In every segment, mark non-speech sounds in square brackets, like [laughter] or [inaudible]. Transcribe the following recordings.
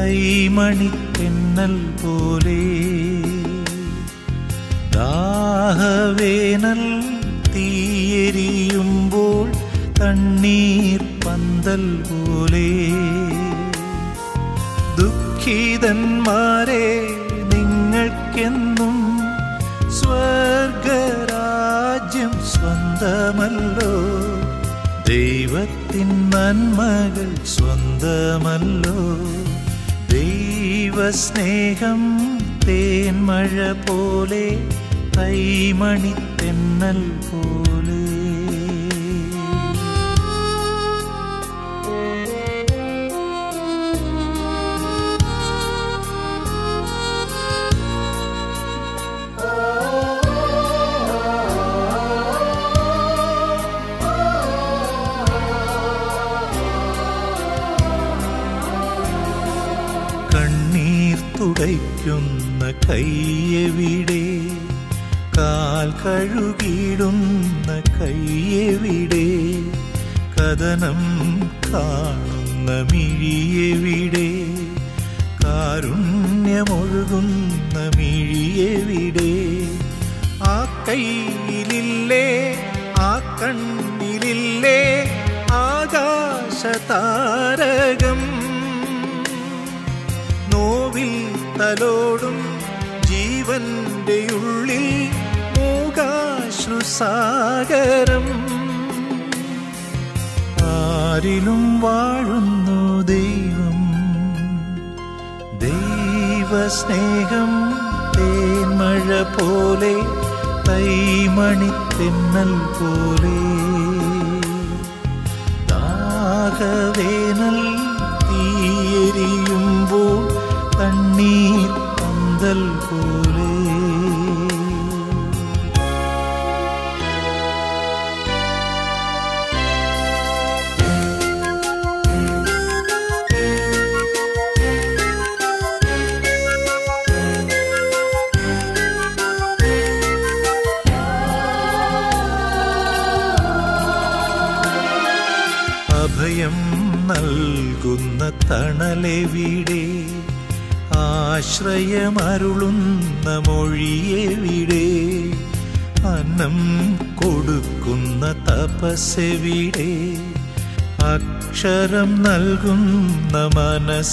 കൈമണിക്കെണ്ണൽ പോലെ. ദാഹവേനൽ തീയരിയുമ്പോൾ തണ്ണീർ പന്തൽ പോലെ. ദുഃഖിതന്മാരെ നിങ്ങൾക്കെന്നും സ്വർഗരാജ്യം സ്വന്തമല്ലോ. ദൈവത്തിൻ നന്മകൾ സ്വന്തമല്ലോ. ദൈവസ്നേഹം തേൻമഴ പോലെ കൈമണിത്തെന്നൽ Bye.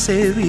se.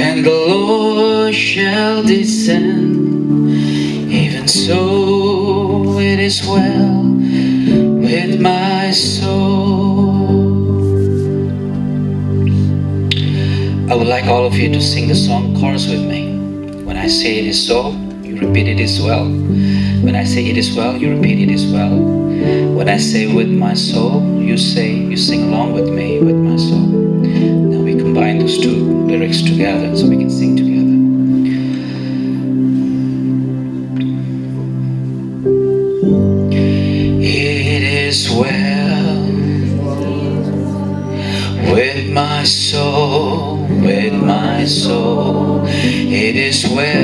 and the Lord shall descend. Even so it is well with my soul. I would like all of you to sing the song chorus with me. When I say it is so, you repeat it is well. When I say it is well, you repeat it is well. When I say with my soul, you say, you sing along with me with my soul combine those two lyrics together so we can sing together. It is well with my soul, with my soul, it is well.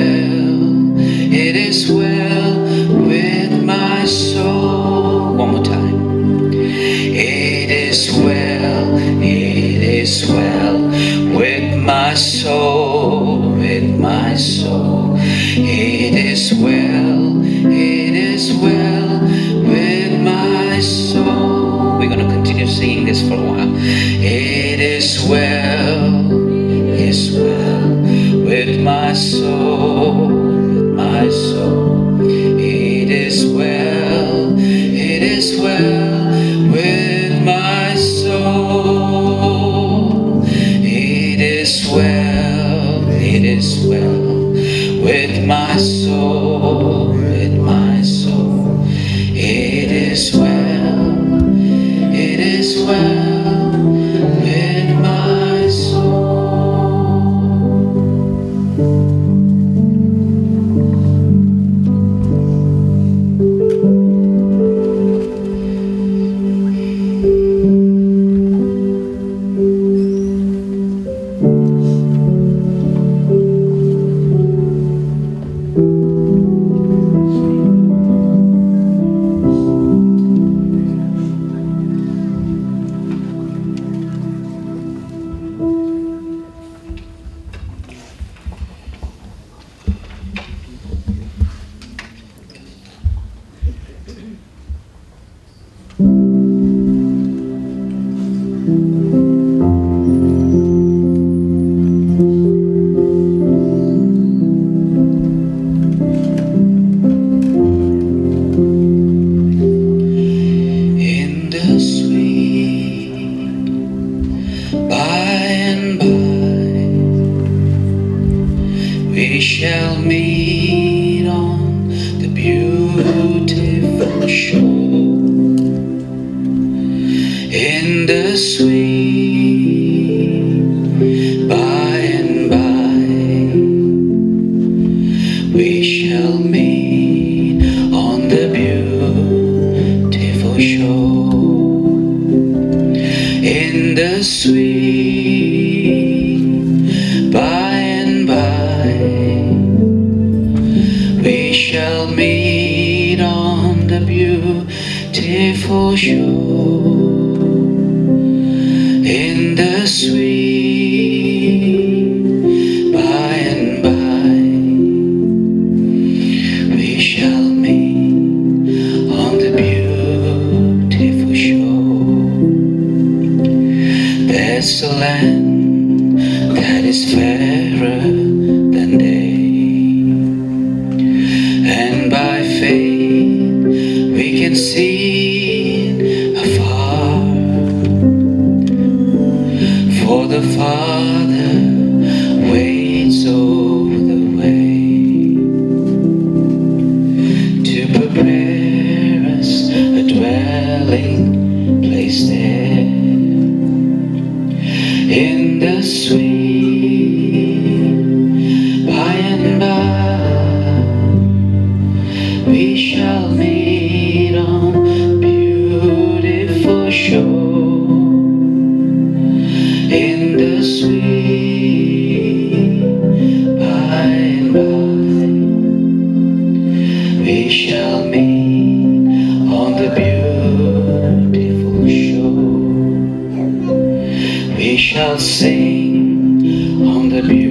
on the beach.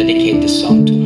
Dedicate this song to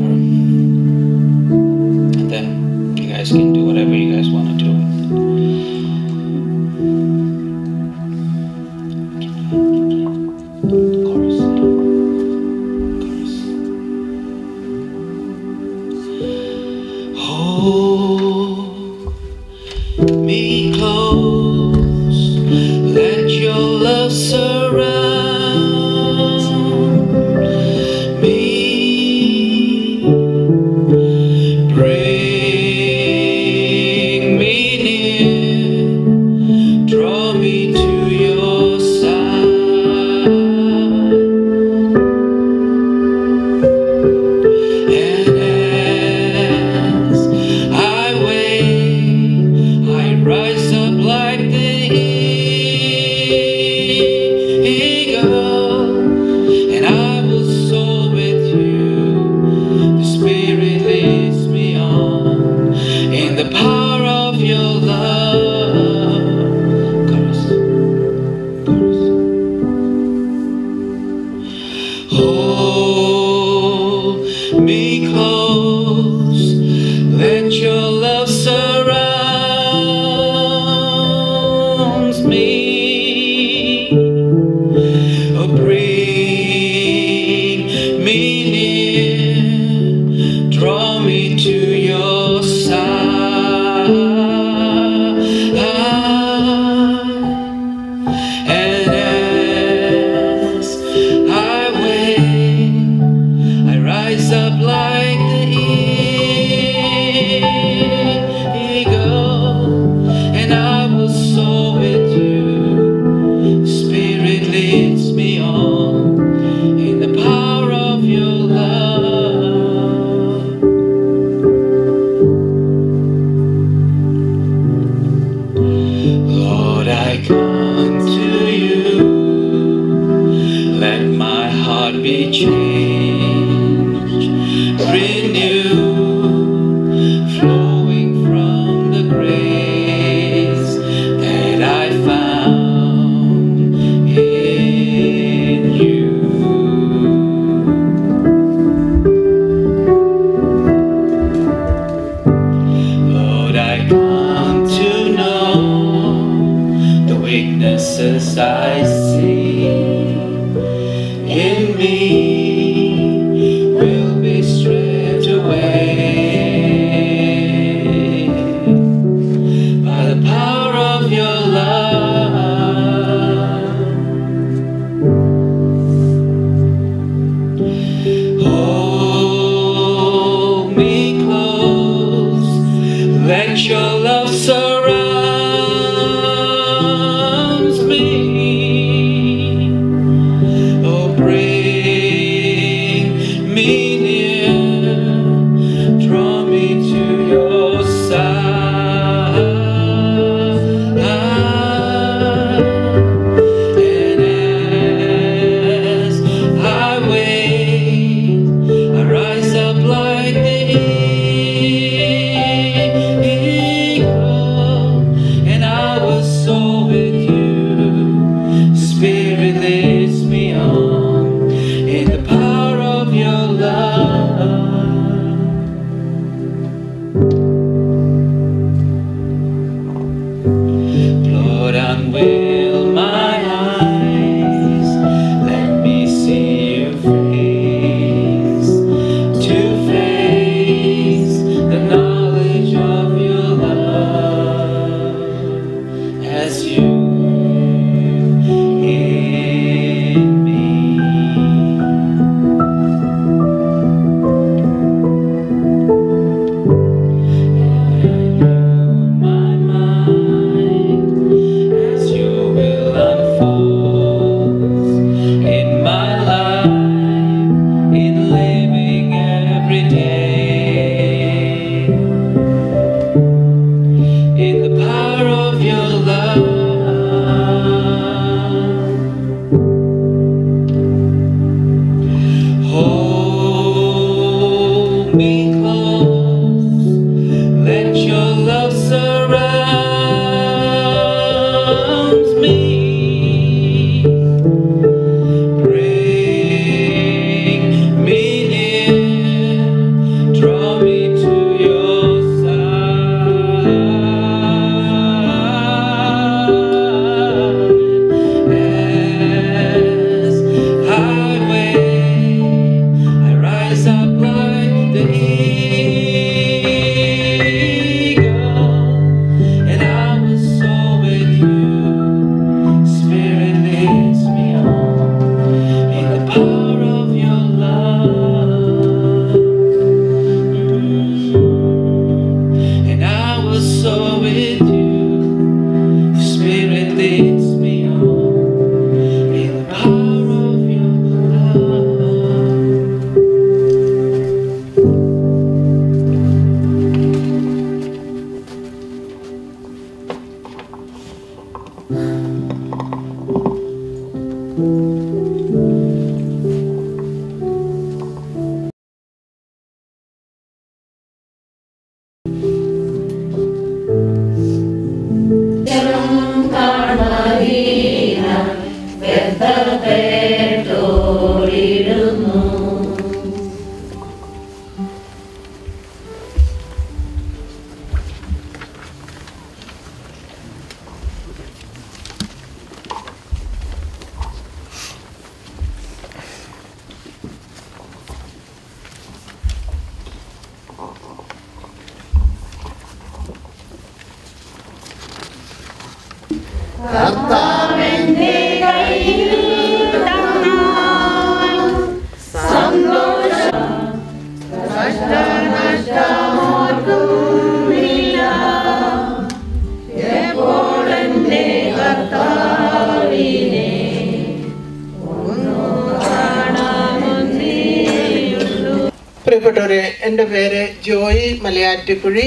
ആറ്റുകുഴി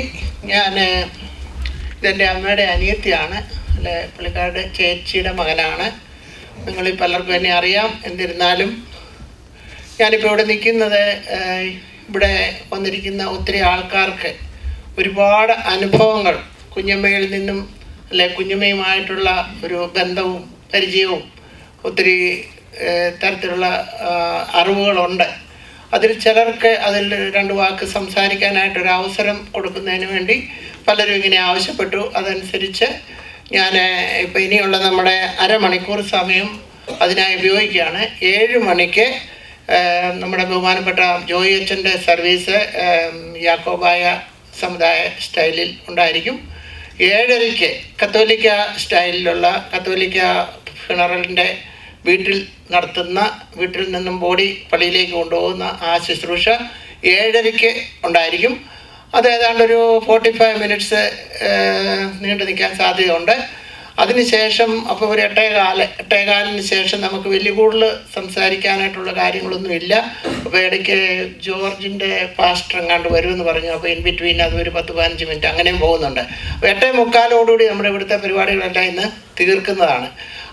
ഞാൻ ഇതെന്റെ അമ്മയുടെ അനിയത്തിയാണ്. അല്ലെ പുള്ളിക്കാരുടെ ചേച്ചിയുടെ മകനാണ്. നിങ്ങളിൽ പലർക്കും എന്നെ അറിയാം. എന്നിരുന്നാലും ഞാനിപ്പോൾ ഇവിടെ നിൽക്കുന്നത് ഇവിടെ വന്നിരിക്കുന്ന ഒത്തിരി ആൾക്കാർക്ക് ഒരുപാട് അനുഭവങ്ങൾ കുഞ്ഞമ്മയിൽ നിന്നും അല്ലെ കുഞ്ഞമ്മയുമായിട്ടുള്ള ഒരു ബന്ധവും പരിചയവും ഒത്തിരി തരത്തിലുള്ള അറിവുകളുണ്ട്. അതിൽ ചിലർക്ക് അതിൽ രണ്ട് വാക്ക് സംസാരിക്കാനായിട്ടൊരു അവസരം കൊടുക്കുന്നതിന് വേണ്ടി പലരും ഇങ്ങനെ ആവശ്യപ്പെട്ടു. അതനുസരിച്ച് ഞാൻ ഇപ്പം ഇനിയുള്ള നമ്മുടെ അരമണിക്കൂർ സമയം അതിനായി ഉപയോഗിക്കുകയാണ്. ഏഴ് മണിക്ക് നമ്മുടെ ബഹുമാനപ്പെട്ട ജോയി അച്ഛന്റെ സർവീസ് യാക്കോബായ സമുദായ സ്റ്റൈലിൽ ഉണ്ടായിരിക്കും. ഏഴരയ്ക്ക് കത്തോലിക്ക സ്റ്റൈലിലുള്ള കത്തോലിക്ക ഫിണറലിന്റെ വീട്ടിൽ നടത്തുന്ന വീട്ടിൽ നിന്നും ബോഡി പള്ളിയിലേക്ക് കൊണ്ടുപോകുന്ന ആ ശുശ്രൂഷ ഏഴരയ്ക്ക് ഉണ്ടായിരിക്കും. അത് ഏതാണ്ട് ഒരു ഫോർട്ടി ഫൈവ് മിനിറ്റ്സ് നീണ്ടു നിൽക്കാൻ സാധ്യതയുണ്ട്. അതിനുശേഷം അപ്പോൾ ഒരു എട്ടേകാൽ എട്ടേകാലിന് ശേഷം നമുക്ക് വലിയ കൂടുതൽ സംസാരിക്കാനായിട്ടുള്ള കാര്യങ്ങളൊന്നുമില്ല. അപ്പോൾ ഇടയ്ക്ക് ജോർജിന്റെ പാസ്റ്റർ എങ്ങാണ്ട് വരുമെന്ന് പറഞ്ഞു. അപ്പോൾ ഇൻ ബിറ്റ്വീൻ അത് ഒരു പത്ത് പതിനഞ്ച് മിനിറ്റ് അങ്ങനെയും പോകുന്നുണ്ട്. അപ്പോൾ എട്ടേ മുക്കാലോടുകൂടി നമ്മുടെ ഇവിടുത്തെ പരിപാടികളെല്ലാം ഇന്ന് തീർക്കുന്നതാണ്.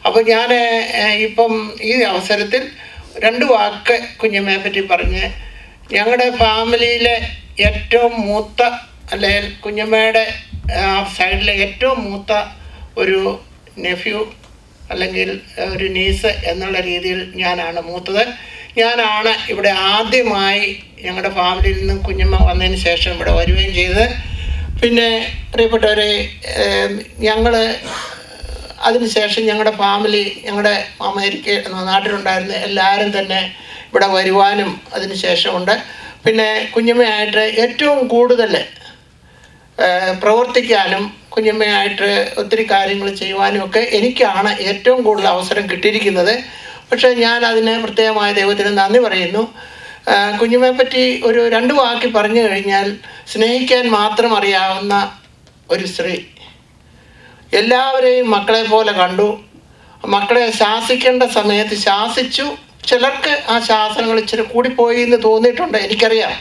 അപ്പോൾ ഞാൻ ഇപ്പം ഈ അവസരത്തിൽ രണ്ട് വാക്ക് കുഞ്ഞമ്മയെ പറ്റി പറഞ്ഞ് ഞങ്ങളുടെ ഫാമിലിയിലെ ഏറ്റവും മൂത്ത അല്ലെങ്കിൽ കുഞ്ഞമ്മയുടെ സൈഡിലെ ഏറ്റവും മൂത്ത ഒരു നെഫ്യൂ അല്ലെങ്കിൽ ഒരു നീസ് എന്നുള്ള രീതിയിൽ ഞാനാണ് മൂത്തത്. ഞാനാണ് ഇവിടെ ആദ്യമായി ഞങ്ങളുടെ ഫാമിലിയിൽ നിന്നും കുഞ്ഞമ്മ വന്നതിന് ശേഷം ഇവിടെ വരികയും ചെയ്തത്. പിന്നെ പ്രിയപ്പെട്ടവരെ ഞങ്ങൾ അതിനുശേഷം ഞങ്ങളുടെ ഫാമിലി ഞങ്ങളുടെ അമേരിക്ക നാട്ടിലുണ്ടായിരുന്ന എല്ലാവരും തന്നെ ഇവിടെ വരുവാനും അതിനുശേഷമുണ്ട് പിന്നെ കുഞ്ഞമ്മയായിട്ട് ഏറ്റവും കൂടുതൽ പ്രവർത്തിക്കാനും കുഞ്ഞമ്മയായിട്ട് ഒത്തിരി കാര്യങ്ങൾ ചെയ്യുവാനും ഒക്കെ എനിക്കാണ് ഏറ്റവും കൂടുതൽ അവസരം കിട്ടിയിരിക്കുന്നത്. പക്ഷേ ഞാൻ അതിന് പ്രത്യേകമായ ദൈവത്തിന് നന്ദി പറയുന്നു. ഏഹ്, കുഞ്ഞമ്മയെ പറ്റി ഒരു രണ്ട് വാക്കി പറഞ്ഞു കഴിഞ്ഞാൽ സ്നേഹിക്കാൻ മാത്രം അറിയാവുന്ന ഒരു സ്ത്രീ. എല്ലാവരെയും മക്കളെ പോലെ കണ്ടു. മക്കളെ ശാസിക്കേണ്ട സമയത്ത് ശാസിച്ചു. ചിലർക്ക് ആ ശാസനങ്ങൾ ഇച്ചിരി കൂടിപ്പോയി എന്ന് തോന്നിയിട്ടുണ്ട് എനിക്കറിയാം.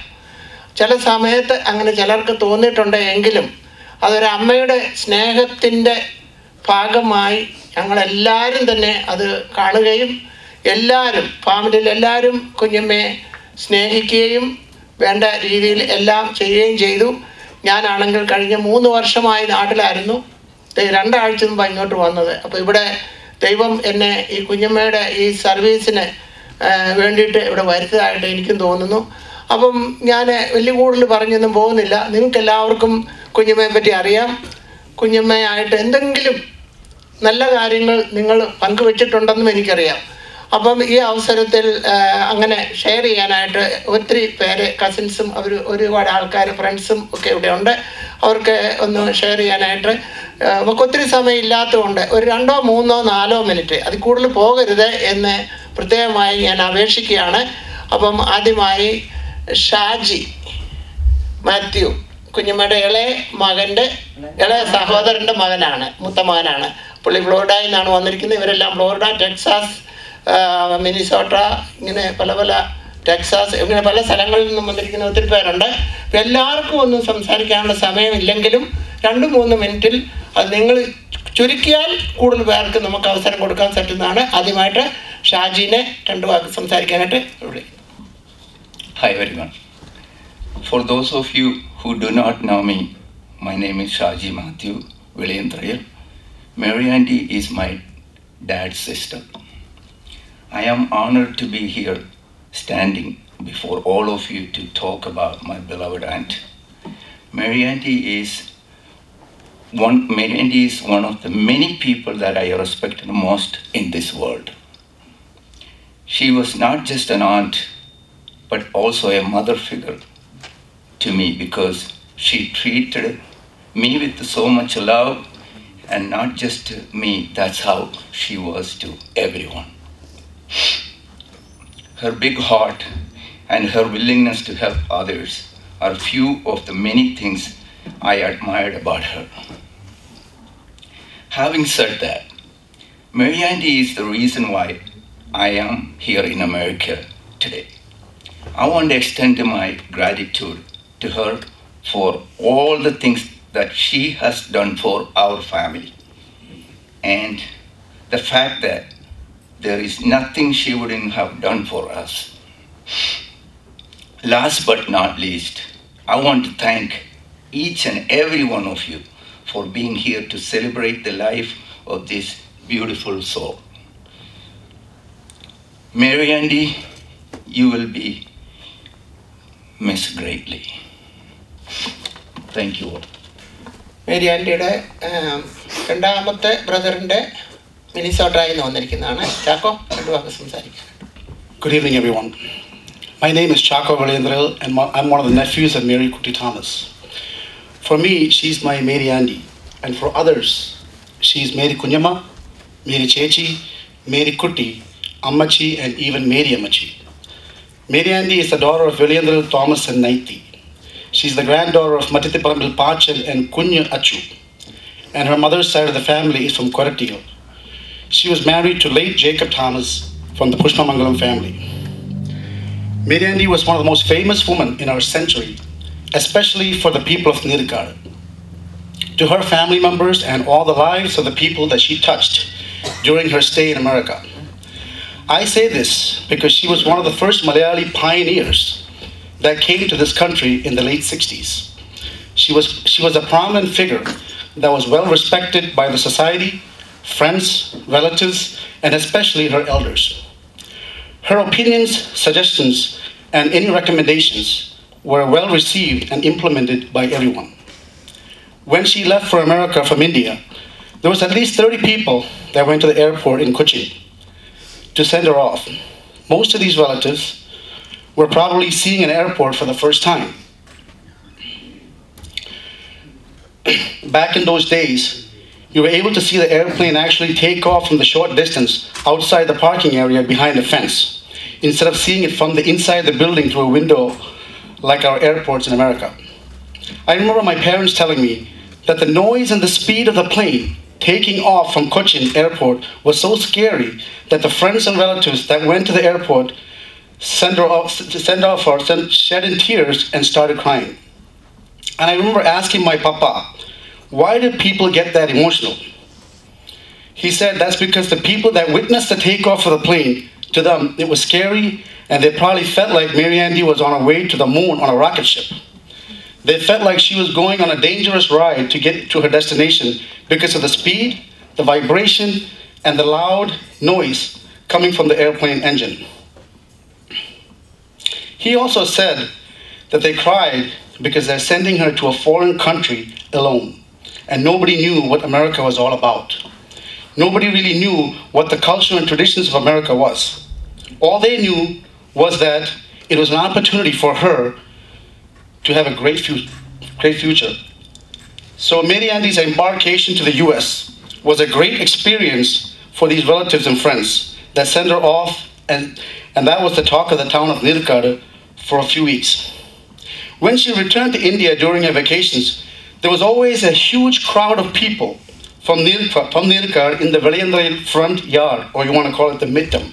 ചില സമയത്ത് അങ്ങനെ ചിലർക്ക് തോന്നിയിട്ടുണ്ട് എങ്കിലും അതൊരു അമ്മയുടെ സ്നേഹത്തിന്റെ ഭാഗമായി ഞങ്ങളെല്ലാവരും തന്നെ അത് കാണുകയും എല്ലാവരും ഫാമിലിയിൽ എല്ലാവരും കുഞ്ഞമ്മയെ സ്നേഹിക്കുകയും വേണ്ട രീതിയിൽ എല്ലാം ചെയ്യുകയും ചെയ്തു. ഞാനാണെങ്കിൽ കഴിഞ്ഞ മൂന്ന് വർഷമായി നാട്ടിലായിരുന്നു. രണ്ടാഴ്ച മുമ്പ് ഇങ്ങോട്ട് വന്നത്. അപ്പോൾ ഇവിടെ ദൈവം എന്നെ ഈ കുഞ്ഞമ്മയുടെ ഈ സർവീസിന് വേണ്ടിയിട്ട് ഇവിടെ വരുത്തതായിട്ട് എനിക്കും തോന്നുന്നു. അപ്പം ഞാൻ വലിയ കൂടുതൽ പറഞ്ഞൊന്നും പോകുന്നില്ല. നിങ്ങൾക്ക് എല്ലാവർക്കും കുഞ്ഞമ്മയെ പറ്റി അറിയാം. കുഞ്ഞമ്മയായിട്ട് എന്തെങ്കിലും നല്ല കാര്യങ്ങൾ നിങ്ങൾ പങ്കുവെച്ചിട്ടുണ്ടെന്നും എനിക്കറിയാം. അപ്പം ഈ അവസരത്തിൽ അങ്ങനെ ഷെയർ ചെയ്യാനായിട്ട് ഒത്തിരി പേര് കസിൻസും അവർ ഒരുപാട് ആൾക്കാർ ഫ്രണ്ട്സും ഒക്കെ ഇവിടെ ഉണ്ട്. അവർക്ക് ഒന്ന് ഷെയർ ചെയ്യാനായിട്ട് നമുക്ക് ഒത്തിരി സമയം ഇല്ലാത്തതുകൊണ്ട് ഒരു രണ്ടോ മൂന്നോ നാലോ മിനിറ്റ് അതിൽ കൂടുതൽ പോകരുത് എന്ന് പ്രത്യേകമായി ഞാൻ അപേക്ഷിക്കുകയാണ്. അപ്പം ആദ്യമായി ഷാജി മാത്യു കുഞ്ഞുമ്മയുടെ ഇളയ മകന്റെ ഇളയ സഹോദരന്റെ മകനാണ് മൂത്ത മകനാണ്. പുള്ളി ഫ്ലോറിഡയിൽ നിന്നാണ് വന്നിരിക്കുന്നത്. ഇവരെല്ലാം ഫ്ലോറിഡ ടെക്സാസ് മിനിസോട്ട ഇങ്ങനെ പല പല ടെക്സാസ് ഇങ്ങനെ പല സ്ഥലങ്ങളിൽ നിന്നും വന്നിരിക്കുന്ന ഒത്തിരി പേരുണ്ട്. എല്ലാവർക്കും ഒന്നും സംസാരിക്കാനുള്ള സമയമില്ലെങ്കിലും രണ്ട് മൂന്ന് മിനിറ്റിൽ അത് നിങ്ങൾ ചുരുക്കിയാൽ കൂടുതൽ പേർക്ക് നമുക്ക് അവസരം കൊടുക്കാൻ പറ്റുന്നതാണ്. ആദ്യമായിട്ട് ഷാജീനെ രണ്ട് വാക്ക് സംസാരിക്കാനായിട്ട് വിളിക്കും Hi everyone. For those of you who do not know me, my name is Shaji Matthew William Mary Auntie is my dad's sister. I am honored to be here standing before all of you to talk about my beloved aunt. Mary Auntie is one Mary Auntie is one of the many people that I respect the most in this world. She was not just an aunt, but also a mother figure to me because she treated me with so much love and not just me, that's how she was to everyone. Her big heart and her willingness to help others are few of the many things I admired about her. Having said that, Mary Auntie is the reason why I am here in America today. I want to extend my gratitude to her for all the things that she has done for our family. And the fact that there is nothing she wouldn't have done for us. Last but not least, I want to thank each and every one of you for being here to celebrate the life of this beautiful soul. Mary Auntie, you will be miss greatly. Thank you all. ആൻറ്റിയുടെ രണ്ടാമത്തെ ബ്രദറിൻ്റെ മിനിസോട്ടായി നിന്ന് വന്നിരിക്കുന്നതാണ് ചാക്കോ രണ്ട് വാക്ക് സംസാരിക്കാൻ My name is Chaco Valendril, and I'm one of the nephews of Marykutty Thomas. For me, she's my Mary Auntie, and for others, she's Mary Kunyama, Mary Chechi, Marykutty, Amachi, and even Mary Amachi. Mary Auntie is the daughter of Valendril Thomas and Naiti. She's the granddaughter of Matitipambil Pachal and Kunya Achu, and her mother's side of the family is from Korattil. She was married to late Jacob Thomas from the Pushpamangalam family. Mirandi was one of the most famous women in our century, especially for the people of Nirkar. To her family members and all the lives of the people that she touched during her stay in America. I say this because she was one of the first Malayali pioneers that came to this country in the late 60s. She was, she was a prominent figure that was well respected by the society, friends, relatives, and especially her elders. Her opinions, suggestions, and any recommendations were well received and implemented by everyone. When she left for America from India, there was at least 30 people that went to the airport in Cochin to send her off. Most of these relatives were probably seeing an airport for the first time. [clears throat] Back in those days, you were able to see the airplane actually take off from the short distance outside the parking area behind the fence, instead of seeing it from the inside the building through a window like our airports in America. I remember my parents telling me that the noise and the speed of the plane taking off from Cochin airport was so scary that the friends and relatives that went to the airport sent her off, sent off or sent, shed in tears and started crying. And I remember asking my papa, why did people get that emotional? He said that's because the people that witnessed the takeoff of the plane, to them it was scary and they probably felt like Mary Auntie was on her way to the moon on a rocket ship. They felt like she was going on a dangerous ride to get to her destination because of the speed, the vibration, and the loud noise coming from the airplane engine. He also said that they cried because they're sending her to a foreign country alone, and nobody knew what America was all about. Nobody really knew what the culture and traditions of America was. All they knew was that it was an opportunity for her to have a great, fu- great future. So Mary Auntie's embarkation to the US was a great experience for these relatives and friends that sent her off, and, and that was the talk of the town of Nirkara for a few weeks. When she returned to India during her vacations, there was always a huge crowd of people from, Nir, from Nirkar in the Velayandra front yard, or you want to call it the mittam.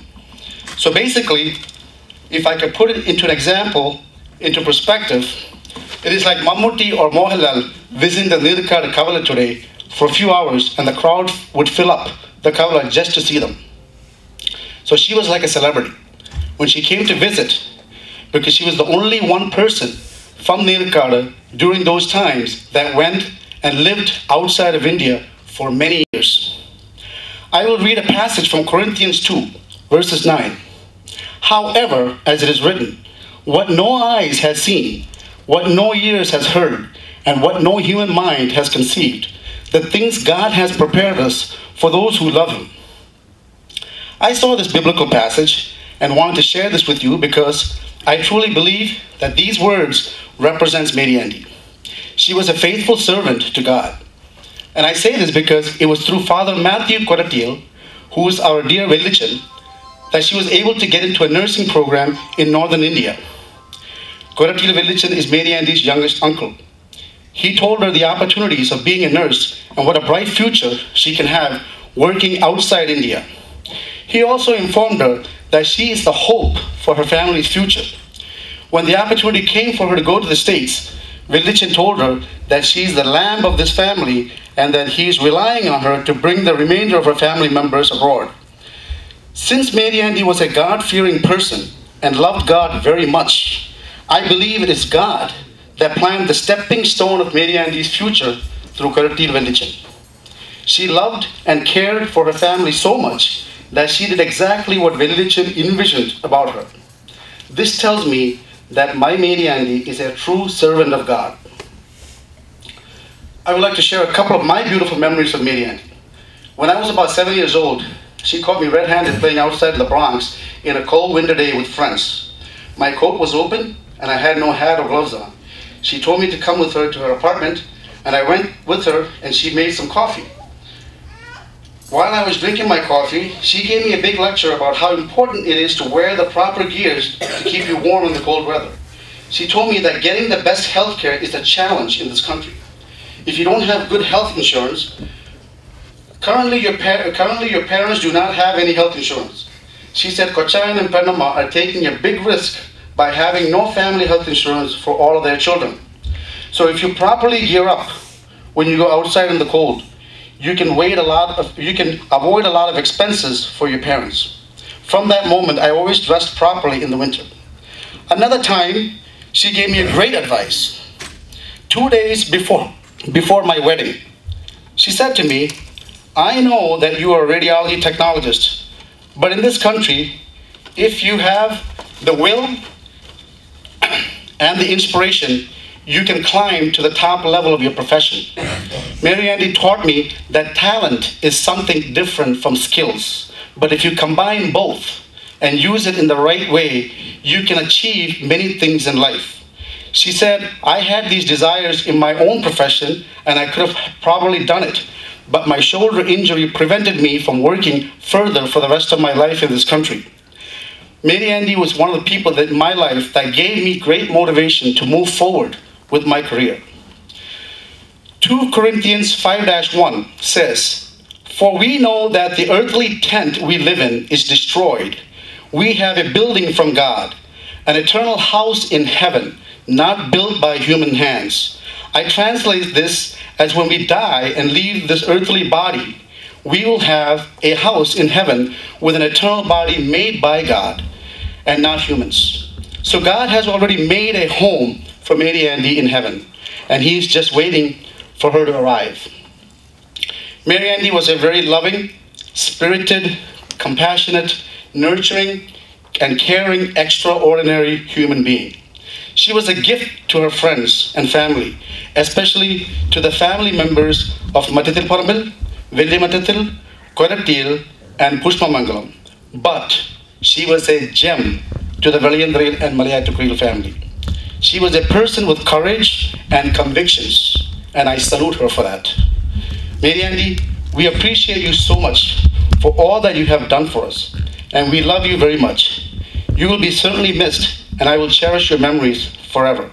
So basically, if I could put it into an example, into perspective, it is like Mammootty or Mohanlal visiting the Nirkar Kavala today for a few hours and the crowd would fill up the Kavala just to see them. So she was like a celebrity. When she came to visit, because she was the only one person from Nirkara during those times that went and lived outside of India for many years. I will read a passage from Corinthians 2, verses 9. However, as it is written, what no eyes has seen, what no ears has heard, and what no human mind has conceived, the things God has prepared us for those who love Him. I saw this biblical passage and wanted to share this with you because I truly believe that these words represents Mary Auntie. She was a faithful servant to God. And I say this because it was through Father Matthew Koratil, who is our dear religion, that she was able to get into a nursing program in northern India. Koratil Religion is Mary Auntie's youngest uncle. He told her the opportunities of being a nurse and what a bright future she can have working outside India. He also informed her that she is the hope for her family's future. When the opportunity came for her to go to the States, Religion told her that she is the lamb of this family and that he is relying on her to bring the remainder of her family members abroad. Since Mary Auntie was a God fearing person and loved God very much, I believe it is God that planned the stepping stone of Mary Auntie's future through Karatil religion. She loved and cared for her family so much that she did exactly what religion envisioned about her. This tells me that my Mary Auntie is a true servant of God. I would like to share a couple of my beautiful memories of Mary Auntie. When I was about seven years old, she caught me red-handed playing outside the Bronx in a cold winter day with friends. My coat was open and I had no hat or gloves on. She told me to come with her to her apartment and I went with her and she made some coffee. While I was drinking my coffee, she gave me a big lecture about how important it is to wear the proper gears to keep you warm in the cold weather. She told me that getting the best health care is a challenge in this country. If you don't have good health insurance, currently your, currently your parents do not have any health insurance. She said Kochayan and Panama are taking a big risk by having no family health insurance for all of their children. So if you properly gear up when you go outside in the cold, you can wait a lot of you can avoid a lot of expenses for your parents. From that moment, I always dressed properly in the winter. Another time, she gave me a great advice. Two days before before my wedding, she said to me, "I know that you are a radiology technologist, but in this country, if you have the will and the inspiration, you can climb to the top level of your profession. Mary Auntie taught me that talent is something different from skills. But if you combine both and use it in the right way, you can achieve many things in life. She said, I had these desires in my own profession and I could have probably done it. But my shoulder injury prevented me from working further for the rest of my life in this country. Mary Auntie was one of the people that in my life that gave me great motivation to move forward with my career. 2 Corinthians 5 1 says, For we know that the earthly tent we live in is destroyed. We have a building from God, an eternal house in heaven, not built by human hands. I translate this as when we die and leave this earthly body, we will have a house in heaven with an eternal body made by God and not humans. So God has already made a home for Mary Auntie in heaven, and He's just waiting for her to arrive. Mary Auntie was a very loving, spirited, compassionate, nurturing, and caring, extraordinary human being. She was a gift to her friends and family, especially to the family members of Matatil Paramil, Villimatatil, Korattil, and Pushpamangalam. But she was a gem to the Valiandril and Malayatukril family. She was a person with courage and convictions, and I salute her for that. Mary Auntie, we appreciate you so much for all that you have done for us, and we love you very much. You will be certainly missed, and I will cherish your memories forever.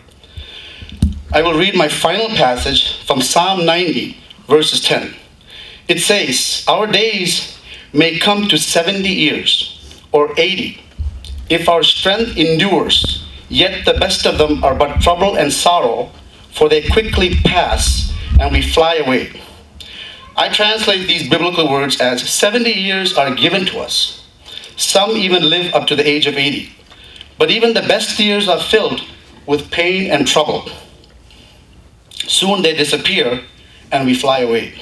I will read my final passage from Psalm 90, verses 10. It says, Our days may come to 70 years or 80. If our strength endures, yet the best of them are but trouble and sorrow, for they quickly pass and we fly away. I translate these biblical words as 70 years are given to us. Some even live up to the age of 80. But even the best years are filled with pain and trouble. Soon they disappear and we fly away.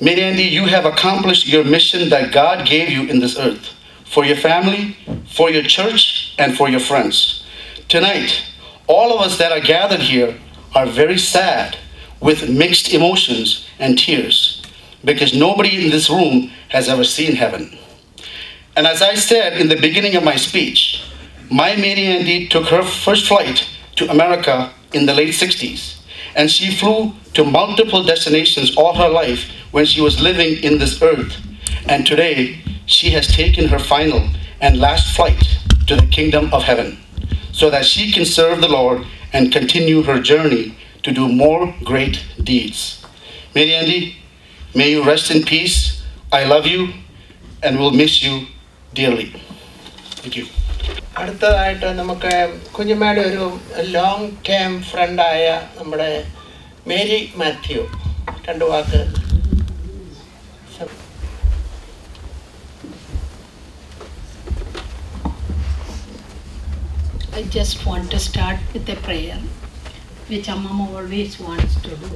Mary you have accomplished your mission that God gave you in this earth for your family, for your church, and for your friends. Tonight, all of us that are gathered here are very sad with mixed emotions and tears because nobody in this room has ever seen heaven. And as I said in the beginning of my speech, my Mary Auntie took her first flight to America in the late 60s, and she flew to multiple destinations all her life when she was living in this earth. And today, she has taken her final and last flight to the kingdom of heaven so that she can serve the Lord and continue her journey to do more great deeds. Mary Andy, may you rest in peace. I love you and will miss you dearly. Thank you. അടുത്തതായിട്ട് നമുക്ക് കുഞ്ഞുമ്മയുടെ ഒരു long term ഫ്രണ്ടായ നമ്മുടെ Mary Mathew രണ്ട് വാക്ക് I just want to start with a prayer, which Amma always wants to do.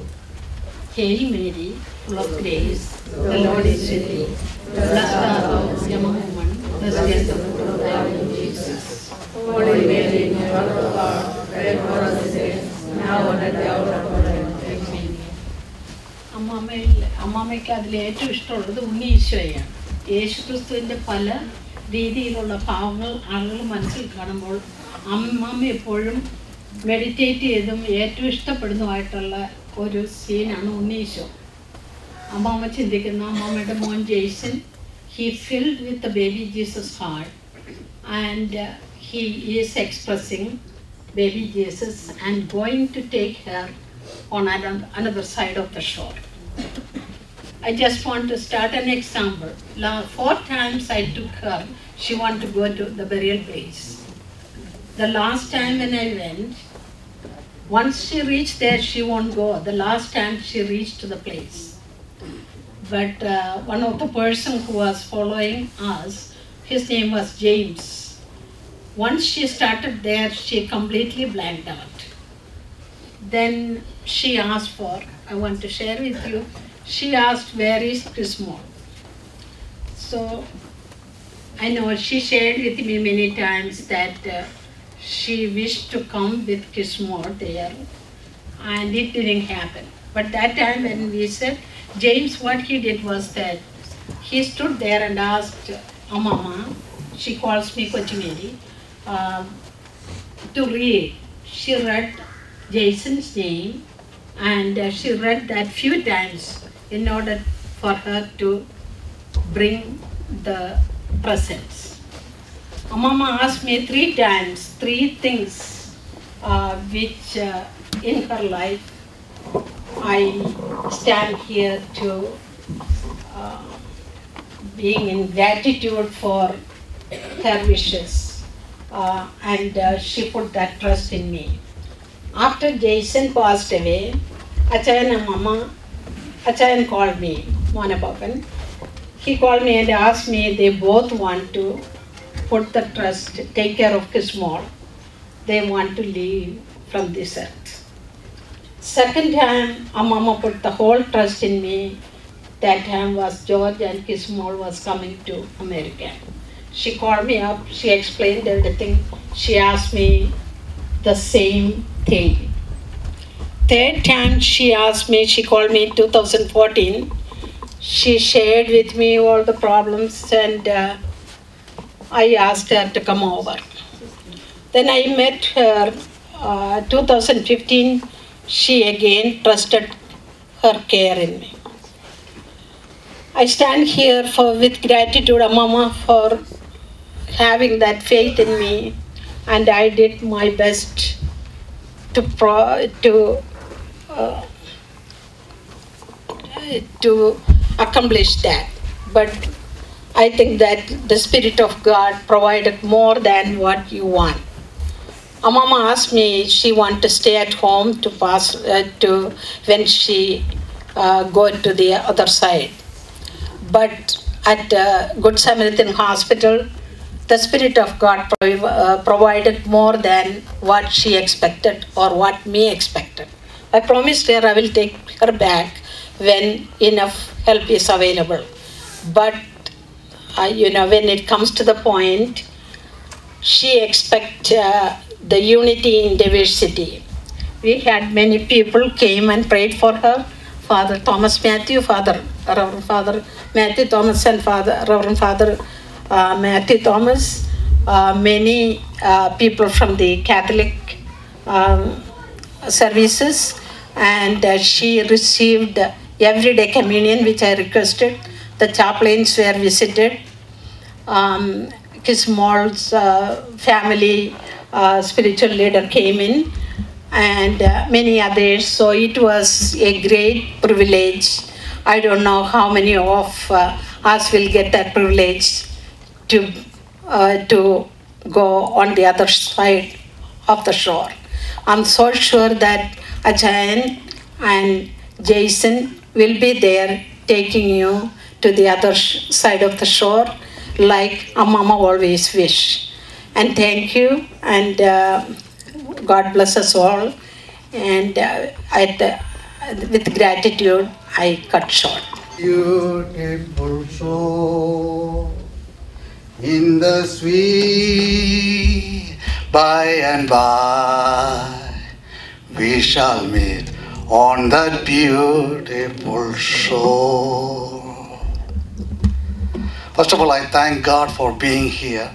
Hail Mary, full of grace, the Lord is with thee. Blessed art thou among women, blessed is the fruit of thy womb, Jesus. Holy Mary, Mother of God, pray for us sinners, now and at the hour of our death. Amen. അമ്മാമ്മയിൽ അമ്മാമ്മയ്ക്ക് അതിൽ ഏറ്റവും ഇഷ്ടമുള്ളത് ഉണ്ണി ഈശോയാണ് യേശു ക്രിസ്തുവിൻ്റെ പല രീതിയിലുള്ള ഭാവങ്ങൾ ആളുകൾ മനസ്സിൽ കാണുമ്പോൾ അമ്മാമ്മ എപ്പോഴും മെഡിറ്റേറ്റ് ചെയ്തും ഏറ്റവും ഇഷ്ടപ്പെടുന്നതുമായിട്ടുള്ള ഒരു സീനാണ് ഉണ്ണീശോ അമ്മാമ്മ ചിന്തിക്കുന്ന അമ്മാമ്മയുടെ മോൻ Jason he filled with the baby Jesus heart and he is expressing baby Jesus and going to take her on another another side of the shore. I just want to start an example. La- Four times I took her, she wanted to go to the burial place. The last time when I went, once she reached there, she won't go. The last time she reached the place. But uh, one of the person who was following us, his name was James. Once she started there, she completely blanked out. Then she asked for, I want to share with you, she asked, Where is Chrismore? So I know she shared with me many times that uh, she wished to come with Kismore there, and it didn't happen. But that time when we said, James, what he did was that he stood there and asked Amama, she calls me Kochimeri, uh, to read. She read Jason's name and uh, she read that few times in order for her to bring the presents. Mama asked me three times, three things uh, which uh, in her life I stand here to uh, being in gratitude for her wishes. Uh, and uh, she put that trust in me. After Jason passed away, Achayan and Mama, Achayan called me, Monapapan. He called me and asked me they both want to put the trust, take care of Kismore. They want to leave from this earth. Second time, Mama put the whole trust in me. That time was George and Kismore was coming to America. She called me up, she explained everything. She asked me the same thing. Third time she asked me, she called me in 2014. She shared with me all the problems and uh, I asked her to come over. Then I met her uh, 2015. She again trusted her care in me. I stand here for with gratitude, Mama, for having that faith in me, and I did my best to pro- to uh, to accomplish that. But I think that the Spirit of God provided more than what you want. Mama asked me she want to stay at home to pass uh, to when she uh, go to the other side. But at uh, Good Samaritan Hospital, the Spirit of God prov- uh, provided more than what she expected or what me expected. I promised her I will take her back when enough help is available. But uh, you know, when it comes to the point, she expect uh, the unity in diversity. We had many people came and prayed for her. Father Thomas Matthew, Father Reverend Father Matthew Thomas, and Father Reverend Father uh, Matthew Thomas. Uh, many uh, people from the Catholic um, services, and uh, she received everyday communion, which I requested. The chaplains were visited. Um, uh, family uh, spiritual leader came in, and uh, many others. So it was a great privilege. I don't know how many of uh, us will get that privilege to uh, to go on the other side of the shore. I'm so sure that Achayan and Jason will be there taking you to the other side of the shore like a mama always wish. And thank you and uh, God bless us all. And uh, with gratitude, I cut short. beautiful soul in the sweet by and by we shall meet on that beautiful shore. First of all, I thank God for being here.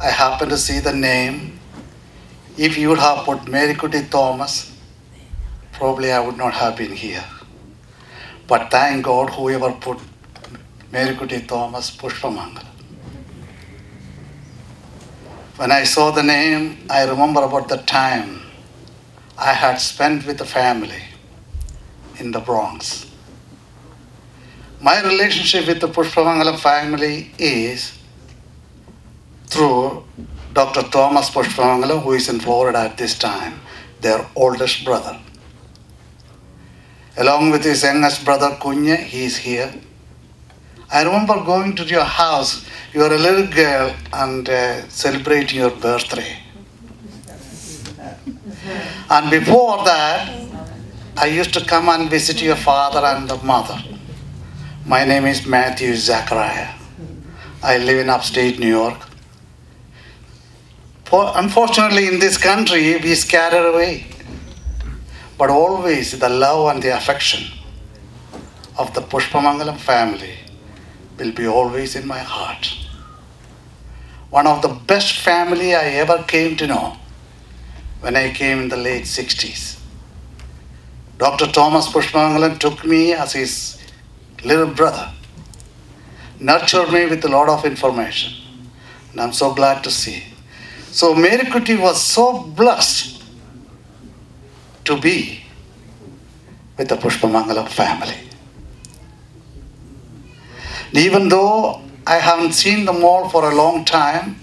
I happen to see the name. If you would have put Marykutty Thomas, probably I would not have been here. But thank God whoever put Marykutty Thomas Pushpamangal. When I saw the name, I remember about the time I had spent with the family in the Bronx. My relationship with the Pushpamangalam family is through Dr. Thomas Pushpamangalam, who is in Florida at this time, their oldest brother. Along with his youngest brother Kunya, he is here. I remember going to your house, you were a little girl, and uh, celebrating your birthday. And before that, I used to come and visit your father and the mother. My name is Matthew Zachariah. I live in upstate New York. For, unfortunately, in this country, we scatter away. But always the love and the affection of the Pushpamangalam family will be always in my heart. One of the best family I ever came to know when I came in the late 60s. Dr. Thomas Pushpamangalam took me as his little brother, nurtured me with a lot of information, and I'm so glad to see. So Marykutty was so blessed to be with the Pushpamangalam family. Even though I haven't seen them all for a long time,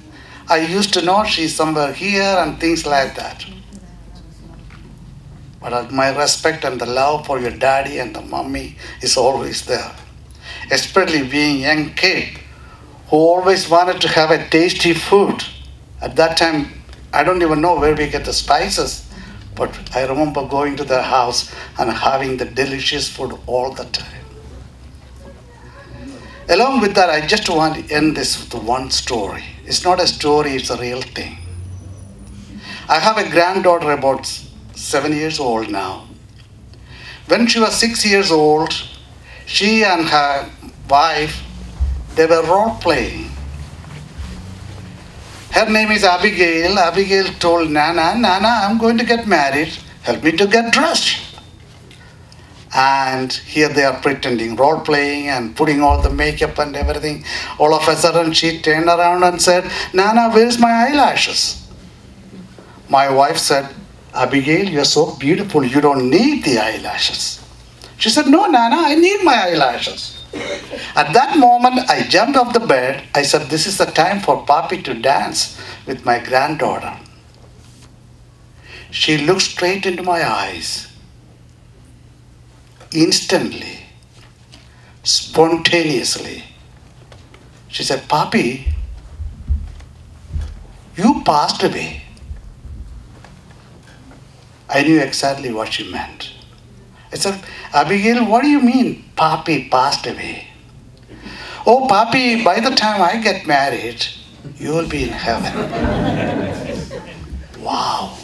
I used to know she's somewhere here and things like that. But my respect and the love for your daddy and the mommy is always there. Especially being young kid who always wanted to have a tasty food. At that time, I don't even know where we get the spices, but I remember going to their house and having the delicious food all the time. Along with that, I just want to end this with one story. It's not a story, it's a real thing. I have a granddaughter about seven years old now. When she was six years old, she and her wife they were role playing. Her name is Abigail. Abigail told Nana, Nana, I'm going to get married. Help me to get dressed. And here they are pretending, role playing and putting all the makeup and everything. All of a sudden, she turned around and said, Nana, where's my eyelashes? My wife said, Abigail, you're so beautiful, you don't need the eyelashes. She said, No, Nana, I need my eyelashes. At that moment, I jumped off the bed. I said, This is the time for Papi to dance with my granddaughter. She looked straight into my eyes. Instantly, spontaneously, she said, Papi, you passed away. I knew exactly what she meant. I said, Abigail, what do you mean, Papi passed away? Oh, Papi, by the time I get married, you will be in heaven. [laughs] wow.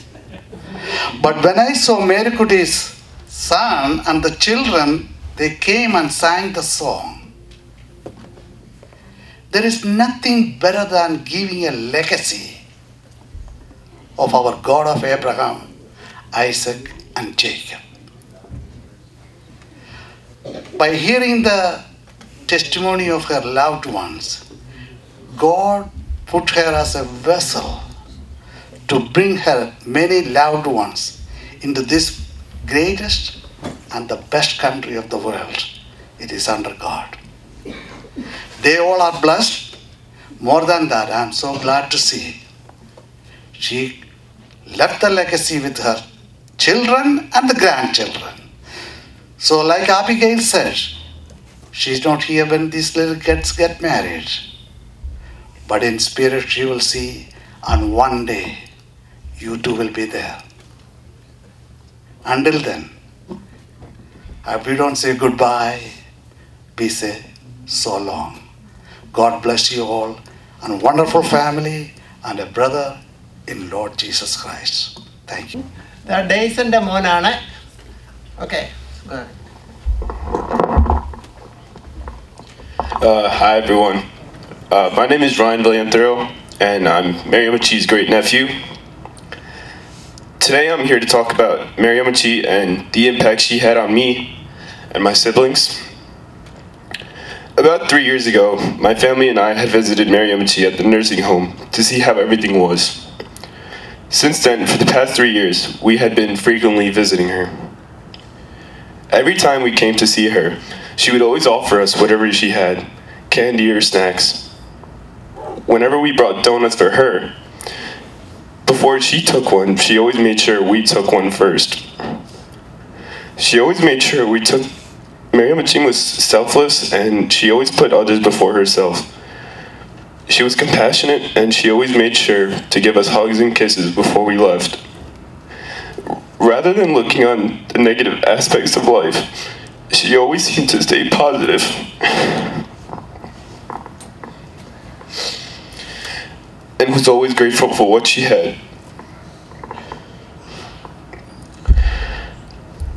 But when I saw Marykutty's son and the children, they came and sang the song. There is nothing better than giving a legacy of our God of Abraham, Isaac, and Jacob. By hearing the testimony of her loved ones, God put her as a vessel to bring her many loved ones into this greatest and the best country of the world. It is under God. They all are blessed. More than that, I am so glad to see. She left the legacy with her children and the grandchildren. So, like Abigail said, she's not here when these little kids get married. But in spirit, she will see, and one day you too will be there. Until then, if we don't say goodbye, we say so long. God bless you all, and wonderful family, and a brother in Lord Jesus Christ. Thank you. ഡേയ്സന്റെ മോനാണ് okay Uh, hi everyone. Uh, my name is Ryan Villanthero, and I'm Mariamachi's great nephew. Today I'm here to talk about Mariamachi and the impact she had on me and my siblings. About three years ago, my family and I had visited Mariamachi at the nursing home to see how everything was. Since then, for the past three years, we had been frequently visiting her. Every time we came to see her, she would always offer us whatever she had candy or snacks. Whenever we brought donuts for her, before she took one, she always made sure we took one first. She always made sure we took. Mariam Jean was selfless and she always put others before herself. She was compassionate and she always made sure to give us hugs and kisses before we left. Rather than looking on the negative aspects of life, she always seemed to stay positive. and was always grateful for what she had.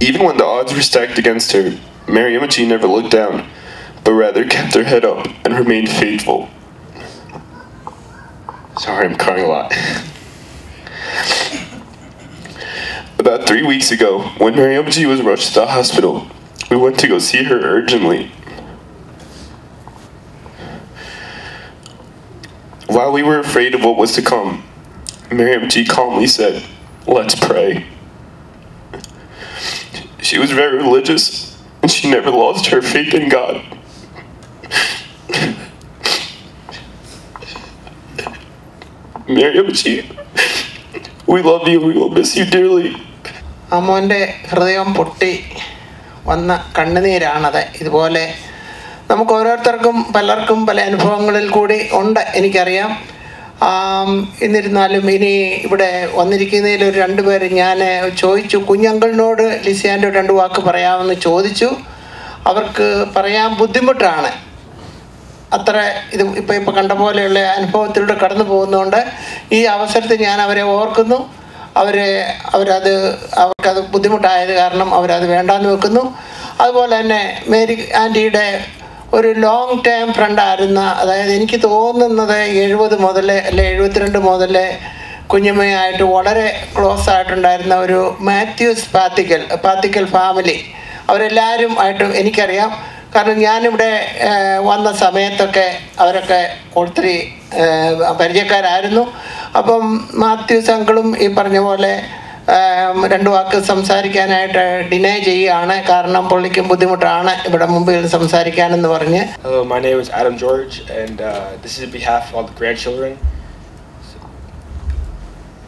Even when the odds were stacked against her, Mary Imogen never looked down, but rather kept her head up and remained faithful. Sorry, I'm crying a lot. About three weeks ago, when Imogen was rushed to the hospital, we went to go see her urgently. While we were afraid of what was to come, Miriam G calmly said, Let's pray. She was very religious, and she never lost her faith in God. Miriam G, we love you, we will miss you dearly. അമ്മോന്റെ ഹൃദയം പൊട്ടി വന്ന കണ്ണുനീരാണത്. ഇതുപോലെ നമുക്ക് ഓരോരുത്തർക്കും പലർക്കും പല അനുഭവങ്ങളിൽ കൂടി ഉണ്ട് എനിക്കറിയാം. എന്നിരുന്നാലും ഇനി ഇവിടെ വന്നിരിക്കുന്നതിൽ ഒരു രണ്ടുപേര് ഞാൻ ചോദിച്ചു. കുഞ്ഞങ്കളിനോട് ലിസിയാന്റെ രണ്ട് വാക്ക് പറയാമെന്ന് ചോദിച്ചു. അവർക്ക് പറയാൻ ബുദ്ധിമുട്ടാണ്. അത്ര ഇത് ഇപ്പോൾ ഇപ്പോൾ കണ്ട പോലെയുള്ള അനുഭവത്തിലൂടെ കടന്നു പോകുന്നതുകൊണ്ട് ഈ അവസരത്തിൽ ഞാൻ അവരെ ഓർക്കുന്നു. അവരെ അവരത് അവർക്കത് ബുദ്ധിമുട്ടായത് കാരണം അവരത് വേണ്ടാന്ന് വെക്കുന്നു. അതുപോലെ തന്നെ മേരി ആന്റിയുടെ ഒരു ലോങ് ടൈം ഫ്രണ്ടായിരുന്ന അതായത് എനിക്ക് തോന്നുന്നത് എഴുപത് മുതൽ അല്ലെ എഴുപത്തിരണ്ട് മുതൽ കുഞ്ഞമ്മയായിട്ട് വളരെ ക്ലോസ് ആയിട്ടുണ്ടായിരുന്ന ഒരു മാത്യൂസ് പാത്തിക്കൽ പാത്തിക്കൽ ഫാമിലി അവരെല്ലാവരും ആയിട്ടും എനിക്കറിയാം. കാരണം ഞാനിവിടെ വന്ന സമയത്തൊക്കെ അവരൊക്കെ ഒത്തിരി പരിചയക്കാരായിരുന്നു അപ്പം മാത്യു സങ്കളും ഈ പറഞ്ഞ പോലെ രണ്ടു വാക്ക് സംസാരിക്കാനായിട്ട് ഡിനൈ ചെയ്യുകയാണ് കാരണം പുള്ളിക്കും ബുദ്ധിമുട്ടാണ് ഇവിടെ മുമ്പിൽ സംസാരിക്കാനെന്ന് പറഞ്ഞ്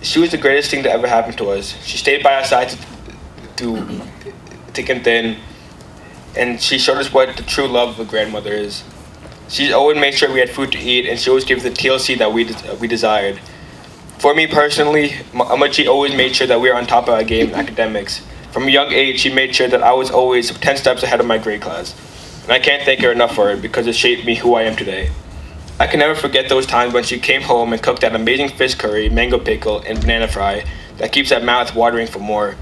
She was the greatest thing that ever happened to us. She stayed by our side through thick and. And she showed us what the true love of a grandmother is. She always made sure we had food to eat, and she always gave the TLC that we de- we desired. For me personally, Amachi always made sure that we were on top of our game in academics. From a young age, she made sure that I was always 10 steps ahead of my grade class. And I can't thank her enough for it because it shaped me who I am today. I can never forget those times when she came home and cooked that amazing fish curry, mango pickle, and banana fry that keeps that mouth watering for more.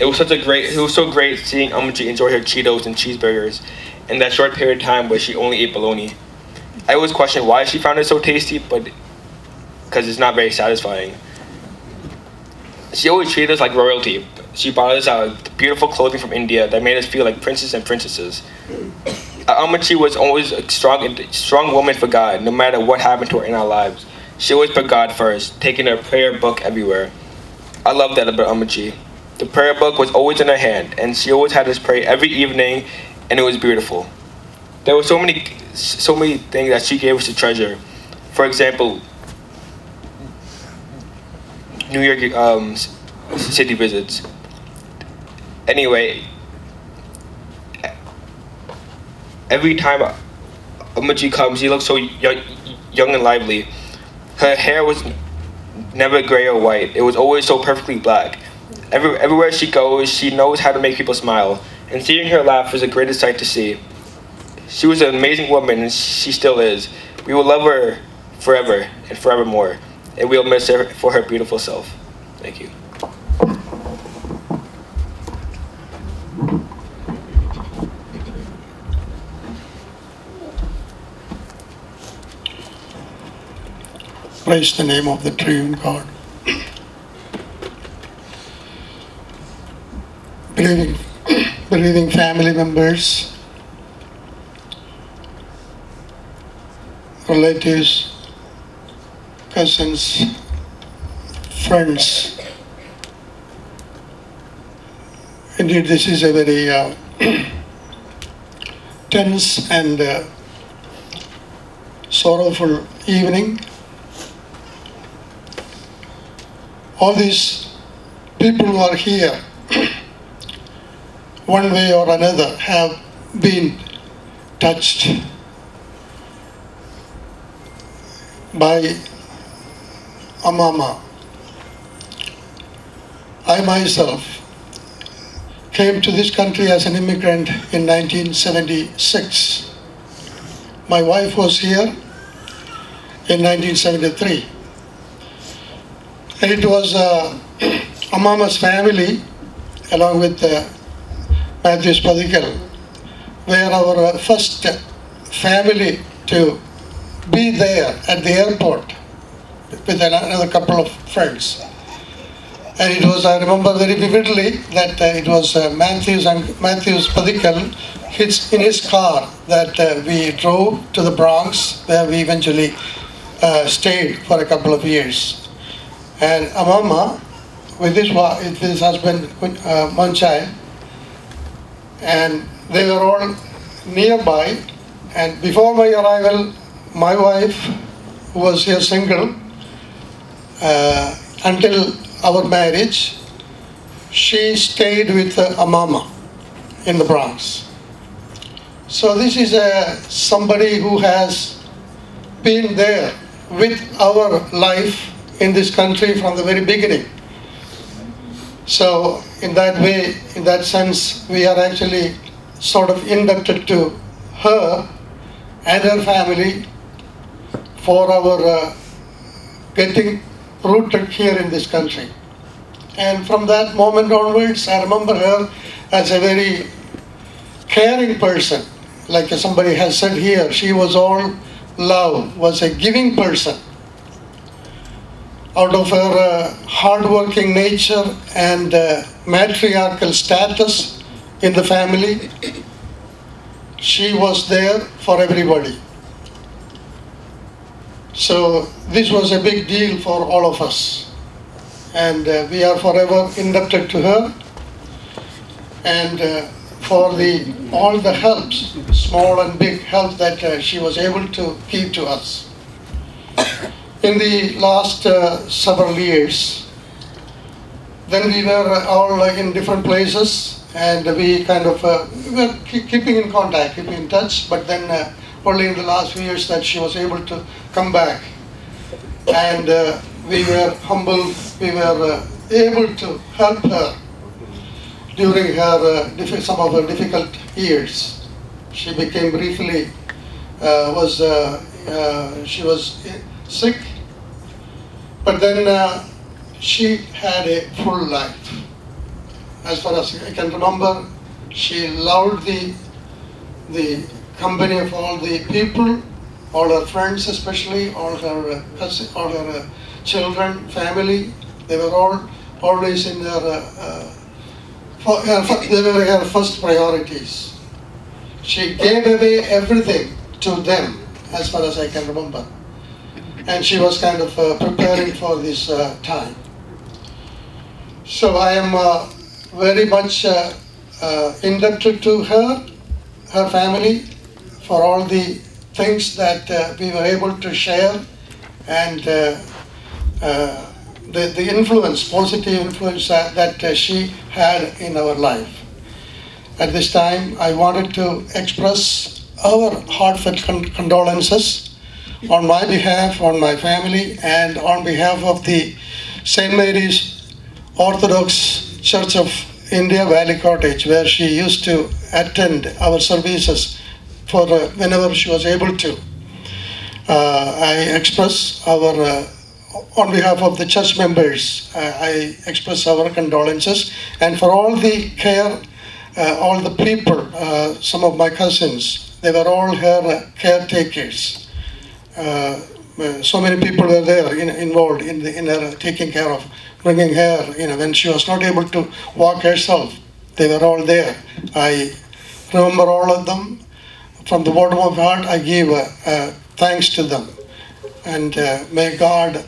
It was such a great, it was so great seeing Amachi enjoy her Cheetos and cheeseburgers in that short period of time where she only ate bologna. I always question why she found it so tasty, but because it's not very satisfying. She always treated us like royalty. She bought us uh, beautiful clothing from India that made us feel like princes and princesses. Uh, Amachi was always a strong, strong woman for God, no matter what happened to her in our lives. She always put God first, taking her prayer book everywhere. I love that about Amachi. The prayer book was always in her hand, and she always had us pray every evening, and it was beautiful. There were so many, so many things that she gave us to treasure. For example, New York um, city visits. Anyway, every time Amachi comes, she looks so young, young and lively. Her hair was never gray or white. It was always so perfectly black. Every, everywhere she goes, she knows how to make people smile, and seeing her laugh was the greatest sight to see. She was an amazing woman, and she still is. We will love her forever and forevermore, and we'll miss her for her beautiful self. Thank you. Praise the name of the triune God. Believing family members, relatives, cousins, friends. Indeed, this is a very uh, [clears throat] tense and uh, sorrowful evening. All these people who are here, one way or another, have been touched by Amama. I myself came to this country as an immigrant in 1976. My wife was here in 1973. And it was uh, [coughs] Amama's family, along with Matthews Padikal, were our first family to be there at the airport with another couple of friends. And it was, I remember very vividly that uh, it was uh, Matthew's, and Matthew's Padikal his, in his car that uh, we drove to the Bronx, where we eventually uh, stayed for a couple of years. And Amama, with his, with his husband, uh, Manchai, and they were all nearby. And before my arrival, my wife, who was here single, uh, until our marriage, she stayed with uh, mama in the Bronx. So this is a, somebody who has been there with our life in this country from the very beginning. So in that way, in that sense, we are actually sort of indebted to her and her family for our uh, getting rooted here in this country. And from that moment onwards, I remember her as a very caring person. Like somebody has said here, she was all love, was a giving person. Out of her uh, hardworking nature and uh, matriarchal status in the family, she was there for everybody. So this was a big deal for all of us. And uh, we are forever indebted to her and uh, for the all the helps, small and big help that uh, she was able to give to us. In the last uh, several years, then we were all in different places and we kind of uh, were keep- keeping in contact, keeping in touch, but then uh, only in the last few years that she was able to come back. And uh, we were humble, we were uh, able to help her during her uh, some of her difficult years. She became briefly uh, was uh, uh, she was uh, sick, but then uh, she had a full life. As far as I can remember, she loved the the company of all the people, all her friends especially, all her uh, cousin, all her uh, children, family. They were all always in their uh, uh, for, they were her first priorities. She gave away everything to them, as far as I can remember. And she was kind of uh, preparing for this uh, time. So I am uh, very much indebted to her, her family, for all the things that uh, we were able to share and uh, uh, the, the influence, positive influence that, she had in our life. At this time, I wanted to express our heartfelt con- condolences on my behalf, on my family, and on behalf of the St. Mary's Orthodox Church of India, Valley Cottage, where she used to attend our services for uh, whenever she was able to. Uh, I express our, uh, on behalf of the church members, I express our condolences, and for all the care, uh, all the people, uh, some of my cousins, they were all her caretakers. Uh, so many people were there in, involved in, the, in her taking care of bringing her. You know, when she was not able to walk herself, they were all there. I remember all of them. From the bottom of my heart, I give uh, uh, thanks to them. And uh, may God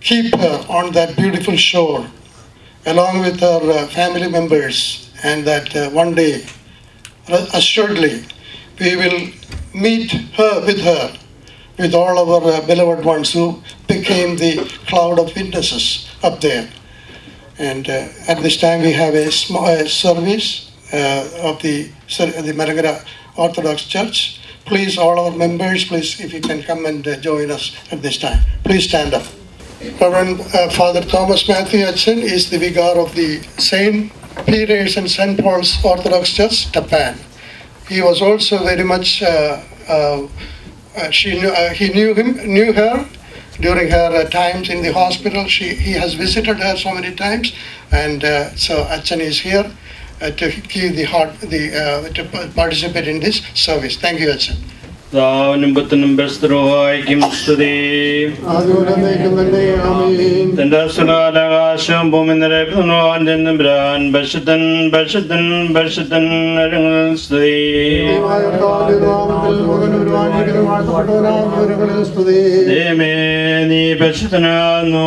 keep her on that beautiful shore along with her uh, family members, and that uh, one day, assuredly, we will meet her with her, with all our uh, beloved ones who became the cloud of witnesses up there. And uh, at this time, we have a small service uh, of the the Malankara Orthodox Church. Please, all our members, please, if you can come and uh, join us at this time. Please stand up. Reverend uh, Father Thomas Matthew Hudson is the vicar of the St. Peter's and St. Paul's Orthodox Church, Japan. He was also very much, uh, uh, uh, she knew, uh, he knew him, knew her during her uh, times in the hospital. She, he has visited her so many times, and uh, so Hudson is here uh, to give the heart, the, to participate in this service. Thank you, Hudson. കർത്താവിനും പത്തിനും ബസ്തൃവായിക്കും സ്തുതി. തന്റെ അസുരാലാകാശം ഭൂമി നിരപ്പിനും bran ബഷത്തൻ ബഷത്തൻ ബഷത്തൻ സ്തുതി. ദേമേ നീ ബഷത്തനാകുന്നു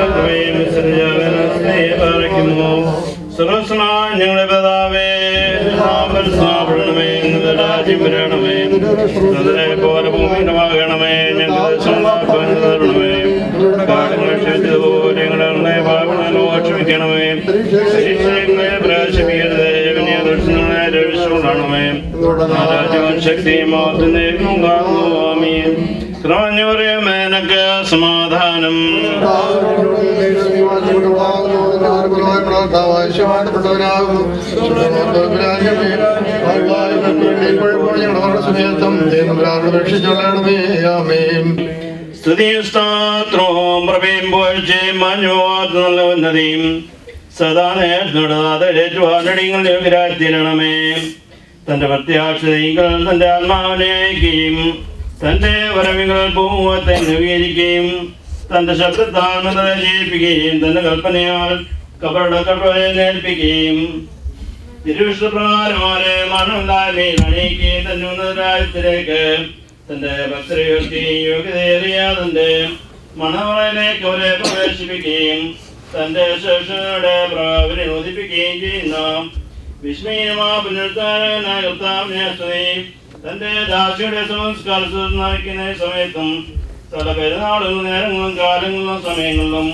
ത്വമേ വിസർജകനസ്നേ പാരയ്ക്കുന്നു സർവസ്ന ഞങ്ങളുടെ പിതാവേ രാജ്യം വരണമേ അതിനെ പോലെ ഭൂമിയുടെ മകണമേ ഞങ്ങൾ സമ്പാദിക്കാൻ തരണമേ പാഠങ്ങൾ ക്ഷമിച്ചതുപോലെ ഞങ്ങളുടെ പാപങ്ങളോ ക്ഷമിക്കണമേ. ശരീരങ്ങളെ പ്രകാശിപ്പിക്കരുത് ദർശനങ്ങളെ ശ്രമഞ്ഞൂറിയ മേനക സമാധാനം. സ്തുതിയും പ്രഭയും പോഴ്ച മഞ്ഞുവാത്ത് നല്ല ഉന്നതിയും സദാ നേടുവാനടിയങ്ങൾ യോഗ്യരായി തീരണമേ തന്റെ പ്രത്യാക്ഷതയും തന്റെ ആത്മാവിനേക്കും തന്റെ വരവികൾ ഭൂമുഖത്തെ നവീകരിക്കുകയും തന്റെ ശബ്ദത്താൽ മൃതരെ ജയിപ്പിക്കുകയും തന്റെ കൽപ്പനയാൽ കബറുടെ കൽപ്പനയെ നേൽപ്പിക്കുകയും മരണമില്ലായ്മയിൽ അണിയിക്കുകയും തന്റെ യോഗ്യതയേറിയ തന്റെ മണവറയിലേക്ക് അവരെ പ്രവേശിപ്പിക്കുകയും തന്റെ ശേഷയുടെ പ്രാവിനെ ഉദിപ്പിക്കുകയും ചെയ്യുന്ന വിസ്മയമാ പുനരുദ്ധാരകനായ കർത്താവിനെ തന്റെ ദാസിയുടെ സംസ്കാരം നയിക്കുന്ന സമയത്തും തല പെരുന്നാളും നേരങ്ങളും കാലങ്ങളും സമയങ്ങളിലും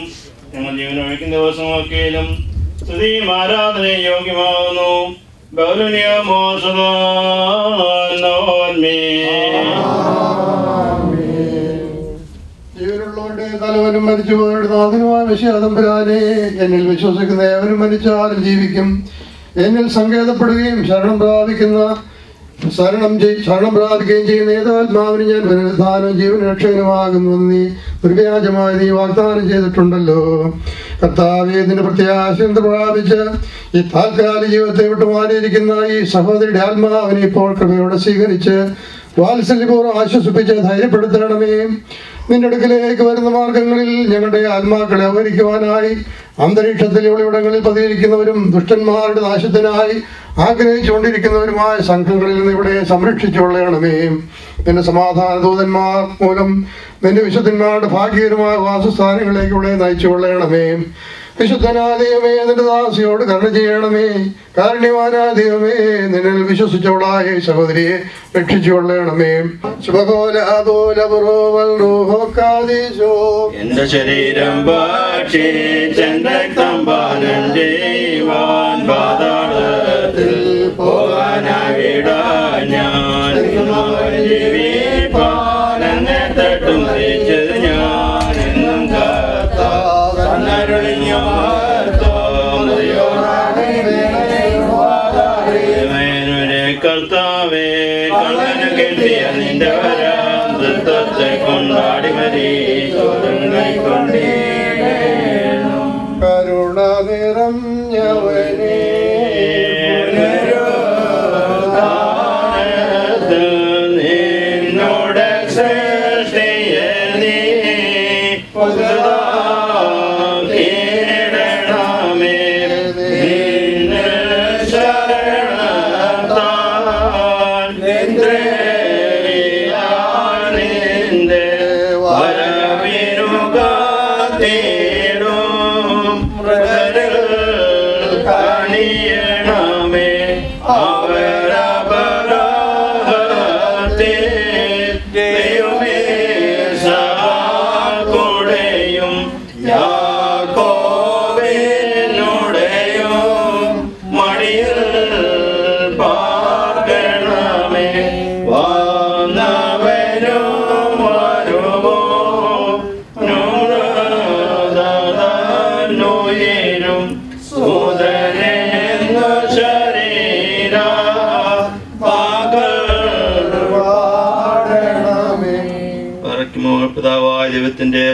ഞങ്ങൾ ജീവനൊഴിക്കുന്ന ദിവസമൊക്കെയിലും സ്തുതിയും ആരാധനയും യോഗ്യമാകുന്നു. തലവനും മരിച്ചുപോയവരുടെ നാഥനുമായ വിശ്വാസംപരാനെ എന്നിൽ വിശ്വസിക്കുന്ന ഏവനും മരിച്ചാലും ജീവിക്കും. എന്നിൽ സങ്കേതപ്പെടുകയും ശരണം പ്രാപിക്കുന്ന ശരണം ശരണം പ്രാപിക്കുകയും ചെയ്യുന്ന ഏതാത്മാവിന് ഞാൻ പുനരുദ്ധാനം ജീവൻ രക്ഷകനുമാകുന്നു നീ നിർവ്യാജമായി നീ വാഗ്ദാനം ചെയ്തിട്ടുണ്ടല്ലോ. കർത്താവെ നിന്റെ പ്രാപിച്ച് ഈ താൽക്കാലിക ജീവിതത്തെ വിട്ടുമാറിയിരിക്കുന്ന ഈ സഹോദരിയുടെ ആത്മാവിനെ ഇപ്പോൾ കൃപയോടെ സ്വീകരിച്ച് വാത്സല്യപൂർവം ആശ്വസിപ്പിച്ച് ധൈര്യപ്പെടുത്തണമേ. നിന്റെ അടുക്കിലേക്ക് വരുന്ന മാർഗങ്ങളിൽ ഞങ്ങളുടെ ആത്മാക്കളെ അവഹരിക്കുവാനായി അന്തരീക്ഷത്തിലെ ഒളിവിടങ്ങളിൽ പതിയിരിക്കുന്നവരും ദുഷ്ടന്മാരുടെ നാശത്തിനായി ആഗ്രഹിച്ചുകൊണ്ടിരിക്കുന്നവരുമായ സംഘങ്ങളിൽ നിന്ന് ഇവിടെ സംരക്ഷിച്ചുകൊള്ളണമേ. നിന്റെ സമാധാന ദൂതന്മാർ മൂലം നിന്റെ വിശുദ്ധന്മാരുടെ ഭാഗ്യകരമായ വാസസ്ഥാനങ്ങളിലേക്ക് ഇവിടെ നയിച്ചുകൊള്ളണമേ. വിശുദ്ധനാദൈവമേ നിന്റെ ദാസിയോട് കരുണ ചെയ്യണമേ. കാരുണ്യവാനാ ദൈവമേ നിന്നിൽ വിശ്വസിച്ചവളായ സഹോദരിയെ രക്ഷിച്ചുകൊള്ളണമേ ശുഭകോലാദോലപുറോവൽറൂഹോക്കാദീശോ എന്റെ ശരീരം പക്ഷേ രക്തം പാനം ചെയ്യുവാൻ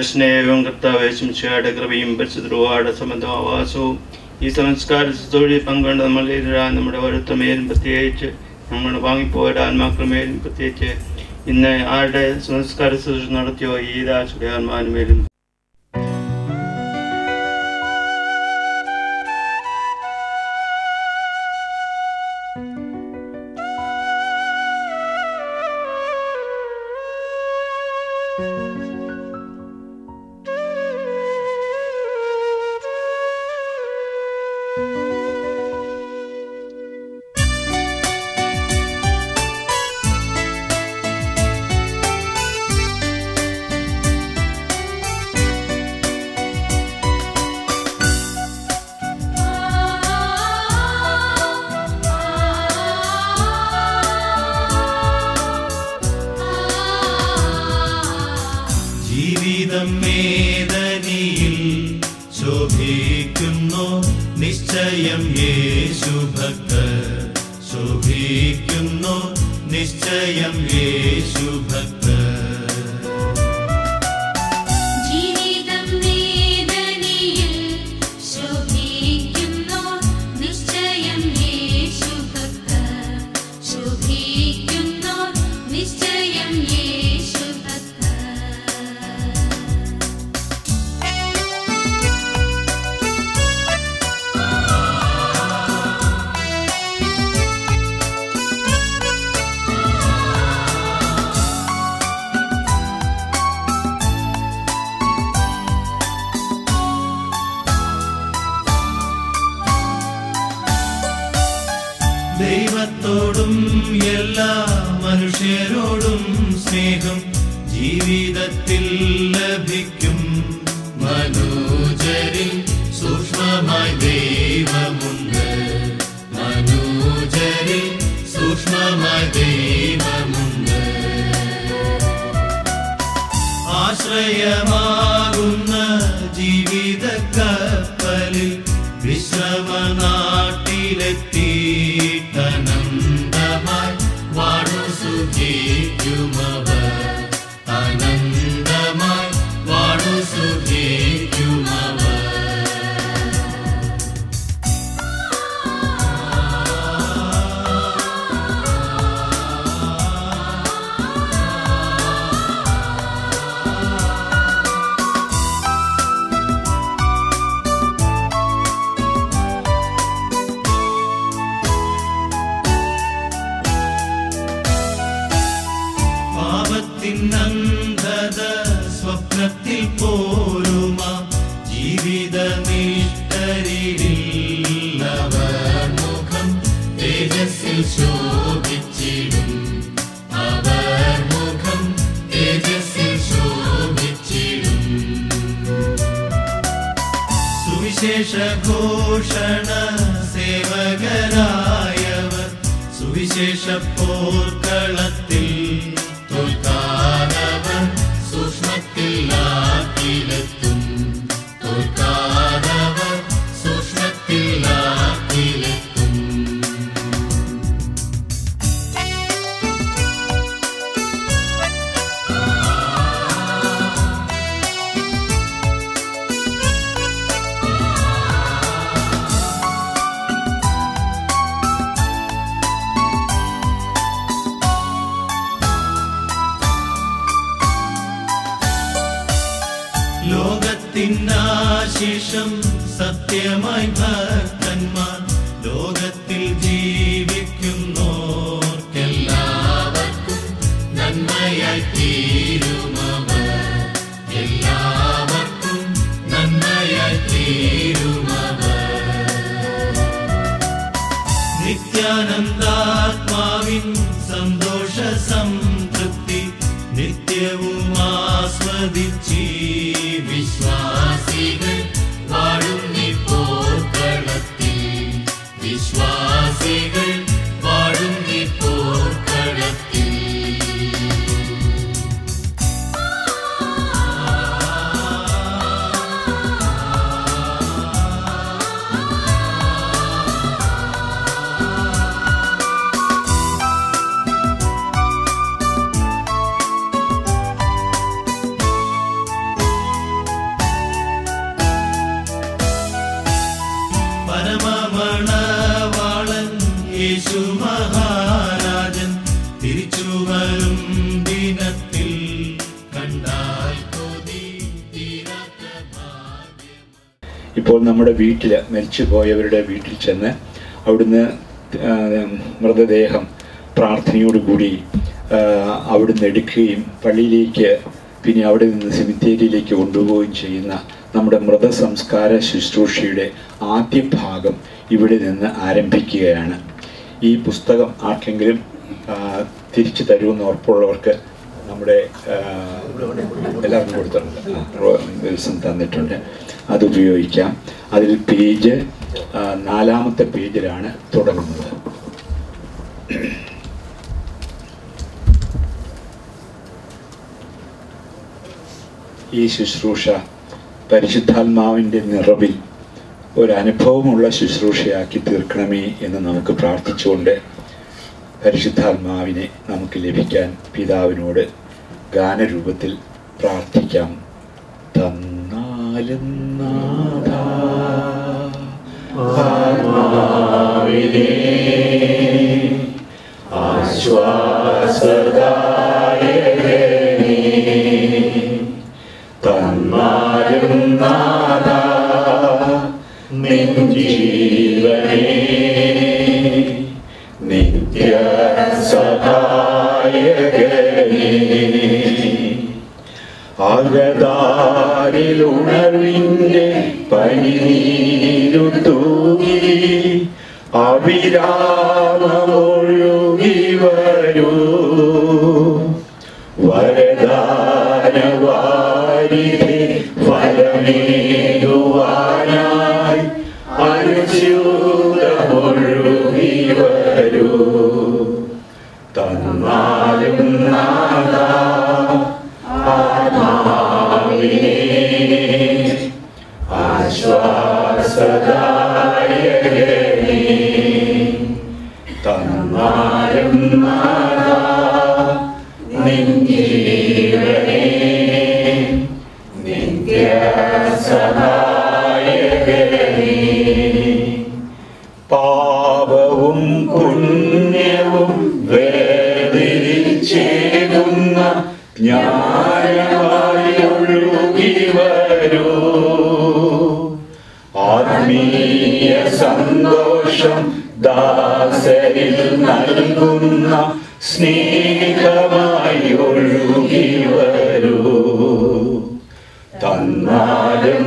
സ്നേഹവും കർത്താവേശം ശിയുടെ കൃപയും പരിശുദ്ധ സംബന്ധവാസവും ഈ സംസ്കാര തൊഴിൽ പങ്കുകൊണ്ട് നമ്മൾ എതിരാ നമ്മുടെ ഓരോരുത്തമേലും പ്രത്യേകിച്ച് നമ്മൾ വാങ്ങിപ്പോയുടെ ആത്മാക്കളുമേലും പ്രത്യേകിച്ച് ഇന്ന് ആരുടെ സംസ്കാര ശുശ്രൂഷ നടത്തിയോ ഈ രാശയുടെ ആത്മാവിനുമേലും ഇപ്പോൾ മരിച്ചു പോയവരുടെ വീട്ടിൽ ചെന്ന് അവിടുന്ന് മൃതദേഹം പ്രാർത്ഥനയോടുകൂടി അവിടുന്ന് എടുക്കുകയും പള്ളിയിലേക്ക് പിന്നെ അവിടെ നിന്ന് സെമിത്തേരിയിലേക്ക് കൊണ്ടുപോവുകയും ചെയ്യുന്ന നമ്മുടെ മൃതസംസ്കാര ശുശ്രൂഷയുടെ ആദ്യ ഭാഗം ഇവിടെ നിന്ന് ആരംഭിക്കുകയാണ്. ഈ പുസ്തകം ആർക്കെങ്കിലും തിരിച്ചു തരുമെന്ന് ഉറപ്പുള്ളവർക്ക് നമ്മുടെ എല്ലാവർക്കും കൊടുത്തിട്ടുണ്ട്. വിൽസൺ തന്നിട്ടുണ്ട്. അത് ഉപയോഗിക്കാം. അതിൽ പേജ് നാലാമത്തെ പേജിലാണ് തുടങ്ങുന്നത്. ഈ ശുശ്രൂഷ പരിശുദ്ധാത്മാവിന്റെ നിറവിൽ ഒരനുഭവമുള്ള ശുശ്രൂഷയാക്കി തീർക്കണമേ എന്ന് നമുക്ക് പ്രാർത്ഥിച്ചുകൊണ്ട് പരിശുദ്ധാത്മാവിനെ നമുക്ക് ലഭിക്കാൻ പിതാവിനോട് ഗാനരൂപത്തിൽ പ്രാർത്ഥിക്കാം. തന്നാലും നാഥാ ആത്മാവിനെ ആശ്വാസദായകനേ നിത്യ അകതാരിലുണർവിന്റെ പനിനീരു তুমি অবিরাম പാപവും പുണ്യവും വേദിരിച്ചേകുന്ന ജ്ഞാനമായി ഒഴുകി വരൂ ആത്മീയ സന്തോഷം ദാസരിൽ നൽകുന്ന സ്നേഹമായി ഒഴുകി വരൂ നാടും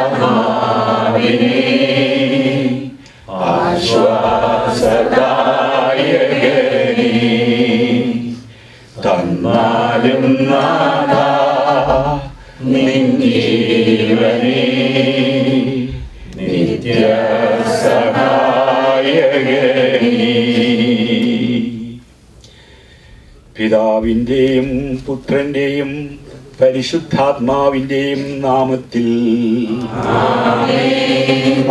നാഥാവിനെ ആശ്വാസദായകനെ തന്നാലും നാഥ നിഞ്ജീവനെ നിത്യസഹായകനെ പിതാവിന്റെയും പുത്രന്റെ പരിശുദ്ധാത്മാവിന്റെയും നാമത്തിൽ.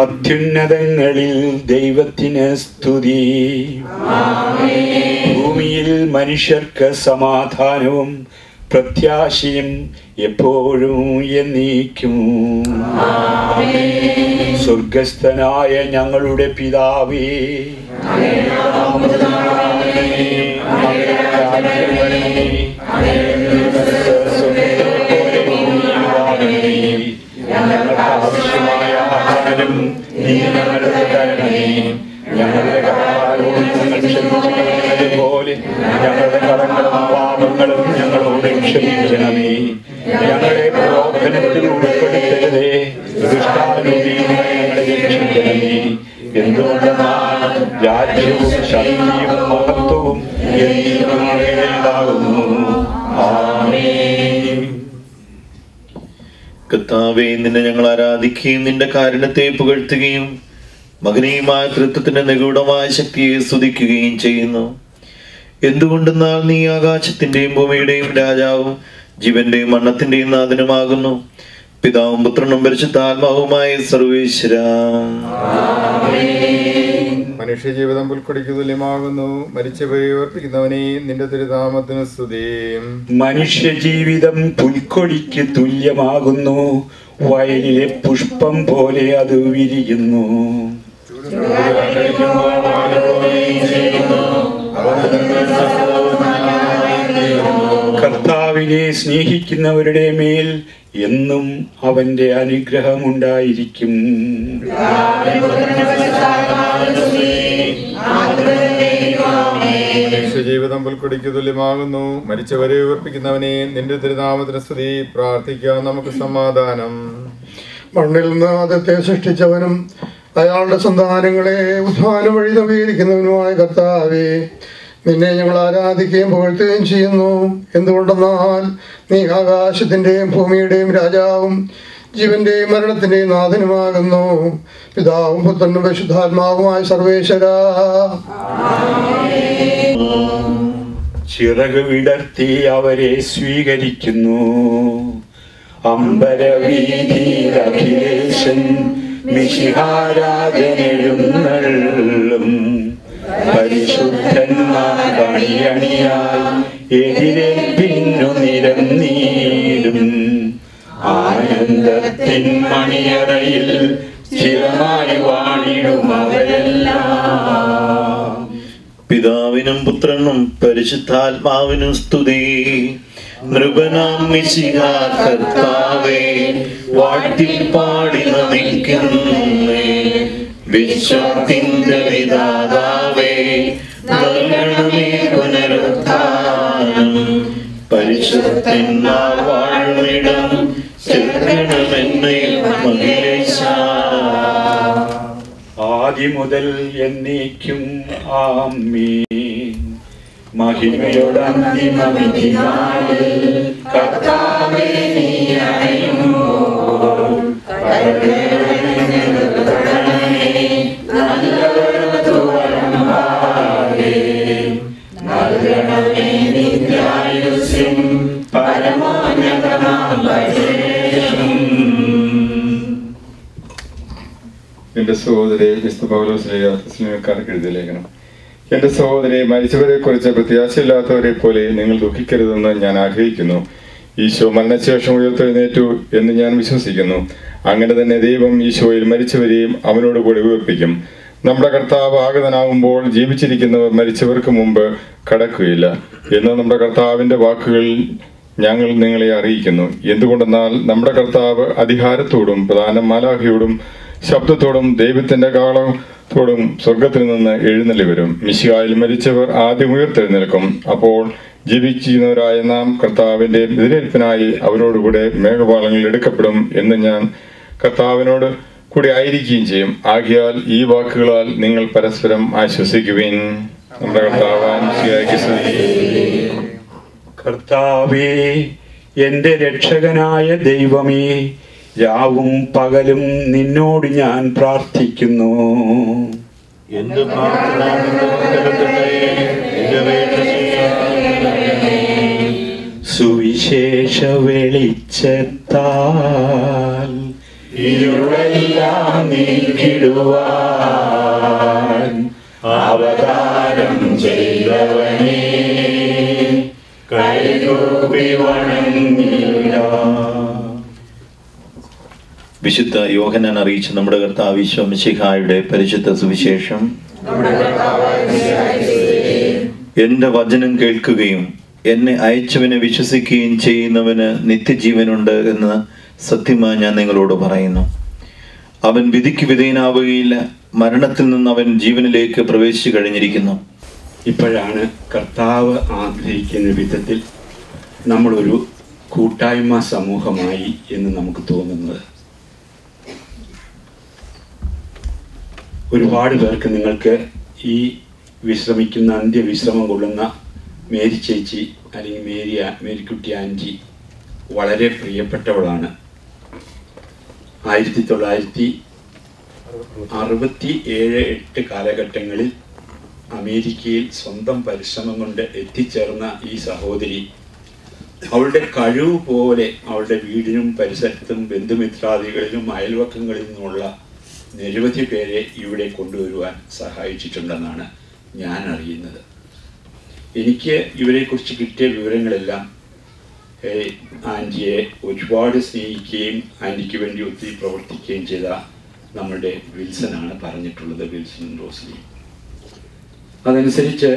അത്യുന്നതങ്ങളിൽ ദൈവത്തിന് സ്തുതി. ഭൂമിയിൽ മനുഷ്യർക്ക് സമാധാനവും പ്രത്യാശയും എപ്പോഴും എന്നീക്കും. സ്വർഗസ്ഥനായ ഞങ്ങളുടെ പിതാവേ. സമാധാനം നീ ഞങ്ങൾക്ക് തരണമേ ഞങ്ങളുടെ പോലെ ഞങ്ങളുടെ കടങ്ങളും പാപങ്ങളും ഞങ്ങളോട് ക്ഷമിക്കണമേ ഞങ്ങളെ പ്രലോഭനത്തിൽ ഉൾപ്പെടുത്തരുതേ. ദുഷ്ടാനുഭീ ഞങ്ങളെ രക്ഷിക്കണമേ. എന്തുകൊണ്ടെന്നാൽ രാജ്യവും ശക്തിയും മഹത്വവും എന്നേതാകുന്നു ആമേൻ കർത്താവെ നിന്നെ ഞങ്ങൾ ആരാധിക്കുകയും നിന്റെ കാരണത്തെ പുകഴ്ത്തുകയും മകനീയമായ തൃത്വത്തിന്റെ നിഗൂഢമായ ശക്തിയെ സ്തുതിക്കുകയും ചെയ്യുന്നു. എന്തുകൊണ്ടെന്നാൽ നീ ആകാശത്തിന്റെയും ഭൂമിയുടെയും രാജാവും ജീവന്റെയും മണ്ണത്തിന്റെയും നാഥനുമാകുന്നു. പിതാവും പുത്രനും പരിശുദ്ധാത്മാവുമായ സർവേശ്വര. മനുഷ്യജീവിതം പുൽക്കൊടിക്ക് തുല്യമാകുന്നു. മരിച്ചവരെ ഓർപ്പിക്കുന്നവനെ നിന്റെ തിരുനാമത്തിന് സ്തുതിയും മനുഷ്യജീവിതം പുൽക്കൊടിക്ക് തുല്യമാകുന്നു. വയലിലെ പുഷ്പം പോലെ അത് വിരിയുന്നു. കർത്താവിനെ സ്നേഹിക്കുന്നവരുടെ മേൽ എന്നും അവന്റെ അനുഗ്രഹമുണ്ടായിരിക്കും. ജീവിതം പുൽക്കൊടിക്ക് തുല്യമാകുന്നു. മരിച്ചവരെ ഉയർപ്പിക്കുന്നവനെ നിന്റെ തിരുനാമത്തിന് സ്തുതി. പ്രാർത്ഥിക്കാം നമുക്ക് സമാധാനം. മണ്ണിൽ നിന്ന് ആദ്യത്തെ സൃഷ്ടിച്ചവനും അയാളുടെ സന്താനങ്ങളെ ഉദ്ധാനം വഴി നവീകരിക്കുന്നവനുമായ കർത്താവേ നിന്നെ ഞങ്ങൾ ആരാധിക്കുകയും പുകഴ്ത്തുകയും ചെയ്യുന്നു. എന്തുകൊണ്ടെന്നാൽ നീ ആകാശത്തിന്റെയും ഭൂമിയുടെയും രാജാവും ജീവന്റെയും മരണത്തിന്റെയും നാഥനുമാകുന്നു. പിതാവും പുത്രനും പരിശുദ്ധാത്മാവുമായ സർവേശ്വര. ചിറക് വിടർത്തി അവരെ സ്വീകരിക്കുന്നു. അമ്പരവീതിയിൽ അഖിലേശൻ ആനന്ദത്തിൻ ചിരമായി അവരെല്ലാം. പിതാവിനും പുത്രനും പരിശുദ്ധാത്മാവിനും സ്തുതി. നൃപനാം മിശിഹ കർത്താവേ വാട്ടിൽ പാടി നമിക്കുന്നേ. വിശ്വത്തിന്റെ വിധാതാവേ നൽകണമേ പുനരുദ്ധാനം പരിശുദ്ധന്മാർ വാഴുമിടം ചേർക്കണമെന്നേ മഹിലേശ ആദ്യം മുതൽ എന്നേക്കും ആമീൻ. മഹിമയുടെ അന്തിമവിധി നാളിൽ കർത്താവേ നീ അണയുമ്പോൾ എന്റെ സഹോദരി വിശുദ്ധ എഴുതിയ ലേഖനം എന്റെ സഹോദരെ മരിച്ചവരെ കുറിച്ച് പ്രത്യാശയില്ലാത്തവരെ പോലെ നിങ്ങൾ ദുഃഖിക്കരുതെന്ന് ഞാൻ ആഗ്രഹിക്കുന്നു. ഈശോ മരണശേഷം ഉയർത്തെഴുന്നേറ്റു എന്ന് ഞാൻ വിശ്വസിക്കുന്നു. അങ്ങനെ തന്നെ ദൈവം ഈശോയിൽ മരിച്ചവരെയും അവനോട് കൂടി ഉയർപ്പിക്കും. നമ്മുടെ കർത്താവ് ആഗതനാകുമ്പോൾ ജീവിച്ചിരിക്കുന്നവർ മരിച്ചവർക്ക് മുമ്പ് കടക്കുകയില്ല. എന്ന് നമ്മുടെ കർത്താവിന്റെ വാക്കുകൾ ഞങ്ങൾ നിങ്ങളെ അറിയിക്കുന്നു. എന്തുകൊണ്ടെന്നാൽ നമ്മുടെ കർത്താവ് അധികാരത്തോടും പ്രധാന മാലാഹിയോടും ശബ്ദത്തോടും ദൈവത്തിന്റെ കാളത്തോടും സ്വർഗത്തിൽ നിന്ന് എഴുന്നള്ളി വരും. മിശികായിൽ മരിച്ചവർ ആദ്യം ഉയർത്തെഴുന്നേൽക്കും. അപ്പോൾ ജീവിച്ചിരുന്നവരായ നാം കർത്താവിന്റെ എതിരേൽപ്പിനായി അവരോടുകൂടെ മേഘപാലങ്ങളിൽ എടുക്കപ്പെടും എന്ന് ഞാൻ കർത്താവിനോട് കൂടി ആയിരിക്കുകയും ചെയ്യും. ആകിയാൽ ഈ വാക്കുകളാൽ നിങ്ങൾ പരസ്പരം ആശ്വസിക്കുവിൻ. നമ്മുടെ കർത്താവാൻ. കർത്താവേ എന്റെ രക്ഷകനായ ദൈവമേ രാവും പകലും നിന്നോട് ഞാൻ പ്രാർത്ഥിക്കുന്നു. സുവിശേഷ വെളിച്ചത്താൽ ഇരുളെല്ലാം നീക്കിടുവാൻ അവതാരം ചെയ്തവനേ. വിശുദ്ധ യോഹനൻ അറിയിച്ച നമ്മുടെ കർത്താവ് വിശ്വമിശിഹായുടെ പരിശുദ്ധ സുവിശേഷം. എന്റെ വചനം കേൾക്കുകയും എന്നെ അയച്ചവനെ വിശ്വസിക്കുകയും ചെയ്യുന്നവന് നിത്യജീവനുണ്ട് എന്ന് സത്യമായി ഞാൻ നിങ്ങളോട് പറയുന്നു. അവൻ വിധിക്ക് വിധേയനാവുകയില്ല. മരണത്തിൽ നിന്ന് അവൻ ജീവനിലേക്ക് പ്രവേശിച്ചു കഴിഞ്ഞിരിക്കുന്നു. ഇപ്പോഴാണ് കർത്താവ് ആഗ്രഹിക്കുന്ന വിധത്തിൽ നമ്മളൊരു കൂട്ടായ്മ സമൂഹമായി എന്ന് നമുക്ക് തോന്നുന്നത്. ഒരുപാട് പേർക്ക് നിങ്ങൾക്ക് ഈ വിശ്രമിക്കുന്ന അന്ത്യവിശ്രമം കൊള്ളുന്ന മേരി ചേച്ചി അല്ലെങ്കിൽ മേരി മേരിക്കുട്ടി ആന്റി വളരെ പ്രിയപ്പെട്ടവളാണ്. ആയിരത്തി തൊള്ളായിരത്തി അറുപത്തി ഏഴ് എട്ട് കാലഘട്ടങ്ങളിൽ അമേരിക്കയിൽ സ്വന്തം പരിശ്രമം കൊണ്ട് എത്തിച്ചേർന്ന ഈ സഹോദരി അവളുടെ കഴിവ് പോലെ അവളുടെ വീടിനും പരിസരത്തും ബന്ധുമിത്രാദികളിലും അയൽവക്കങ്ങളിൽ നിന്നുള്ള നിരവധി പേരെ ഇവിടെ കൊണ്ടുവരുവാൻ സഹായിച്ചിട്ടുണ്ടെന്നാണ് ഞാൻ അറിയുന്നത്. എനിക്ക് ഇവരെക്കുറിച്ച് കിട്ടിയ വിവരങ്ങളെല്ലാം ആന്റിയെ ഒരുപാട് സ്നേഹിക്കുകയും ആന്റിക്ക് വേണ്ടി ഒത്തിരി പ്രവർത്തിക്കുകയും ചെയ്ത നമ്മുടെ വിൽസനാണ് പറഞ്ഞിട്ടുള്ളത് വിൽസൺ റോസ്ലി. അതനുസരിച്ച്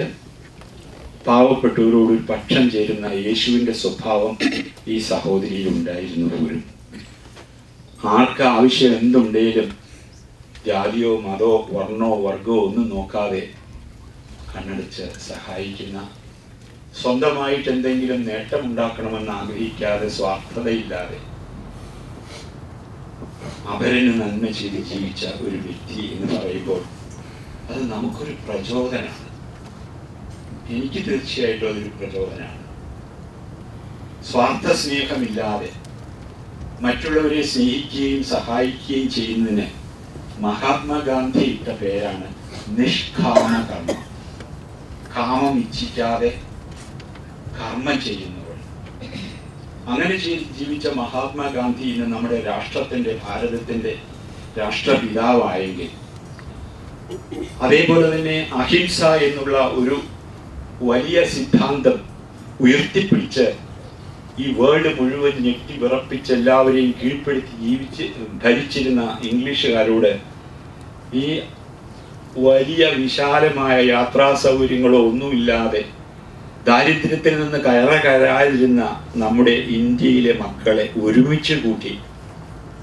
പാവപ്പെട്ടവരോട് പക്ഷം ചേരുന്ന യേശുവിന്റെ സ്വഭാവം ഈ സഹോദരിയിൽ ഉണ്ടായിരുന്നു പോലും ആർക്ക് ആവശ്യം എന്തുണ്ടെങ്കിലും ജാതിയോ മതോ വർണോ വർഗമോ ഒന്നും നോക്കാതെ കണ്ണടച്ച് സഹായിക്കുന്ന സ്വന്തമായിട്ട് എന്തെങ്കിലും നേട്ടമുണ്ടാക്കണമെന്ന് ആഗ്രഹിക്കാതെ സ്വാർത്ഥതയില്ലാതെ അവരന് നന്മ ചെയ്ത് ജീവിച്ച ഒരു വ്യക്തി എന്ന് പറയുമ്പോൾ അത് നമുക്കൊരു പ്രചോദനമാണ് എനിക്ക് തീർച്ചയായിട്ടും അതൊരു പ്രചോദനമാണ് സ്വാർത്ഥ സ്നേഹമില്ലാതെ മറ്റുള്ളവരെ സ്നേഹിക്കുകയും സഹായിക്കുകയും ചെയ്യുന്നതിന് മഹാത്മാഗാന്ധി ഇട്ട പേരാണ് നിഷ്കാമ കർമ്മം കാമം ഇച്ഛിക്കാതെ കർമ്മം ചെയ്യുന്നവർ അങ്ങനെ ജീവിച്ച മഹാത്മാഗാന്ധി ഇന്ന് നമ്മുടെ രാഷ്ട്രത്തിന്റെ ഭാരതത്തിന്റെ രാഷ്ട്രപിതാവായെങ്കിൽ അതേപോലെ തന്നെ അഹിംസ എന്നുള്ള ഒരു വലിയ സിദ്ധാന്തം ഉയർത്തിപ്പിടിച്ച് ഈ വേൾഡ് മുഴുവൻ ഞെട്ടി വിറപ്പിച്ച് എല്ലാവരെയും കീഴ്പ്പെടുത്തി ജീവിച്ച് ധരിച്ചിരുന്ന ഇംഗ്ലീഷുകാരോട് ഈ വലിയ വിശാലമായ യാത്രാ സൗകര്യങ്ങളോ ഒന്നുമില്ലാതെ ദാരിദ്ര്യത്തിൽ നിന്ന് കയറ കയറാതിരുന്ന നമ്മുടെ ഇന്ത്യയിലെ മക്കളെ ഒരുമിച്ച് കൂട്ടി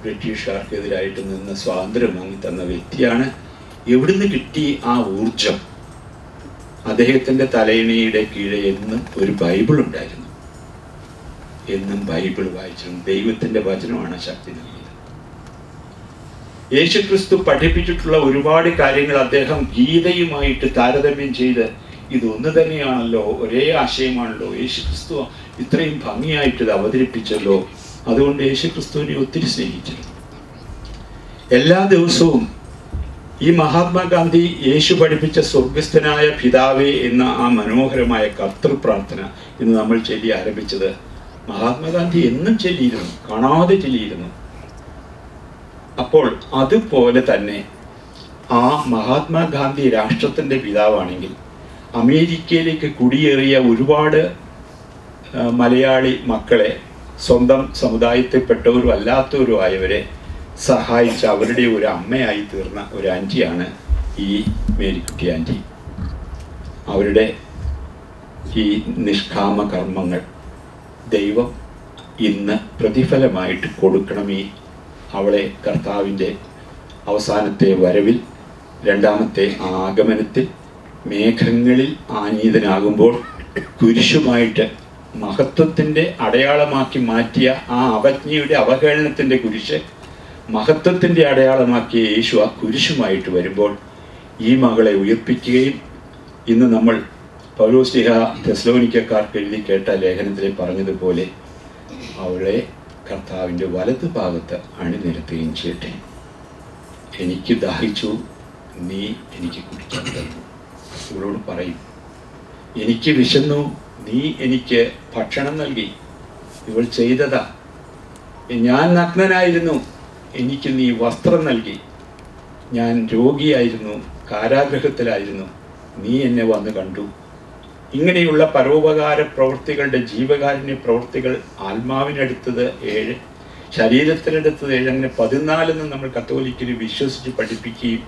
ബ്രിട്ടീഷുകാർക്കെതിരായിട്ട് നിന്ന് സ്വാതന്ത്ര്യം വാങ്ങി തന്ന വ്യക്തിയാണ് എവിടുന്ന് കിട്ടി ആ ഊർജം? അദ്ദേഹത്തിന്റെ തലയിണയുടെ കീഴെ എന്നും ഒരു ബൈബിൾ ഉണ്ടായിരുന്നു. എന്നും ബൈബിൾ വായിച്ചിരുന്നു. ദൈവത്തിന്റെ വചനമാണ് ശക്തി നൽകിയത്. യേശുക്രിസ്തു പഠിപ്പിച്ചിട്ടുള്ള ഒരുപാട് കാര്യങ്ങൾ അദ്ദേഹം ഗീതയുമായിട്ട് താരതമ്യം ചെയ്ത് ഇതൊന്നു തന്നെയാണല്ലോ ഒരേ ആശയമാണല്ലോ. യേശുക്രിസ്തു ഇത്രയും ഭംഗിയായിട്ട് ഇത് അവതരിപ്പിച്ചല്ലോ. അതുകൊണ്ട് യേശുക്രിസ്തുവിനെ ഒത്തിരി സ്നേഹിച്ചിരുന്നു. എല്ലാ ദിവസവും ഈ മഹാത്മാഗാന്ധി യേശു പഠിപ്പിച്ച സ്വർഗസ്ഥനായ പിതാവേ എന്ന ആ മനോഹരമായ കർത്തൃപ്രാർത്ഥന ഇന്ന് നമ്മൾ ചൊല്ലി ആരംഭിച്ചത്. മഹാത്മാഗാന്ധി എന്നും ചൊല്ലിയിരുന്നു കാണാതെ ചൊല്ലിയിരുന്നു. അപ്പോൾ അതുപോലെ തന്നെ ആ മഹാത്മാഗാന്ധി രാഷ്ട്രത്തിന്റെ പിതാവാണെങ്കിൽ അമേരിക്കയിലേക്ക് കുടിയേറിയ ഒരുപാട് മലയാളി മക്കളെ സ്വന്തം സമുദായത്തിൽപ്പെട്ടവരും അല്ലാത്തവരും ആയവരെ സഹായിച്ച അവരുടെ ഒരു അമ്മയായി തീർന്ന ഒരു ആന്റിയാണ് ഈ മേരിക്കുട്ടി ആന്റി. അവരുടെ ഈ നിഷ്കാമ കർമ്മങ്ങൾ ദൈവം ഇന്ന് പ്രതിഫലമായിട്ട് കൊടുക്കണം ഈ അവളെ കർത്താവിന്റെ അവസാനത്തെ വരവിൽ രണ്ടാമത്തെ ആഗമനത്തിൽ മേഘങ്ങളിൽ ആനീതനാകുമ്പോൾ കുരിശുമായിട്ട് മഹത്വത്തിന്റെ അടയാളമാക്കി മാറ്റിയ ആ അവജ്ഞയുടെ അവഹേളനത്തിന്റെ കുരിശ് മഹത്വത്തിന്റെ അടയാളമാക്കിയ യേശു ആ കുരിശുമായിട്ട് വരുമ്പോൾ ഈ മകളെ ഉയർപ്പിക്കുകയും ഇന്ന് നമ്മൾ പൗലോസ്ലിഹ തെസ്ലോനിക്കക്കാർക്ക് എഴുതി കേട്ട ലേഖനത്തിൽ പറഞ്ഞതുപോലെ അവളെ കർത്താവിന്റെ വലത് ഭാഗത്ത് അണിനിരത്തുകയും ചെയ്യട്ടെ. എനിക്ക് ദാഹിച്ചു നീ എനിക്ക് കുടിക്കാൻ തന്നു. ഇവളോട് പറയും എനിക്ക് വിശന്നു നീ എനിക്ക് ഭക്ഷണം നൽകി. ഇവൾ ചെയ്തതാ. ഞാൻ നഗ്നനായിരുന്നു. എനിക്ക് നീ വസ്ത്രം നൽകി. ഞാൻ രോഗിയായിരുന്നു കാരാഗ്രഹത്തിലായിരുന്നു. നീ എന്നെ വന്ന് കണ്ടു. ഇങ്ങനെയുള്ള പരോപകാര പ്രവൃത്തികളുടെ ജീവകാരുണ്യ പ്രവൃത്തികൾ ആത്മാവിനെടുത്തത് ഏഴ് ശരീരത്തിനെടുത്തത് ഏഴ് അങ്ങനെ പതിനാലെന്ന് നമ്മൾ കത്തോലിക്കൽ വിശ്വസിച്ച് പഠിപ്പിക്കുകയും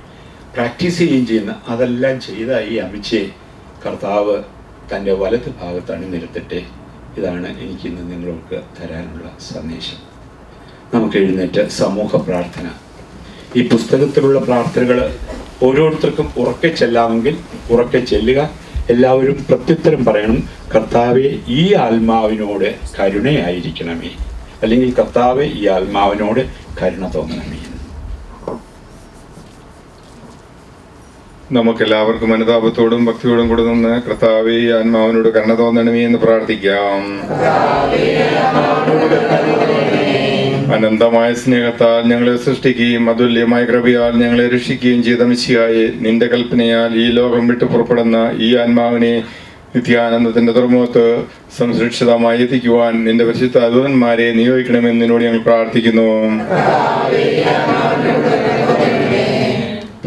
പ്രാക്ടീസ് ചെയ്യുകയും ചെയ്യുന്ന അതെല്ലാം ചെയ്ത ഈ അമിച്ചയെ കർത്താവ് തന്റെ വലത് ഭാഗത്താണ് നിരത്തട്ടെ ഇതാണ് എനിക്കിന്ന് നിങ്ങൾക്ക് തരാനുള്ള സന്ദേശം. നമുക്ക് എഴുന്നേറ്റ് സമൂഹ പ്രാർത്ഥന. ഈ പുസ്തകത്തിലുള്ള പ്രാർത്ഥനകൾ ഓരോരുത്തർക്കും ഉറക്കെ ചെല്ലാമെങ്കിൽ ഉറക്കെ ചെല്ലുക എല്ലാവരും പ്രത്യുത്തരം പറയണം കർത്താവെ ഈ ആത്മാവിനോട് കരുണയായിരിക്കണമേ. അല്ലെങ്കിൽ കർത്താവെ ഈ ആത്മാവിനോട് കരുണ തോന്നണമേ. നമുക്ക് എല്ലാവർക്കും അനുതാപത്തോടും ഭക്തിയോടും കൂടെ നിന്ന് കർത്താവെ ഈ ആത്മാവിനോട് കരുണ തോന്നണമേ എന്ന് പ്രാർത്ഥിക്കാം. അനന്തമായ സ്നേഹത്താൽ ഞങ്ങളെ സൃഷ്ടിക്കുകയും അതുല്യമായ കൃപയാൽ ഞങ്ങളെ രക്ഷിക്കുകയും ചെയ്ത മിശിയായി നിന്റെ കൽപ്പനയാൽ ഈ ലോകം വിട്ടു പുറപ്പെടുന്ന ഈ ആത്മാവിനെ നിത്യാനന്ദത്തിന്റെ തുറമുഖത്ത് സംരക്ഷിതമായി എത്തിക്കുവാൻ നിന്റെ പരിശുദ്ധ ദൂതന്മാരെ നിയോഗിക്കണമെന്ന് നിന്നോട് ഞങ്ങൾ പ്രാർത്ഥിക്കുന്നു.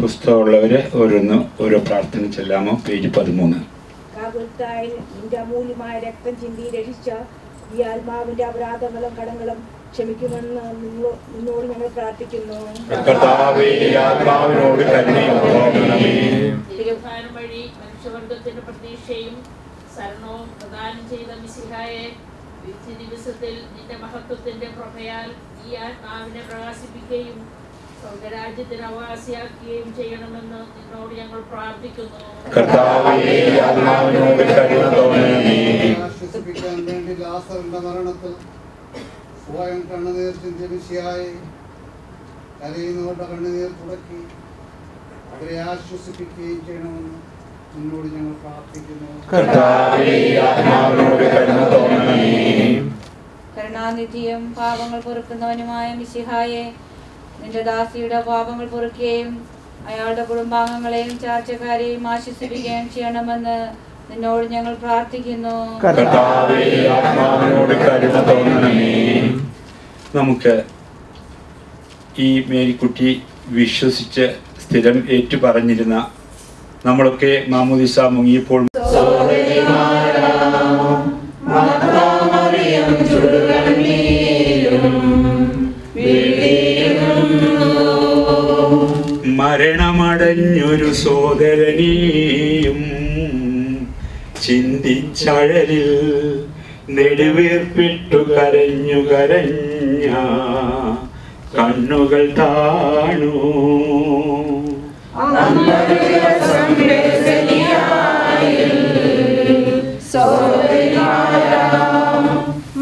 പുസ്തകമുള്ളവര് ഓരോന്ന് ഓരോ പ്രാർത്ഥന ചെല്ലാമോ? പേജ് പതിമൂന്ന്. നിന്റെ അമൂല്യമായ രക്തം ചിന്തി രക്ഷിച്ച ഈ ആത്മാവിന്റെ അപരാധങ്ങളും കടങ്ങളും ക്ഷമിക്കുമെന്ന് നിന്നോ- നിന്നോട് ഞങ്ങൾ പ്രാർത്ഥിക്കുന്നു. ആത്മാവിനോട് തിരുഭാരം വഴി മനുഷ്യവർഗത്തിന്റെ പ്രതീക്ഷയും ശരണവും പ്രദാനം ചെയ്ത മിസിഹായെ ദിവസത്തിൽ നിന്റെ മഹത്വത്തിന്റെ പ്രഭയാൽ ഈ ആത്മാവിനെ പ്രകാശിപ്പിക്കുകയും സ്വർഗരാജ്യത്തിന് അവകാശിയാക്കുകയും ചെയ്യണമെന്ന് നിന്നോട് ഞങ്ങൾ പ്രാർത്ഥിക്കുന്നു. വേണ്ടി ലാസറിന്റെ മരണത്തിൽ സ്വയം കണ്ണുനീർ ചിന്തിയ മിശിയായി കരയുന്നവരുടെ കണ്ണുനീർ തുടക്കി അവരെ ആശ്വസിപ്പിക്കുകയും ചെയ്യണമെന്ന് നിന്നോട് ഞങ്ങൾ പ്രാർത്ഥിക്കുന്നു. കരുണാനിധിയും പാപങ്ങൾ പൊറുക്കുന്നവനുമായ മിശിഹായെ നിന്റെ ദാസിയുടെ പാപങ്ങൾ പൊറുക്കുകയും അയാളുടെ കുടുംബാംഗങ്ങളെയും ചാർച്ചക്കാരെയും ആശ്വസിപ്പിക്കുകയും ചെയ്യണമെന്ന് നിന്നോട് ഞങ്ങൾ പ്രാർത്ഥിക്കുന്നു. നമുക്ക് ഈ മേരിക്കുട്ടി വിശ്വസിച്ച് സ്ഥിരം ഏറ്റു പറഞ്ഞിരുന്ന നമ്മളൊക്കെ മാമുദിസ മുങ്ങിയപ്പോൾ മരണമടഞ്ഞൊരു സോദരനെയും ചിന്തിച്ചഴലിൽ നെടുവീർപ്പിട്ടു കരഞ്ഞു കരഞ്ഞ കണ്ണുകൾ താണു.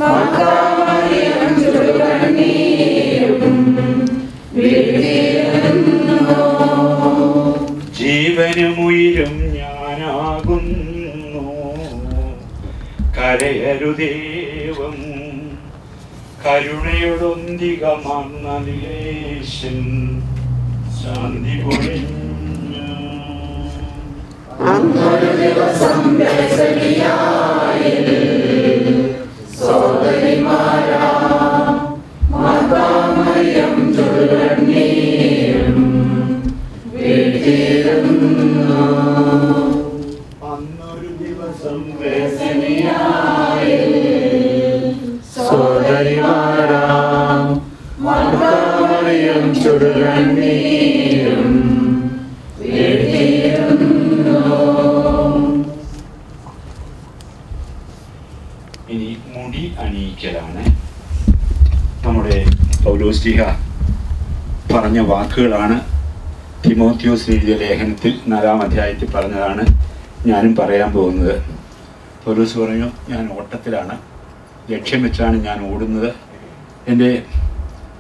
ജീവനുമുയിരും ഗുരുദേവം കരുണയോടൊന്തികമാർന്നനിലേശൻ ശാന്തി അന്നൊരു ദിവസം സോദരിമാരാ അന്നൊരു വാക്കുകളാണ് തിമോത്യോസ് എഴുതിയ ലേഖനത്തിൽ നാലാം അധ്യായത്തിൽ പറഞ്ഞതാണ് ഞാനും പറയാൻ പോകുന്നത്. പൗലോസ് പറഞ്ഞു ഞാൻ ഓട്ടത്തിലാണ്. ലക്ഷ്യം വെച്ചാണ് ഞാൻ ഓടുന്നത്. എന്റെ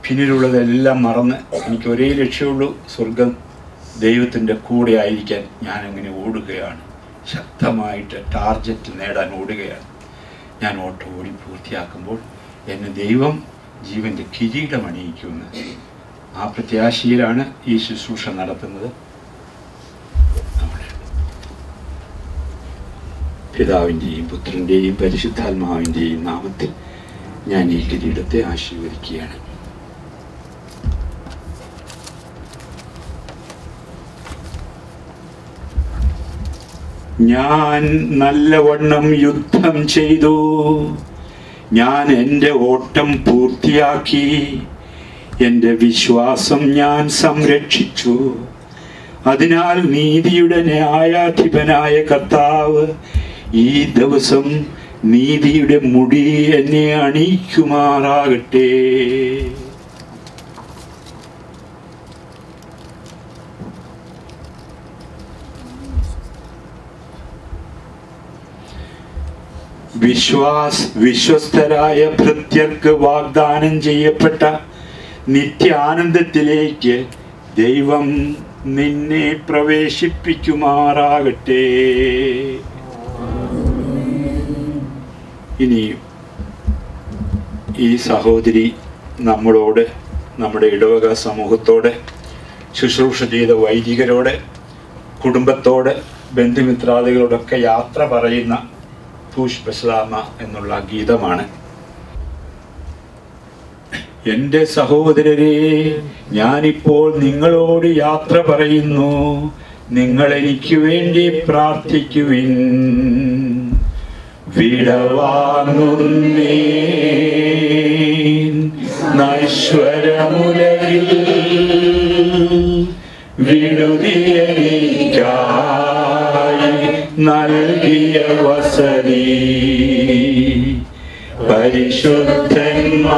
പിന്നിലുള്ളതെല്ലാം മറന്ന് എനിക്ക് ഒരേ ലക്ഷ്യമുള്ളൂ. സ്വർഗം ദൈവത്തിന്റെ കൂടെ ആയിരിക്കാൻ ഞാൻ അങ്ങനെ ഓടുകയാണ്. ശക്തമായിട്ട് ടാർജറ്റ് നേടാൻ ഓടുകയാണ്. ഞാൻ ഓട്ടം ഓടി പൂർത്തിയാക്കുമ്പോൾ എന്നെ ദൈവം ജീവന്റെ കിരീടം അണിയിക്കുമെന്ന് ആ പ്രത്യാശയിലാണ് ഈ ശുശ്രൂഷ നടത്തുന്നത്. പിതാവിന്റെയും പുത്രന്റെയും പരിശുദ്ധാത്മാവിന്റെയും നാമത്തിൽ ഞാൻ ഈ കിരീടത്തെ ആശീർവദിക്കുകയാണ്. ഞാൻ നല്ലവണ്ണം യുദ്ധം ചെയ്തു. ഞാൻ എന്റെ ഓട്ടം പൂർത്തിയാക്കി. എന്റെ വിശ്വാസം ഞാൻ സംരക്ഷിച്ചു. അതിനാൽ നീതിയുടെ ന്യായാധിപനായ കർത്താവ് ഈ ദിവസം നീതിയുടെ മുടി എന്നെ അണിയിക്കുമാറാകട്ടെ. വിശ്വാസ് വിശ്വസ്തരായ പ്രത്യർക്ക് വാഗ്ദാനം ചെയ്യപ്പെട്ട നിത്യാനന്ദത്തിലേക്ക് ദൈവം നിന്നെ പ്രവേശിപ്പിക്കുമാറാകട്ടെ. ഇനി ഈ സഹോദരി നമ്മളോട് നമ്മുടെ ഇടവക സമൂഹത്തോട് ശുശ്രൂഷ ചെയ്ത വൈദികരോട് കുടുംബത്തോട് ബന്ധുമിത്രാദികളോടൊക്കെ യാത്ര പറയുന്ന പുഷ്പസ്ലാമ എന്നുള്ള ഗീതമാണ്. എന്റെ സഹോദരരെ ഞാനിപ്പോൾ നിങ്ങളോട് യാത്ര പറയുന്നു. നിങ്ങൾ എനിക്ക് വേണ്ടി പ്രാർത്ഥിക്കുവിൻ. വിടവാങ്ങുന്നേ വിടുതിയനിക്കായി നൽകിയ വസതി. പരിശുദ്ധന്മാർ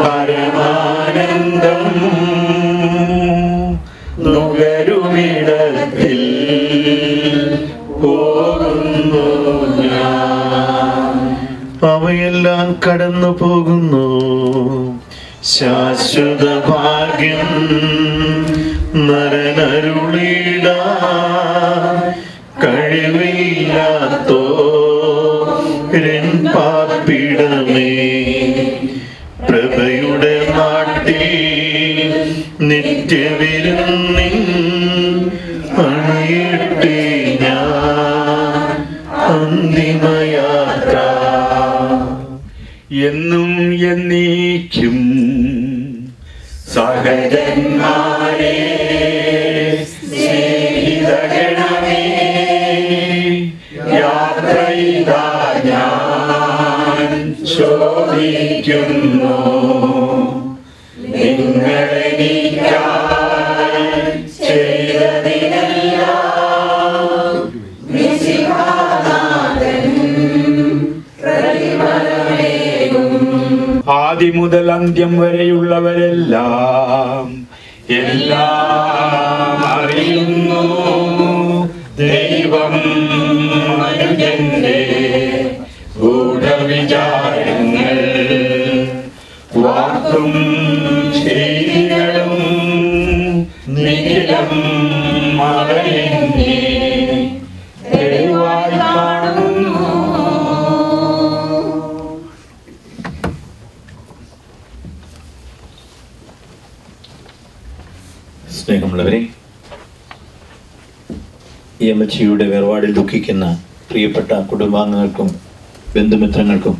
പരമാനന്ദം നുകരുമിടത്തിൽ പോകുന്നു അവയെല്ലാം കടന്നു പോകുന്നു. ശാശ്വത ഭാഗ്യം നരനരുളിട കഴിവില്ലാത്തോ പാർപ്പിടമേ പ്രഭയുടെ നാട്ടിൽ നിത്യവിരുന്നിൻ അണിയിട്ടേ ഞാൻ അന്തിമയാത്ര. എന്നും എന്നീക്കും സഹജന്മാരെ ഞാൻ ചോദിക്കുന്നു നിങ്ങളെനിക്കായി ചെയ്തതിനെല്ലാം ആദി മുതൽ അന്ത്യം വരെയുള്ളവരെല്ലാം എല്ലാം അറിയുന്നു. ദൈവം മനുജന്റെ വാക്കും ചെയ്തികളും നിഖിലം അവനെന്നെ തെളിവായി സ്നേഹമുള്ളവരെ ഈ അമ്മച്ചിയുടെ വേർപാടിൽ ദുഃഖിക്കുന്ന പ്രിയപ്പെട്ട കുടുംബാംഗങ്ങൾക്കും ബന്ധുമിത്രങ്ങൾക്കും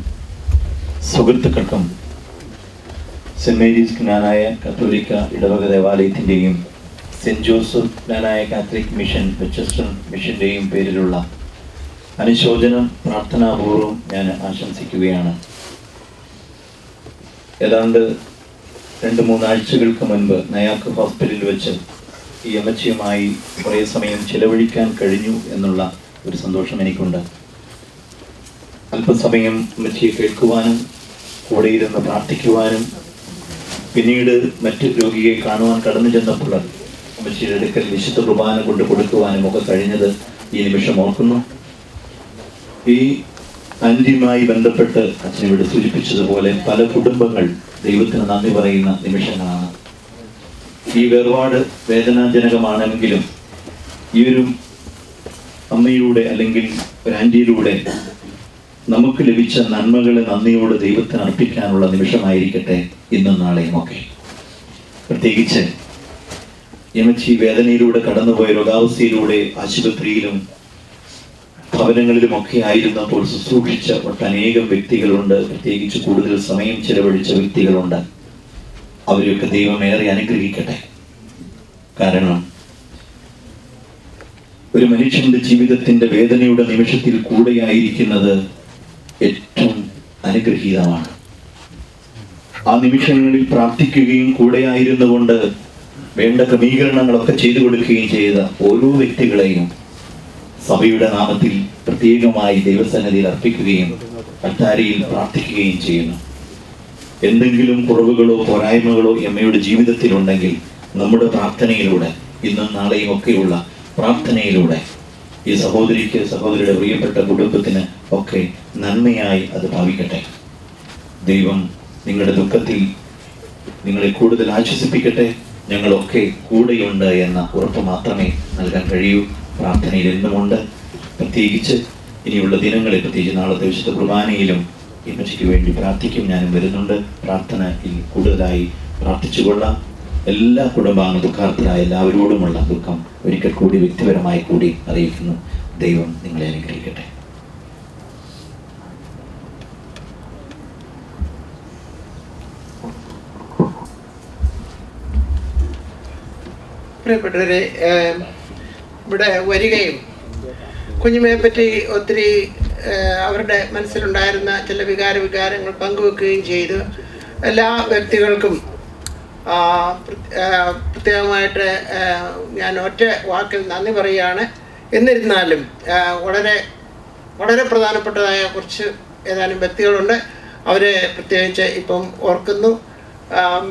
സുഹൃത്തുക്കൾക്കും സെന്റ് മേരീസ് ജ്ഞാനായ കത്തോലിക്ക ഇടവക ദേവാലയത്തിന്റെയും saint Joseph Knanaya Catholic mission വെച്ചസ്റ്റൺ മിഷന്റെയും പേരിലുള്ള അനുശോചനം പ്രാർത്ഥനാപൂർവം ഞാൻ ആശംസിക്കുകയാണ്. ഏതാണ്ട് രണ്ട് മൂന്നാഴ്ചകൾക്ക് മുൻപ് നയാക്ക് ഹോസ്പിറ്റലിൽ വെച്ച് ഈ അമ്മച്ചിയുമായി കുറേ സമയം ചിലവഴിക്കാൻ കഴിഞ്ഞു എന്നുള്ള ഒരു സന്തോഷം എനിക്കുണ്ട്. അല്പസമയം അമ്മച്ചിയെ കേൾക്കുവാനും കൂടെ ഇരുന്ന് പ്രാർത്ഥിക്കുവാനും പിന്നീട് മറ്റ് രോഗിയെ കാണുവാൻ കടന്നു ചെന്നപ്പോൾ അമ്മച്ചിയുടെ അടുക്കൽ വിശുദ്ധ കുർബാന കൊണ്ട് കൊടുക്കുവാനും ഒക്കെ കഴിഞ്ഞത് ഈ നിമിഷം ഓർക്കുന്നു. ഈ ആന്റിയുമായി ബന്ധപ്പെട്ട് അച്ഛനിവിടെ സൂചിപ്പിച്ചതുപോലെ പല കുടുംബങ്ങൾ ദൈവത്തിന് നന്ദി പറയുന്ന നിമിഷങ്ങളാണ്. ഈ വേർപാട് വേദനാജനകമാണെങ്കിലും ഈ ഒരു അമ്മയിലൂടെ അല്ലെങ്കിൽ ഒരു ആന്റിയിലൂടെ നമുക്ക് ലഭിച്ച നന്മകളെ നന്ദിയോട് ദൈവത്തിന് അർപ്പിക്കാനുള്ള നിമിഷമായിരിക്കട്ടെ ഇന്നും നാളെയും ഒക്കെ. പ്രത്യേകിച്ച് എമച്ചി വേദനയിലൂടെ കടന്നുപോയ രോഗാവസ്ഥയിലൂടെ ആശുപത്രിയിലും ഭവനങ്ങളിലുമൊക്കെ ആയിരുന്നപ്പോൾ ശുശ്രൂഷിച്ച ഒട്ടനേകം വ്യക്തികളുണ്ട്. പ്രത്യേകിച്ച് കൂടുതൽ സമയം ചെലവഴിച്ച വ്യക്തികളുണ്ട്. അവരെയൊക്കെ ദൈവം ഏറെ അനുഗ്രഹിക്കട്ടെ. കാരണം ഒരു മനുഷ്യന്റെ ജീവിതത്തിന്റെ വേദനയുടെ നിമിഷത്തിൽ കൂടെയായിരിക്കുന്നത് ഏറ്റവും അനുഗ്രഹീതമാണ്. ആ നിമിഷങ്ങളിൽ പ്രാർത്ഥിക്കുകയും കൂടെയായിരുന്നുകൊണ്ട് വേണ്ട ക്രമീകരണങ്ങളൊക്കെ ചെയ്തു കൊടുക്കുകയും ചെയ്ത ഓരോ വ്യക്തികളെയും സഭയുടെ നാമത്തിൽ പ്രത്യേകമായി ദൈവസന്നിധിയിൽ അർപ്പിക്കുകയും അട്ടാരിയിൽ പ്രാർത്ഥിക്കുകയും ചെയ്യുന്നു. എന്തെങ്കിലും കുറവുകളോ പോരായ്മകളോ എമ്മയുടെ ജീവിതത്തിലുണ്ടെങ്കിൽ നമ്മുടെ പ്രാർത്ഥനയിലൂടെ ഇന്നും നാളെയും ഒക്കെയുള്ള പ്രാർത്ഥനയിലൂടെ ഈ സഹോദരിക്ക് സഹോദരിയുടെ പ്രിയപ്പെട്ട കുടുംബത്തിന് ഒക്കെ നന്മയായി അത് ഭാവിക്കട്ടെ. ദൈവം നിങ്ങളുടെ ദുഃഖത്തിൽ നിങ്ങളെ കൂടുതൽ ആശ്വസിപ്പിക്കട്ടെ. ഞങ്ങളൊക്കെ കൂടെയുണ്ട് എന്ന ഉറപ്പ് മാത്രമേ നൽകാൻ കഴിയൂ. പ്രാർത്ഥനയിൽ എന്നുമുണ്ട്. പ്രത്യേകിച്ച് ഇനിയുള്ള ദിനങ്ങളിൽ പ്രത്യേകിച്ച് നാളത്തെ വിശുദ്ധ കുർബാനയിലും ഇമ്മച്ചിക്ക് വേണ്ടി പ്രാർത്ഥിക്കും. ഞാനും വരുന്നുണ്ട്. പ്രാർത്ഥനയിൽ കൂടുതലായി പ്രാർത്ഥിച്ചുകൊള്ളാം. എല്ലാ കുടുംബാംഗ ദുഃഖാർത്ഥരായ എല്ലാവരോടുമുള്ള ദുഃഖം ഒരിക്കൽ കൂടി വ്യക്തിപരമായി കൂടി അറിയിക്കുന്നു. ദൈവം നിങ്ങളെ അനുഗ്രഹിക്കട്ടെ. പ്രിയപ്പെട്ടവരെ ഇവിടെ വരികയും കുഞ്ഞുമയെ പറ്റി ഒത്തിരി അവരുടെ മനസ്സിലുണ്ടായിരുന്ന ചില വികാര വികാരങ്ങൾ പങ്കുവെക്കുകയും ചെയ്ത്. എല്ലാ വ്യക്തികൾക്കും പ്രത്യേകമായിട്ട് ഞാൻ ഒറ്റ വാക്കിൽ നന്ദി പറയുകയാണ്. എന്നിരുന്നാലും വളരെ വളരെ പ്രധാനപ്പെട്ടതായ കുറച്ച് ഏതാനും വ്യക്തികളുണ്ട്. അവരെ പ്രത്യേകിച്ച് ഇപ്പം ഓർക്കുന്നു.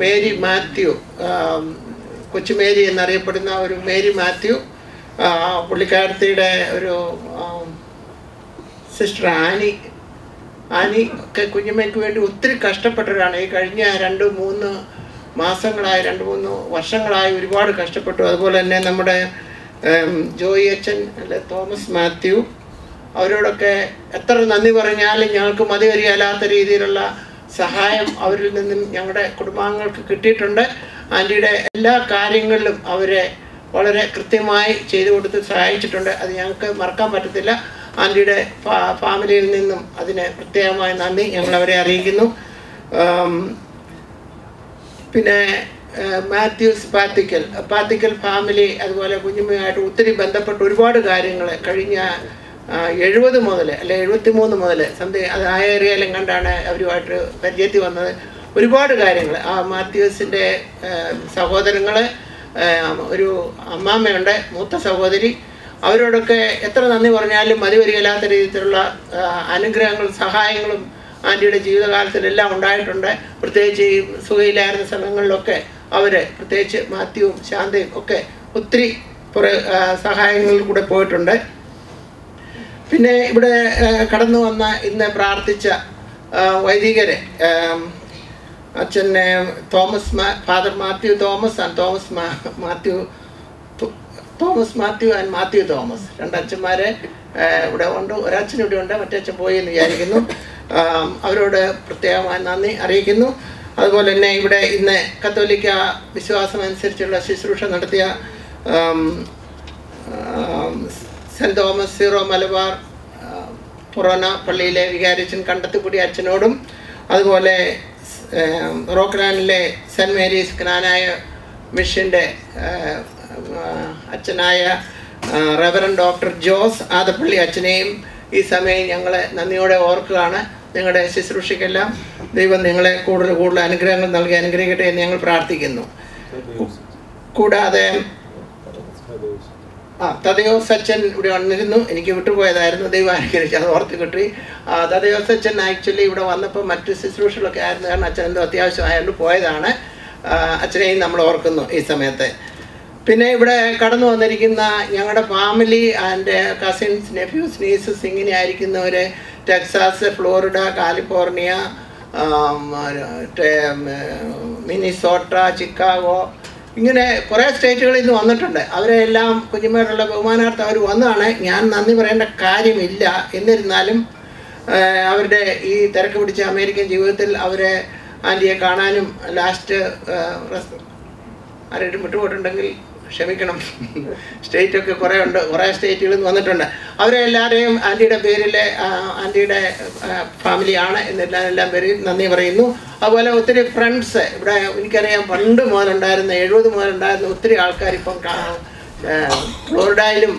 മേരി മാത്യു ആ, കൊച്ചു മേരി എന്നറിയപ്പെടുന്ന ഒരു മേരി മാത്യു പുള്ളിക്കാരത്തിയുടെ ഒരു സിസ്റ്റർ ആനി ആനി ഒക്കെ കുഞ്ഞമ്മയ്ക്ക് വേണ്ടി ഒത്തിരി കഷ്ടപ്പെട്ടവരാണ്. ഈ കഴിഞ്ഞ രണ്ട് മൂന്ന് മാസങ്ങളായി രണ്ട് മൂന്ന് വർഷങ്ങളായി ഒരുപാട് കഷ്ടപ്പെട്ടു. അതുപോലെ തന്നെ നമ്മുടെ ജോയി അച്ഛൻ അല്ലെ തോമസ് മാത്യു അവരോടൊക്കെ എത്ര നന്ദി പറഞ്ഞാലും ഞങ്ങൾക്ക് മതി വരികയല്ലാത്ത രീതിയിലുള്ള സഹായം അവരിൽ നിന്നും ഞങ്ങളുടെ കുടുംബാംഗങ്ങൾക്ക് കിട്ടിയിട്ടുണ്ട്. ആന്റിയുടെ എല്ലാ കാര്യങ്ങളിലും അവരെ വളരെ കൃത്യമായി ചെയ്തു കൊടുത്ത് സഹായിച്ചിട്ടുണ്ട്. അത് ഞങ്ങൾക്ക് മറക്കാൻ പറ്റത്തില്ല. ആന്റിയുടെ ഫാമിലിയിൽ നിന്നും അതിന് പ്രത്യേകമായ നന്ദി ഞങ്ങൾ അവരെ അറിയിക്കുന്നു. പിന്നെ മാത്യൂസ് പാത്തിക്കൽ. പാത്തിക്കൽ ഫാമിലി അതുപോലെ കുഞ്ഞുമ്മയുമായിട്ട് ഒത്തിരി ബന്ധപ്പെട്ട് ഒരുപാട് കാര്യങ്ങൾ കഴിഞ്ഞ എഴുപത് മുതൽ അല്ലെ എഴുപത്തി മൂന്ന് മുതൽ സന്ധി അത് ആ ഏരിയയിലും കണ്ടാണ് അവരുമായിട്ട് പരിചയത്തിൽ വന്നത്. ഒരുപാട് കാര്യങ്ങൾ ആ മാത്യൂസിന്റെ സഹോദരങ്ങൾ ഒരു അമ്മാമ്മയുണ്ട് മൂത്ത സഹോദരി. അവരോടൊക്കെ എത്ര നന്ദി പറഞ്ഞാലും മതി വരികയില്ലാത്ത രീതിയിലുള്ള അനുഗ്രഹങ്ങളും സഹായങ്ങളും ആന്റിയുടെ ജീവിതകാലത്തിലെല്ലാം ഉണ്ടായിട്ടുണ്ട്. പ്രത്യേകിച്ച് ഈ സുഖയിലായിരുന്ന സമയങ്ങളിലൊക്കെ അവർ പ്രത്യേകിച്ച് മാത്യുവും ശാന്തയും ഒക്കെ ഒത്തിരി കുറേ സഹായങ്ങളിൽ കൂടെ പോയിട്ടുണ്ട്. പിന്നെ ഇവിടെ കടന്നു വന്ന ഇന്ന് പ്രാർത്ഥിച്ച വൈദികരെ അച്ഛൻ Thomas father Mathew Thomas and Thomas Mathew Thomas Mathew and Mathew Thomas. രണ്ടച്ഛന്മാരെ ഇവിടെ ഉണ്ട്. ഒരച്ഛൻ ഇവിടെ ഉണ്ട്. മറ്റേ അച്ഛൻ പോയി എന്ന് വിചാരിക്കുന്നു. അവരോട് പ്രത്യേകമായി നന്ദി അറിയിക്കുന്നു. അതുപോലെ തന്നെ ഇവിടെ ഇന്ന് കത്തോലിക്ക വിശ്വാസം അനുസരിച്ചുള്ള ശുശ്രൂഷ നടത്തിയ സെന്റ് തോമസ് സീറോ മലബാർ ആ, പുറോന പള്ളിയിലെ വികാരിച്ചൻ കണ്ടത്തിക്കുടി അച്ഛനോടും അതുപോലെ റോക്രാനിലെ സെന്റ് മേരീസ് ക്നാനായ മിഷന്റെ അച്ഛനായ റെവറൻ ഡോക്ടർ ജോസ് ആദപ്പള്ളി അച്ഛനെയും ഈ സമയം ഞങ്ങൾ നന്ദിയോടെ ഓർക്കുകയാണ്. നിങ്ങളുടെ ശുശ്രൂഷയ്ക്കെല്ലാം ദൈവം നിങ്ങളെ കൂടുതൽ കൂടുതൽ അനുഗ്രഹങ്ങൾ നൽകി അനുഗ്രഹിക്കട്ടെ എന്ന് ഞങ്ങൾ പ്രാർത്ഥിക്കുന്നു. കൂടാതെ ആ തദയോസ് അച്ഛൻ ഇവിടെ വന്നിരുന്നു. എനിക്ക് വിട്ടുപോയതായിരുന്നു. ദൈവം അനുഗ്രഹിച്ചു അത് ഓർത്ത് കിട്ടി. ആ, തദയോസ് അച്ഛൻ ആക്ച്വലി ഇവിടെ വന്നപ്പോൾ മറ്റ് ശുശ്രൂഷകളൊക്കെ ആയിരുന്നു. കാരണം അച്ഛൻ എന്തോ അത്യാവശ്യമായതുകൊണ്ട് പോയതാണ് അച്ഛനെയും നമ്മൾ ഓർക്കുന്നു ഈ സമയത്ത്. പിന്നെ ഇവിടെ കടന്നു വന്നിരിക്കുന്ന ഞങ്ങളുടെ family and cousins nephews nieces ഇങ്ങനെ ആയിരിക്കുന്നവർ Texas Florida California Minnesota Chicago ഇങ്ങനെ കുറേ സ്റ്റേറ്റുകളിൽ നിന്ന് വന്നിട്ടുണ്ട്. അവരെല്ലാം കുഞ്ഞുമേടുള്ള ബഹുമാനാർത്ഥം അവർ വന്നതാണ്. ഞാൻ നന്ദി പറയേണ്ട കാര്യമില്ല. എന്നിരുന്നാലും അവരുടെ ഈ തിരക്ക് പിടിച്ച അമേരിക്കൻ ജീവിതത്തിൽ അവരെ ആന്റിയെ കാണാനും ലാസ്റ്റ് ആരെങ്കിലും വിട്ടുപോയിട്ടുണ്ടെങ്കിൽ ക്ഷമിക്കണം. സ്റ്റേറ്റ് ഒക്കെ കുറേ ഉണ്ട്. കുറേ സ്റ്റേറ്റുകളിൽ നിന്ന് വന്നിട്ടുണ്ട് അവരെ എല്ലാവരെയും ആന്റിയുടെ പേരിലെ ആന്റിയുടെ ഫാമിലിയാണ് എന്നെല്ലാം എല്ലാം പേരിൽ നന്ദി പറയുന്നു. അതുപോലെ ഒത്തിരി ഫ്രണ്ട്സ് ഇവിടെ എനിക്കറിയാം പണ്ട് മുതലുണ്ടായിരുന്ന എഴുപത് മുതലുണ്ടായിരുന്ന ഒത്തിരി ആൾക്കാർ ഇപ്പം ഫ്ലോറിഡയിലും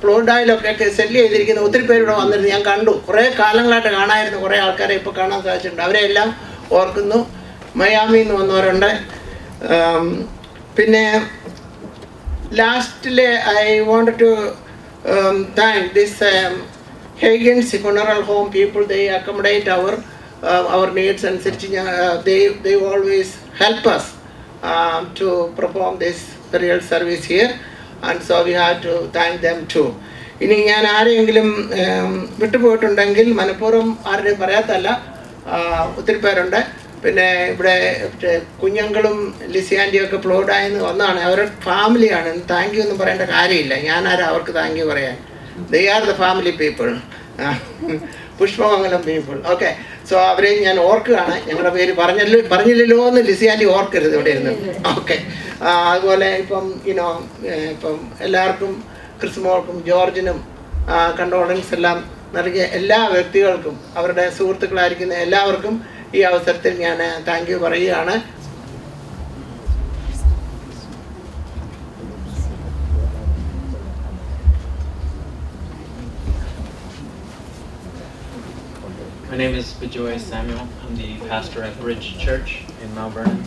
ഫ്ലോറിഡയിലൊക്കെ സെല്ല് ചെയ്തിരിക്കുന്ന ഒത്തിരി പേര് ഇവിടെ വന്നിരുന്നു. ഞാൻ കണ്ടു. കുറേ കാലങ്ങളായിട്ട് കാണാമായിരുന്നു കുറേ ആൾക്കാരെ ഇപ്പോൾ കാണാൻ സാധിച്ചിട്ടുണ്ട്. അവരെല്ലാം ഓർക്കുന്നു. മയാമിന്ന് വന്നവരുണ്ട്. പിന്നെ ലാസ്റ്റിലെ I want to thank this ഹേഗൻസ് ഫുണറൽ home people they accommodate our our needs അനുസരിച്ച് ഞാൻ ദേ they always help us to perform this burial service here and so we have to thank them to ഇനി ഞാൻ ആരെങ്കിലും ഏം, വിട്ടുപോയിട്ടുണ്ടെങ്കിൽ മനഃപൂർവ്വം ആരുടെയും പറയാത്തല്ല ആ, ഒത്തിരി പേരുണ്ട് പിന്നെ ഇവിടെ കുഞ്ഞങ്കളും ലിസിയാന്റെയും ഒക്കെ പ്ലോഡായെന്ന് വന്നതാണ് അവരുടെ ഫാമിലിയാണ് താങ്ക് യു എന്ന് പറയേണ്ട കാര്യമില്ല. ഞാനാരാ അവർക്ക് താങ്ക് യു പറയാൻ? They are the family people Pushpamangalam people okay so അവരെയും ഞാൻ ഓർക്കുകയാണ്. ഞങ്ങളുടെ പേര് പറഞ്ഞല്ലോ പറഞ്ഞില്ലല്ലോ എന്ന് ലിസിയാന്റി ഓർക്കരുത് ഇവിടെ ഇരുന്ന്. ഓക്കെ അതുപോലെ ഇപ്പം ഇനോ ഇപ്പം എല്ലാവർക്കും ക്രിസ്മോൾക്കും ജോർജിനും കണ്ടോളൻസ് എല്ലാം നൽകിയ എല്ലാ വ്യക്തികൾക്കും അവരുടെ സുഹൃത്തുക്കളായിരിക്കുന്ന എല്ലാവർക്കും ഈ അവസരത്തിൽ ഞാൻ താങ്ക് യു പറയുകയാണ് My name is Bejoy Samuel. I'm the pastor at Bridge Church in Mount Vernon.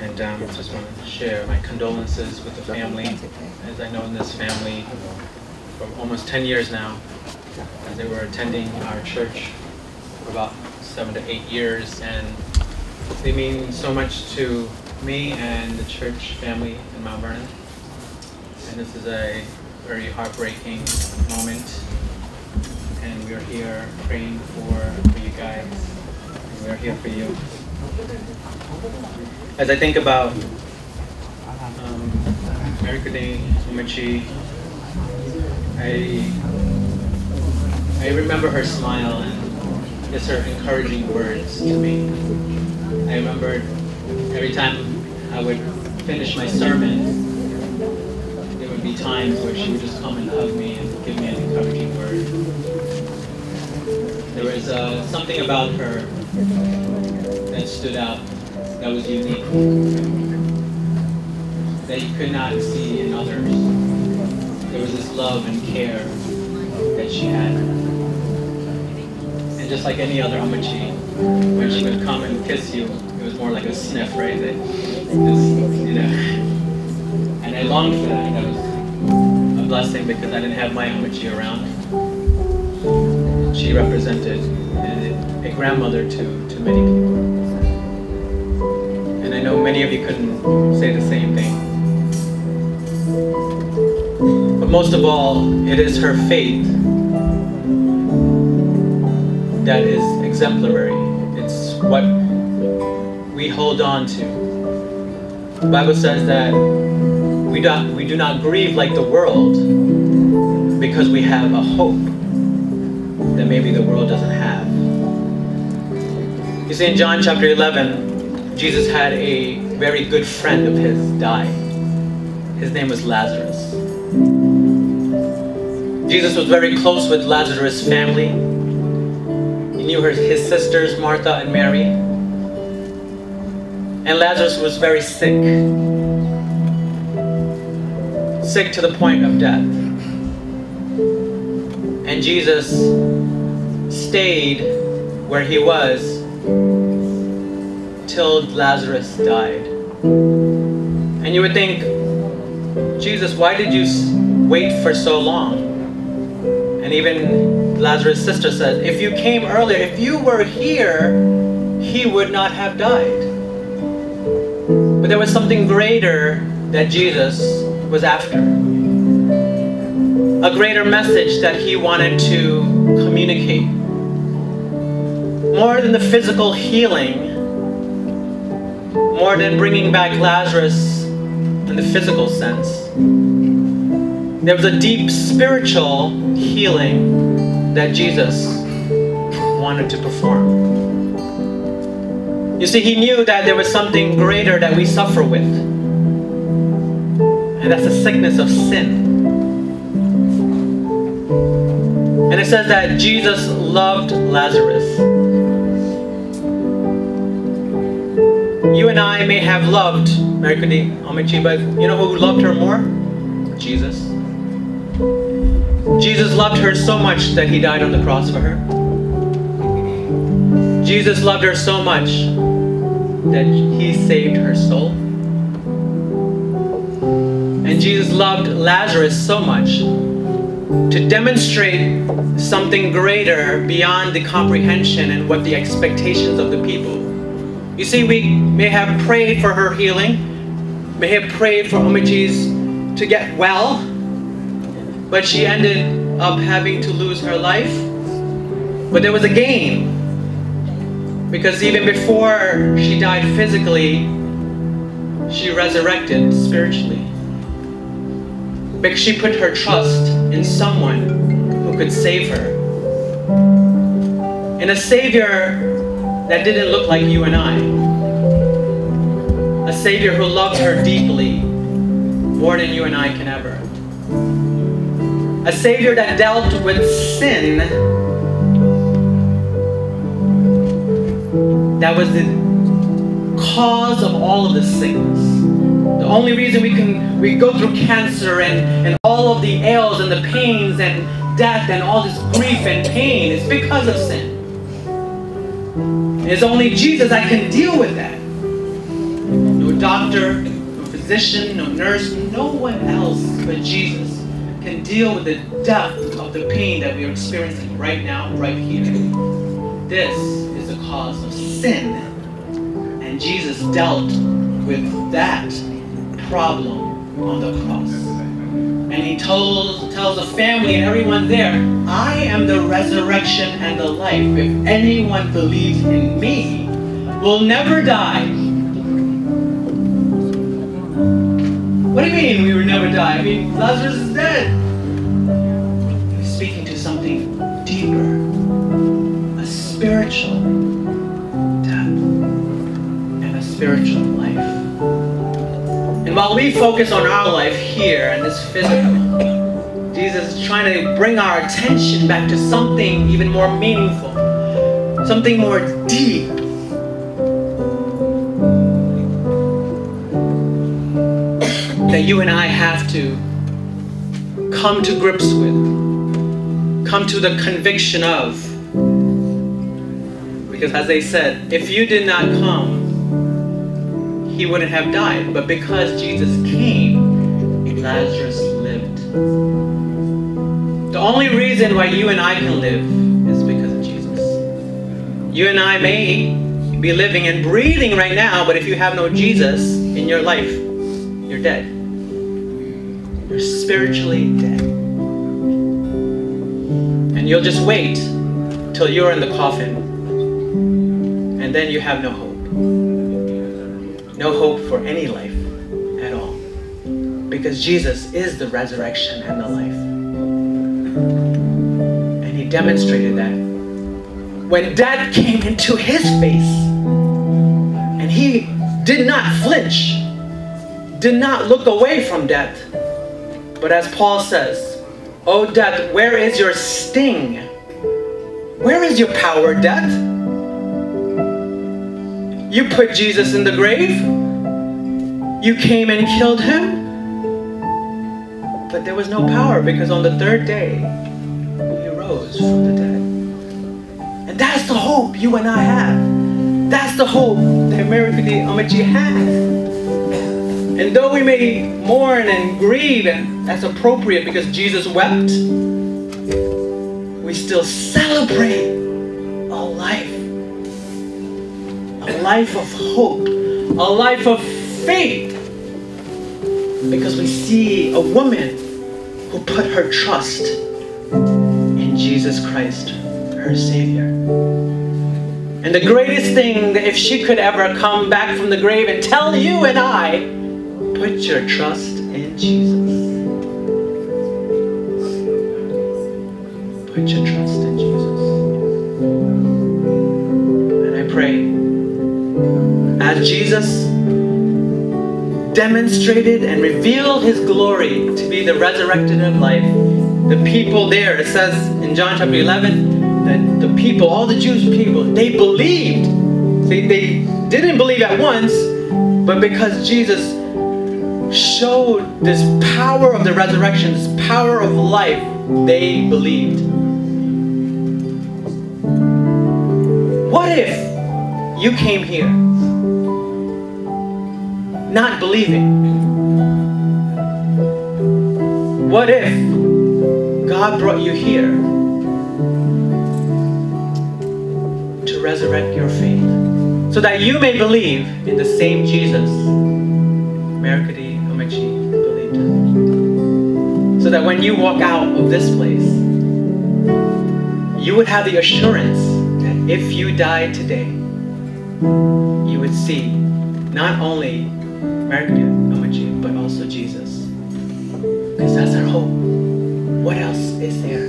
And um, just want to share my condolences with the family, as I know in this family for almost 10 years now, as they were attending our church for about seven to eight years. And they mean so much to me and the church family in Mount Vernon. And this is a very heartbreaking moment and we are here praying for, for you guys. And we are here for you. As I think about um, Mary Kadane Amachi, I I remember her smile and just her encouraging words to me. I remember every time I would finish my sermon, there would be times where she would just come and hug me and give me an encouraging word. There was uh, something about her that stood out that was unique, that you could not see in others. There was this love and care that she had. Just like any other Amachi, when she would come and kiss you, it was more like a sniff, right? That just, you know. And I longed for that. That was a blessing because I didn't have my Amachi around she represented a, a grandmother to, to many people. And I know many of you couldn't say the same thing. But most of all, it is her faith that is exemplary. It's what we hold on to. The Bible says that we, do, we do not grieve like the world because we have a hope that maybe the world doesn't have. You see, in John chapter 11, Jesus had a very good friend of his die. His name was Lazarus. Jesus was very close with Lazarus' family. Knew her, his sisters, Martha and Mary. And Lazarus was very sick. Sick to the point of death. And Jesus stayed where he was till Lazarus died. And you would think, Jesus, why did you wait for so long? And even Lazarus' sister said, if you came earlier, if you were here, he would not have died. But there was something greater that Jesus was after a greater message that he wanted to communicate. More than the physical healing, more than bringing back Lazarus in the physical sense, there was a deep spiritual healing that Jesus wanted to perform. You see, he knew that there was something greater that we suffer with, and that's the sickness of sin. And it says that Jesus loved Lazarus. You and I may have loved Mary Marykutty Amachi, but you know who loved her more? Jesus. Jesus loved her so much that he died on the cross for her. Jesus loved her so much that he saved her soul. And Jesus loved Lazarus so much to demonstrate something greater beyond the comprehension and what the expectations of the people. You see, we may have prayed for her healing, may have prayed for Amachi's to get well, but she ended up having to lose her life. But there was a gain because even before she died physically, she resurrected spiritually. Because she put her trust in someone who could save her. In a savior that didn't look like you and I. A savior who loved her deeply, more than you and I can ever. A savior that dealt with sin that was the cause of all of the sickness. The only reason we can we go through cancer and, and all of the ails and the pains and death and all this grief and pain is because of sin. It's only Jesus that can deal with that. No doctor, no physician, no nurse, no one else but Jesus can deal with the depth of the pain that we are experiencing right now, right here. This is the cause of sin. And Jesus dealt with that problem on the cross. And he tells, tells the family and everyone there, I am the resurrection and the life. If anyone believes in me, will never die. What do you mean we will never die? I mean, Lazarus is dead. He's speaking to something deeper, a spiritual death and a spiritual life. And while we focus on our life here and this physical, Jesus is trying to bring our attention back to something even more meaningful, something more deep. That you and I have to come to grips with, come to the conviction of. Because as they said, if you did not come, he wouldn't have died. But because Jesus came, Lazarus lived. The only reason why you and I can live is because of Jesus. You and I may be living and breathing right now, but if you have no Jesus in your life, you're dead. You're spiritually dead. And you'll just wait till you're in the coffin, and then you have no hope no hope for any life at all. Because Jesus is the resurrection and the life. And he demonstrated that. When death came into his face, and he did not flinch, did not look away from death. But as Paul says, Oh, death, where is your sting? Where is your power, death? You put Jesus in the grave. You came and killed him. But there was no power because on the third day, he rose from the dead. And that's the hope you and I have. That's the hope that Mary Amachi had. And though we may mourn and grieve, and that's appropriate because Jesus wept, we still celebrate a life a life of hope, a life of faith. Because we see a woman who put her trust in Jesus Christ, her Savior. And the greatest thing that if she could ever come back from the grave and tell you and I, put your trust in Jesus. Put your trust in Jesus. And I pray as Jesus demonstrated and revealed his glory to be the resurrected of life, the people there, it says in John chapter 11, that the people, all the Jewish people, they believed. They, they didn't believe at once, but because Jesus showed this power of the resurrection, this power of life, they believed. What if you came here not believing? What if God brought you here to resurrect your faith so that you may believe in the same Jesus Marykutty that when you walk out of this place, you would have the assurance that if you died today, you would see not only Amachi, but also Jesus. Because that's our hope. What else is there?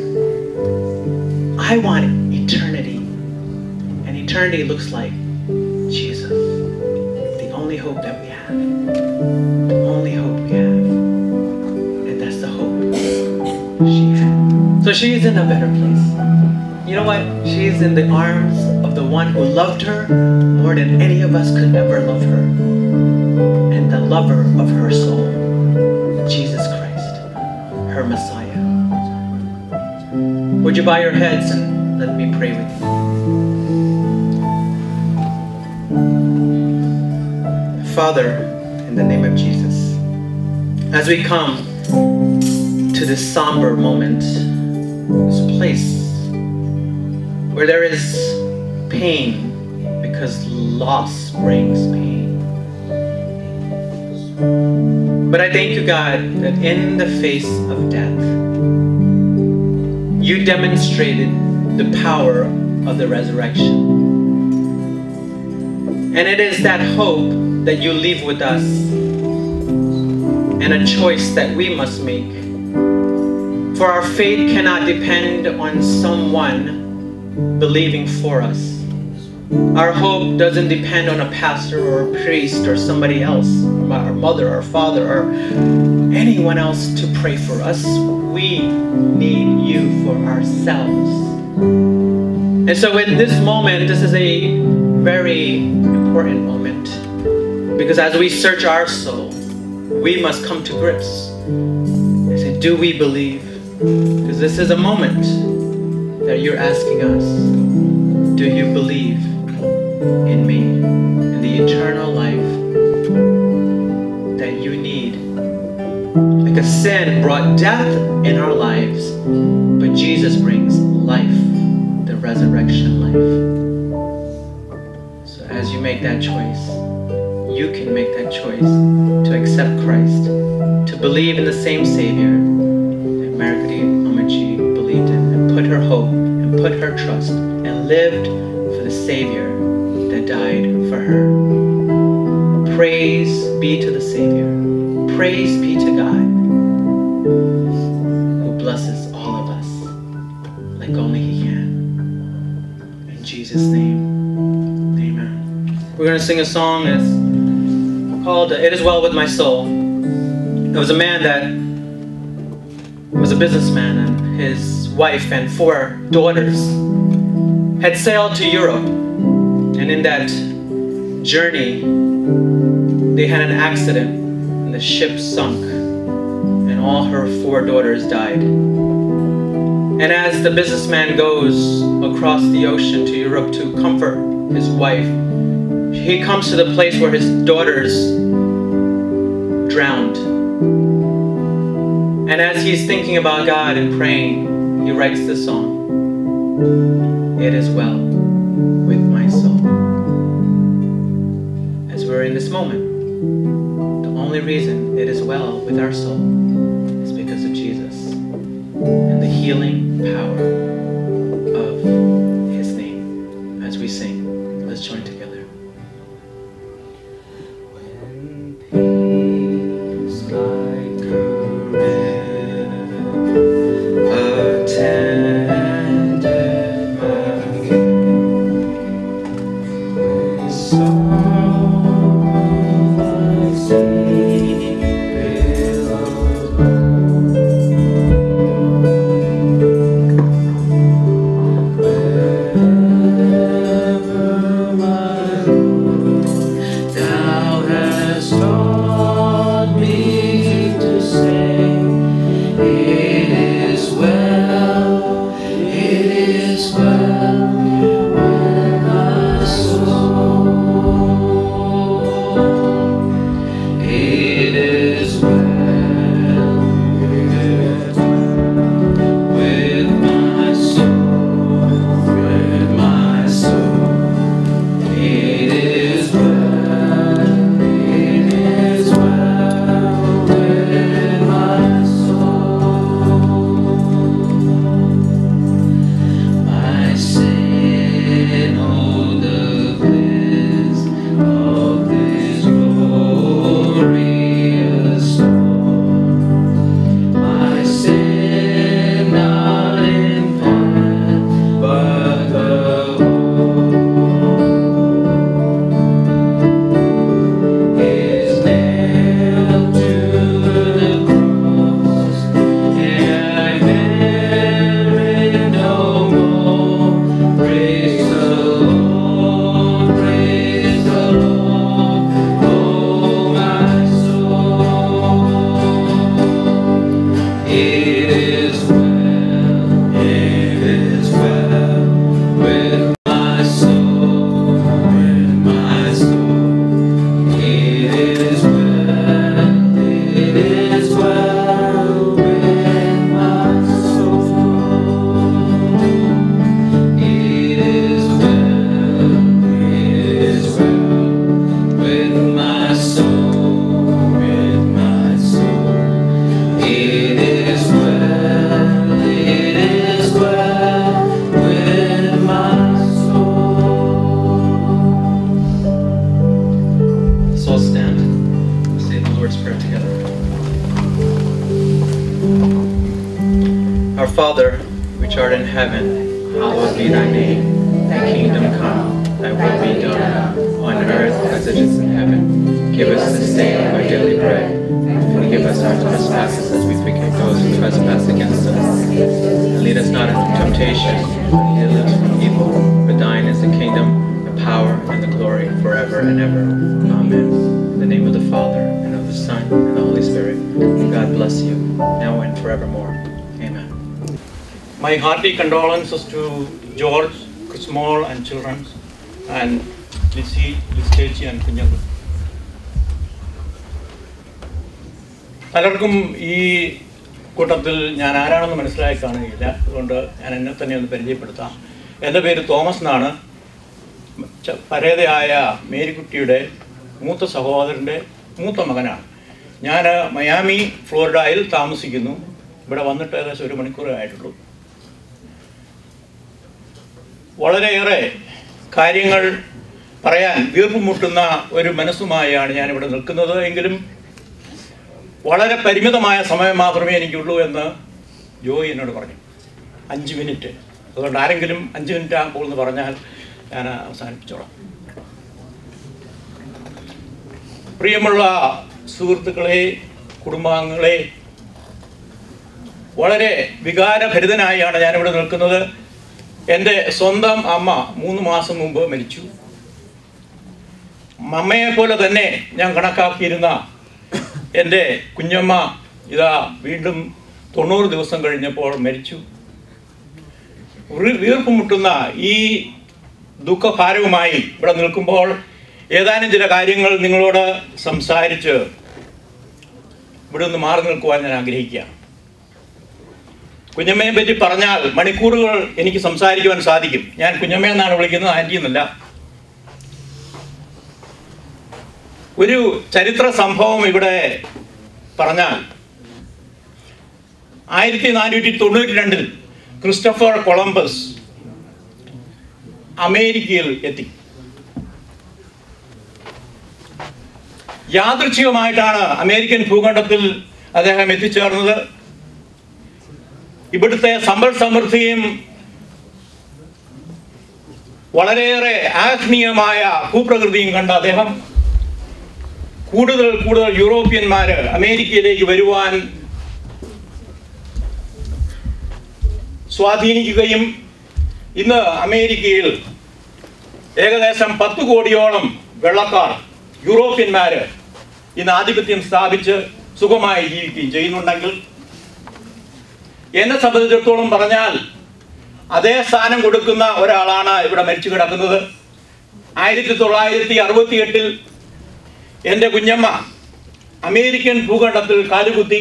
I want eternity. And eternity looks like Jesus. The only hope that we have. The only hope we have. She. So she's in a better place. You know what? She's in the arms of the one who loved her more than any of us could ever love her. And the lover of her soul, Jesus Christ, her Messiah. Would you bow your heads and let me pray with you? Father, in the name of Jesus, as we come to this somber moment, this place where there is pain because loss brings pain. But I thank you, God, that in the face of death, you demonstrated the power of the resurrection. And it is that hope that you leave with us and a choice that we must make. For our faith cannot depend on someone believing for us. Our hope doesn't depend on a pastor or a priest or somebody else, our mother or father or anyone else to pray for us. We need you for ourselves. And so, in this moment, this is a very important moment because as we search our soul, we must come to grips and say, Do we believe? Because this is a moment that you're asking us, Do you believe in me and the eternal life that you need? Like a sin brought death in our lives, but Jesus brings life, the resurrection life. So as you make that choice, you can make that choice to accept Christ, to believe in the same Savior Marykutty Amachi believed in, and put her hope and put her trust and lived for the Savior that died for her. Praise be to the Savior. Praise be to God who blesses all of us like only He can. In Jesus' name, amen. We're going to sing a song that's called It Is Well With My Soul. It was a man that was a businessman, and his wife and four daughters had sailed to Europe. And in that journey, they had an accident, and the ship sunk, and all her four daughters died. And as the businessman goes across the ocean to Europe to comfort his wife, he comes to the place where his daughters drowned. And as he's thinking about God and praying, he writes this song It is well with my soul. As we're in this moment, the only reason it is well with our soul is because of Jesus and the healing power of his name. As we sing, let's join together. Condolences to George, Small and children, and Lizzie, stage and കുഞ്ഞങ്ങൾ പലർക്കും ഈ കൂട്ടത്തിൽ ഞാൻ ആരാണെന്ന് മനസ്സിലായി കാണുകയില്ല. അതുകൊണ്ട് ഞാൻ എന്നെ തന്നെ ഒന്ന് പരിചയപ്പെടുത്താം. എന്റെ പേര് തോമസ് എന്നാണ്. പരേതയായ മേരിക്കുട്ടിയുടെ മൂത്ത സഹോദരന്റെ മൂത്ത മകനാണ്. ഞാൻ മയാമി ഫ്ലോറിഡയിൽ താമസിക്കുന്നു. ഇവിടെ വന്നിട്ട് ഏകദേശം ഒരു മണിക്കൂറേ ആയിട്ടുള്ളൂ. വളരെയേറെ കാര്യങ്ങൾ പറയാൻ വീർപ്പുമുട്ടുന്ന ഒരു മനസ്സുമായാണ് ഞാനിവിടെ നിൽക്കുന്നത്. എങ്കിലും വളരെ പരിമിതമായ സമയം മാത്രമേ എനിക്കുള്ളൂ എന്ന് ജോയി എന്നോട് പറഞ്ഞു. അഞ്ച് മിനിറ്റ്. അതുകൊണ്ട് ആരെങ്കിലും അഞ്ച് മിനിറ്റ് ആകുമ്പോൾ എന്ന് പറഞ്ഞാൽ ഞാൻ അവസാനിപ്പിച്ചോളാം. പ്രിയമുള്ള സുഹൃത്തുക്കളെ കുടുംബാംഗങ്ങളെ വളരെ വികാരഭരിതനായാണ് ഞാനിവിടെ നിൽക്കുന്നത്. എന്റെ സ്വന്തം അമ്മ മൂന്ന് മാസം മുമ്പ് മരിച്ചു. അമ്മയെ പോലെ തന്നെ ഞാൻ കണക്കാക്കിയിരുന്ന എന്റെ കുഞ്ഞമ്മ ഇതാ വീണ്ടും തൊണ്ണൂറ് ദിവസം കഴിഞ്ഞപ്പോൾ മരിച്ചു. വീർപ്പുമുട്ടുന്ന ഈ ദുഃഖഭാരവുമായി ഇവിടെ നിൽക്കുമ്പോൾ ഏതാനും ചില കാര്യങ്ങൾ നിങ്ങളോട് സംസാരിച്ച് ഇവിടെ നിന്ന് മാറി നിൽക്കുവാൻ ഞാൻ ആഗ്രഹിക്കുകയാണ്. കുഞ്ഞമ്മയെ പറ്റി പറഞ്ഞാൽ മണിക്കൂറുകൾ എനിക്ക് സംസാരിക്കുവാൻ സാധിക്കും. ഞാൻ കുഞ്ഞമ്മ എന്നാണ് വിളിക്കുന്നത്? ആന്റി എന്നല്ല. ഒരു ചരിത്ര സംഭവം ഇവിടെ പറഞ്ഞാൽ ആയിരത്തി നാനൂറ്റി തൊണ്ണൂറ്റി രണ്ടിൽ ക്രിസ്റ്റഫർ കൊളംബസ് അമേരിക്കയിൽ എത്തി. യാദൃച്ഛികമായിട്ടാണ് അമേരിക്കൻ ഭൂഖണ്ഡത്തിൽ അദ്ദേഹം എത്തിച്ചേർന്നത്. ഇവിടുത്തെ സമ്പൽ സമൃദ്ധിയും വളരെയേറെ ആത്മീയമായ ഭൂപ്രകൃതിയും കണ്ട അദ്ദേഹം കൂടുതൽ കൂടുതൽ യൂറോപ്യന്മാര് അമേരിക്കയിലേക്ക് വരുവാൻ സ്വാധീനിക്കുകയും ഇന്ന് അമേരിക്കയിൽ ഏകദേശം പത്ത് കോടിയോളം വെള്ളക്കാർ യൂറോപ്യന്മാര് ഇന്ന് ആധിപത്യം സ്ഥാപിച്ച് സുഖമായി ജീവിക്കുകയും ചെയ്യുന്നുണ്ടെങ്കിൽ എന്നെ സംബന്ധിച്ചിടത്തോളം പറഞ്ഞാൽ അതേ സ്ഥാനം കൊടുക്കുന്ന ഒരാളാണ് ഇവിടെ മരിച്ചു കിടക്കുന്നത്. ആയിരത്തി തൊള്ളായിരത്തി അറുപത്തി എട്ടിൽ എന്റെ കുഞ്ഞമ്മ അമേരിക്കൻ ഭൂഖണ്ഡത്തിൽ കാലുകുത്തി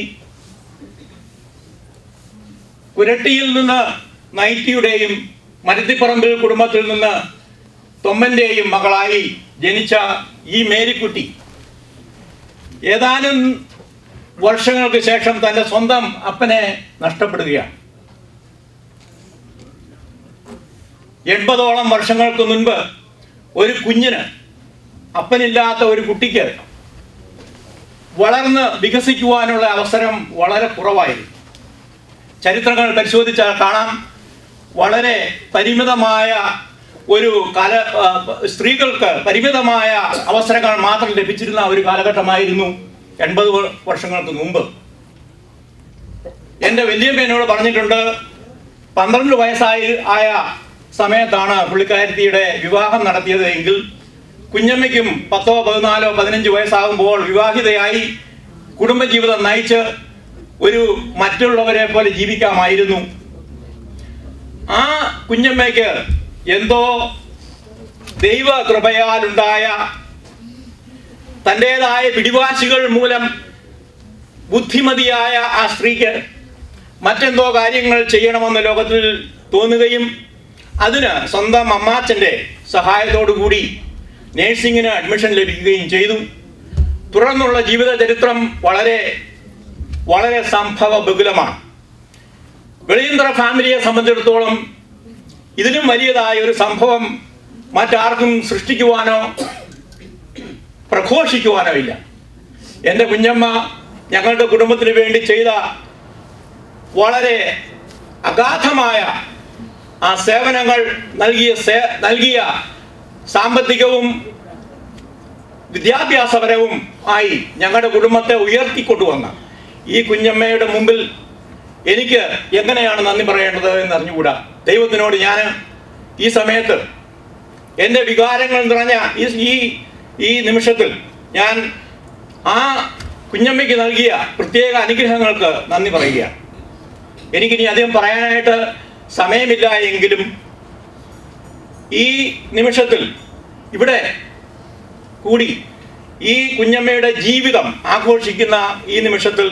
കുരട്ടിയിൽ നിന്ന് നൈറ്റിയുടെയും മരത്തിപ്പറമ്പിൽ കുടുംബത്തിൽ നിന്ന് തൊമ്മന്റെയും മകളായി ജനിച്ച ഈ മേരിക്കുട്ടി ഏതാനും വർഷങ്ങൾക്ക് ശേഷം തന്റെ സ്വന്തം അപ്പനെ നഷ്ടപ്പെടുകയാണ്. എൺപതോളം വർഷങ്ങൾക്ക് മുൻപ് ഒരു കുഞ്ഞിന് അപ്പനില്ലാത്ത ഒരു കുട്ടിക്ക് വളർന്ന് വികസിക്കുവാനുള്ള അവസരം വളരെ കുറവായിരുന്നു. ചരിത്രങ്ങൾ പരിശോധിച്ചാൽ കാണാം വളരെ പരിമിതമായ ഒരു കാല സ്ത്രീകൾക്ക് പരിമിതമായ അവസരങ്ങൾ മാത്രം ലഭിച്ചിരുന്ന ഒരു കാലഘട്ടമായിരുന്നു എൺപത് വർഷങ്ങൾക്ക് മുമ്പ്. എന്റെ വലിയമ്മ എന്നോട് പറഞ്ഞിട്ടുണ്ട് പന്ത്രണ്ട് വയസ്സായി ആയ സമയത്താണ് പുള്ളിക്കാരത്തിയുടെ വിവാഹം നടത്തിയത് എങ്കിൽ കുഞ്ഞമ്മയ്ക്കും പത്തോ പതിനാലോ പതിനഞ്ച് വയസ്സാകുമ്പോൾ വിവാഹിതയായി കുടുംബജീവിതം നയിച്ച് ഒരു മറ്റുള്ളവരെ പോലെ ജീവിക്കാമായിരുന്നു. ആ കുഞ്ഞമ്മയ്ക്ക് എന്തോ ദൈവ കൃപയാലുണ്ടായ തന്റെതായ പിടിവാശികൾ മൂലം ബുദ്ധിമതിയായ ആ സ്ത്രീക്ക് മറ്റെന്തോ കാര്യങ്ങൾ ചെയ്യണമെന്ന് ലോകത്തിൽ തോന്നുകയും അതിന് സ്വന്തം അമ്മാച്ചന്റെ കൂടി നേഴ്സിങ്ങിന് അഡ്മിഷൻ ലഭിക്കുകയും ചെയ്തു. തുടർന്നുള്ള ജീവിത ചരിത്രം വളരെ വളരെ സംഭവ ബഹുലമാണ്. വെളിയന്ത്ര ഫാമിലിയെ സംബന്ധിച്ചിടത്തോളം ഇതിലും വലിയതായ ഒരു സംഭവം മറ്റാർക്കും സൃഷ്ടിക്കുവാനോ പ്രഘോഷിക്കുവാനോ ഇല്ല എന്റെ കുഞ്ഞമ്മ ഞങ്ങളുടെ കുടുംബത്തിന് വേണ്ടി ചെയ്ത വളരെ അഗാധമായ ആ സേവനങ്ങൾ നൽകിയ നൽകിയ സാമ്പത്തികവും വിദ്യാഭ്യാസപരവും ആയി ഞങ്ങളുടെ കുടുംബത്തെ ഉയർത്തിക്കൊണ്ടുവന്ന ഈ കുഞ്ഞമ്മയുടെ മുമ്പിൽ എനിക്ക് എങ്ങനെയാണ് നന്ദി പറയേണ്ടത് എന്ന് അറിഞ്ഞുകൂടാ ദൈവത്തിനോട് ഞാൻ ഈ സമയത്ത് എന്റെ വികാരങ്ങൾ നിറഞ്ഞ ഈ ഈ നിമിഷത്തിൽ ഞാൻ ആ കുഞ്ഞമ്മയ്ക്ക് നൽകിയ പ്രത്യേക അനുഗ്രഹങ്ങൾക്ക് നന്ദി പറയുകയാണ് എനിക്കിനി അധികം പറയാനായിട്ട് സമയമില്ല എങ്കിലും ഈ നിമിഷത്തിൽ ഇവിടെ കൂടി ഈ കുഞ്ഞമ്മയുടെ ജീവിതം ആഘോഷിക്കുന്ന ഈ നിമിഷത്തിൽ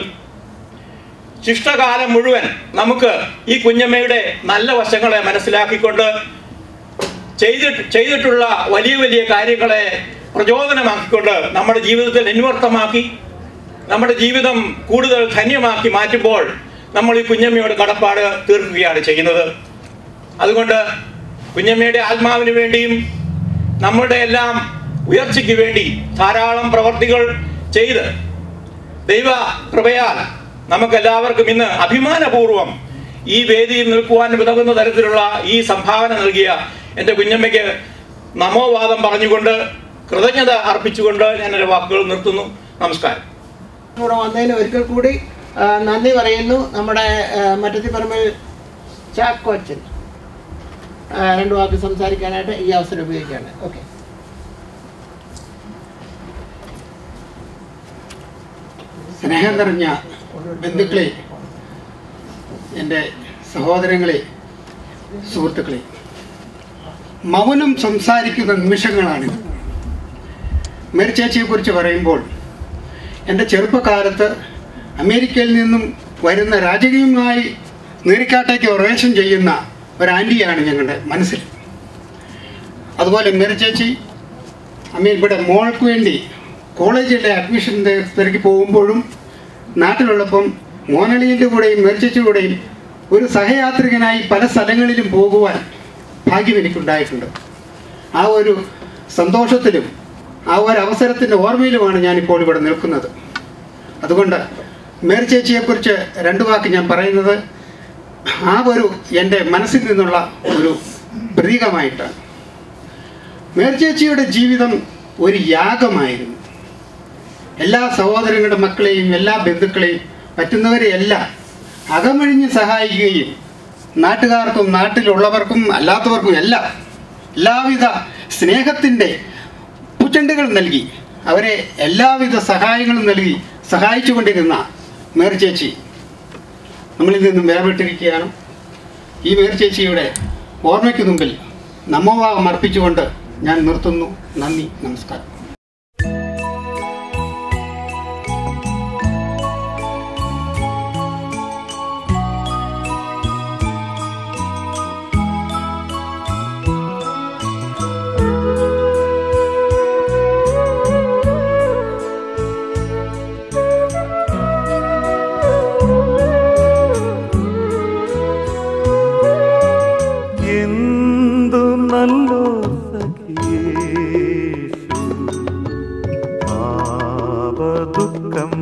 ശിഷ്ടകാലം മുഴുവൻ നമുക്ക് ഈ കുഞ്ഞമ്മയുടെ നല്ല വശങ്ങളെ മനസ്സിലാക്കിക്കൊണ്ട് ചെയ്തിട്ട് ചെയ്തിട്ടുള്ള വലിയ വലിയ കാര്യങ്ങളെ പ്രചോദനമാക്കിക്കൊണ്ട് നമ്മുടെ ജീവിതത്തിൽ അന്വർത്ഥമാക്കി നമ്മുടെ ജീവിതം കൂടുതൽ ധന്യമാക്കി മാറ്റുമ്പോൾ നമ്മൾ ഈ കുഞ്ഞമ്മയുടെ കടപ്പാട് തീർക്കുകയാണ് ചെയ്യുന്നത്. അതുകൊണ്ട് കുഞ്ഞമ്മയുടെ ആത്മാവിന് വേണ്ടിയും നമ്മളുടെ എല്ലാം ഉയർച്ചയ്ക്ക് വേണ്ടി ധാരാളം പ്രവർത്തികൾ ചെയ്ത് ദൈവ കൃപയാൽ നമുക്കെല്ലാവർക്കും ഇന്ന് അഭിമാനപൂർവം ഈ വേദിയിൽ നിൽക്കുവാൻ ഉതകുന്ന തരത്തിലുള്ള ഈ സംഭാവന നൽകിയ എന്റെ കുഞ്ഞമ്മയ്ക്ക് നമോവാദം പറഞ്ഞുകൊണ്ട് കൃതജ്ഞത അർപ്പിച്ചുകൊണ്ട് ഞാൻ എന്റെ വാക്കുകൾ നിർത്തുന്നു. നമസ്കാരം. ഇവിടെ വന്നതിന് ഒരിക്കൽ കൂടി നന്ദി പറയുന്നു നമ്മുടെ മറ്റത്തി മറ്റത്തിപ്പറമ്പിൽ ചാക്കോച്ചൻ രണ്ട് വാക്ക് സംസാരിക്കാനായിട്ട് ഈ അവസരം ഉപയോഗിക്കുകയാണ്. ഓക്കെ സ്നേഹം നിറഞ്ഞ ബന്ധുക്കളെ എന്റെ സഹോദരങ്ങളെ സുഹൃത്തുക്കളെ മൗനം സംസാരിക്കുന്ന നിമിഷങ്ങളാണിത്. മേരി ചേച്ചിയെക്കുറിച്ച് പറയുമ്പോൾ എന്റെ ചെറുപ്പകാലത്ത് അമേരിക്കയിൽ നിന്നും വരുന്ന രാജകീയമായി നീരിക്കാട്ടേക്ക് ഒറേഷൻ ചെയ്യുന്ന ഒരു ആന്റിയാണ് ഞങ്ങളുടെ മനസ്സിൽ. അതുപോലെ മേരി ചേച്ചി അമ്മ ഇവിടെ മോൾക്ക് വേണ്ടി കോളേജിലെ അഡ്മിഷൻ തിരക്കി പോകുമ്പോഴും നാട്ടിലുള്ളപ്പം മോനളിയുടെ കൂടെയും മേർച്ചയുടെ കൂടെയും ഒരു സഹയാത്രികനായി പല സ്ഥലങ്ങളിലും പോകുവാൻ ഭാഗ്യം എനിക്കുണ്ടായിട്ടുണ്ട്. ആ ഒരു സന്തോഷത്തിലും ആ ഒരു അവസരത്തിന്റെ ഓർമ്മയിലുമാണ് ഞാനിപ്പോൾ ഇവിടെ നിൽക്കുന്നത്. അതുകൊണ്ട് മേർ ചേച്ചിയെക്കുറിച്ച് രണ്ട് വാക്ക് ഞാൻ പറയുന്നത് ആ ഒരു എന്റെ മനസ്സിൽ നിന്നുള്ള ഒരു പ്രതീകമായിട്ടാണ് മേർ ചേച്ചിയുടെ ജീവിതം ഒരു യാഗമായിരുന്നു. എല്ലാ സഹോദരങ്ങളുടെ മക്കളെയും എല്ലാ ബന്ധുക്കളെയും പറ്റുന്നവരെയെല്ലാം അകമഴിഞ്ഞ് സഹായിക്കുകയും നാട്ടുകാർക്കും നാട്ടിലുള്ളവർക്കും അല്ലാത്തവർക്കും എല്ലാം എല്ലാവിധ സ്നേഹത്തിന്റെ പൂച്ചെണ്ടുകൾ നൽകി. അവരെ എല്ലാവിധ സഹായങ്ങളും നൽകി. സഹായിച്ചുകൊണ്ടിരുന്ന കൊണ്ടിരുന്ന ചേച്ചി നമ്മളിൽ നിന്നും വേർപെട്ടിരിക്കുകയാണ്. ഈ മേർചേച്ചിയുടെ ഓർമ്മയ്ക്ക് മുമ്പിൽ നമോഭാവം അർപ്പിച്ചുകൊണ്ട് ഞാൻ നിർത്തുന്നു. നന്ദി നമസ്കാരം.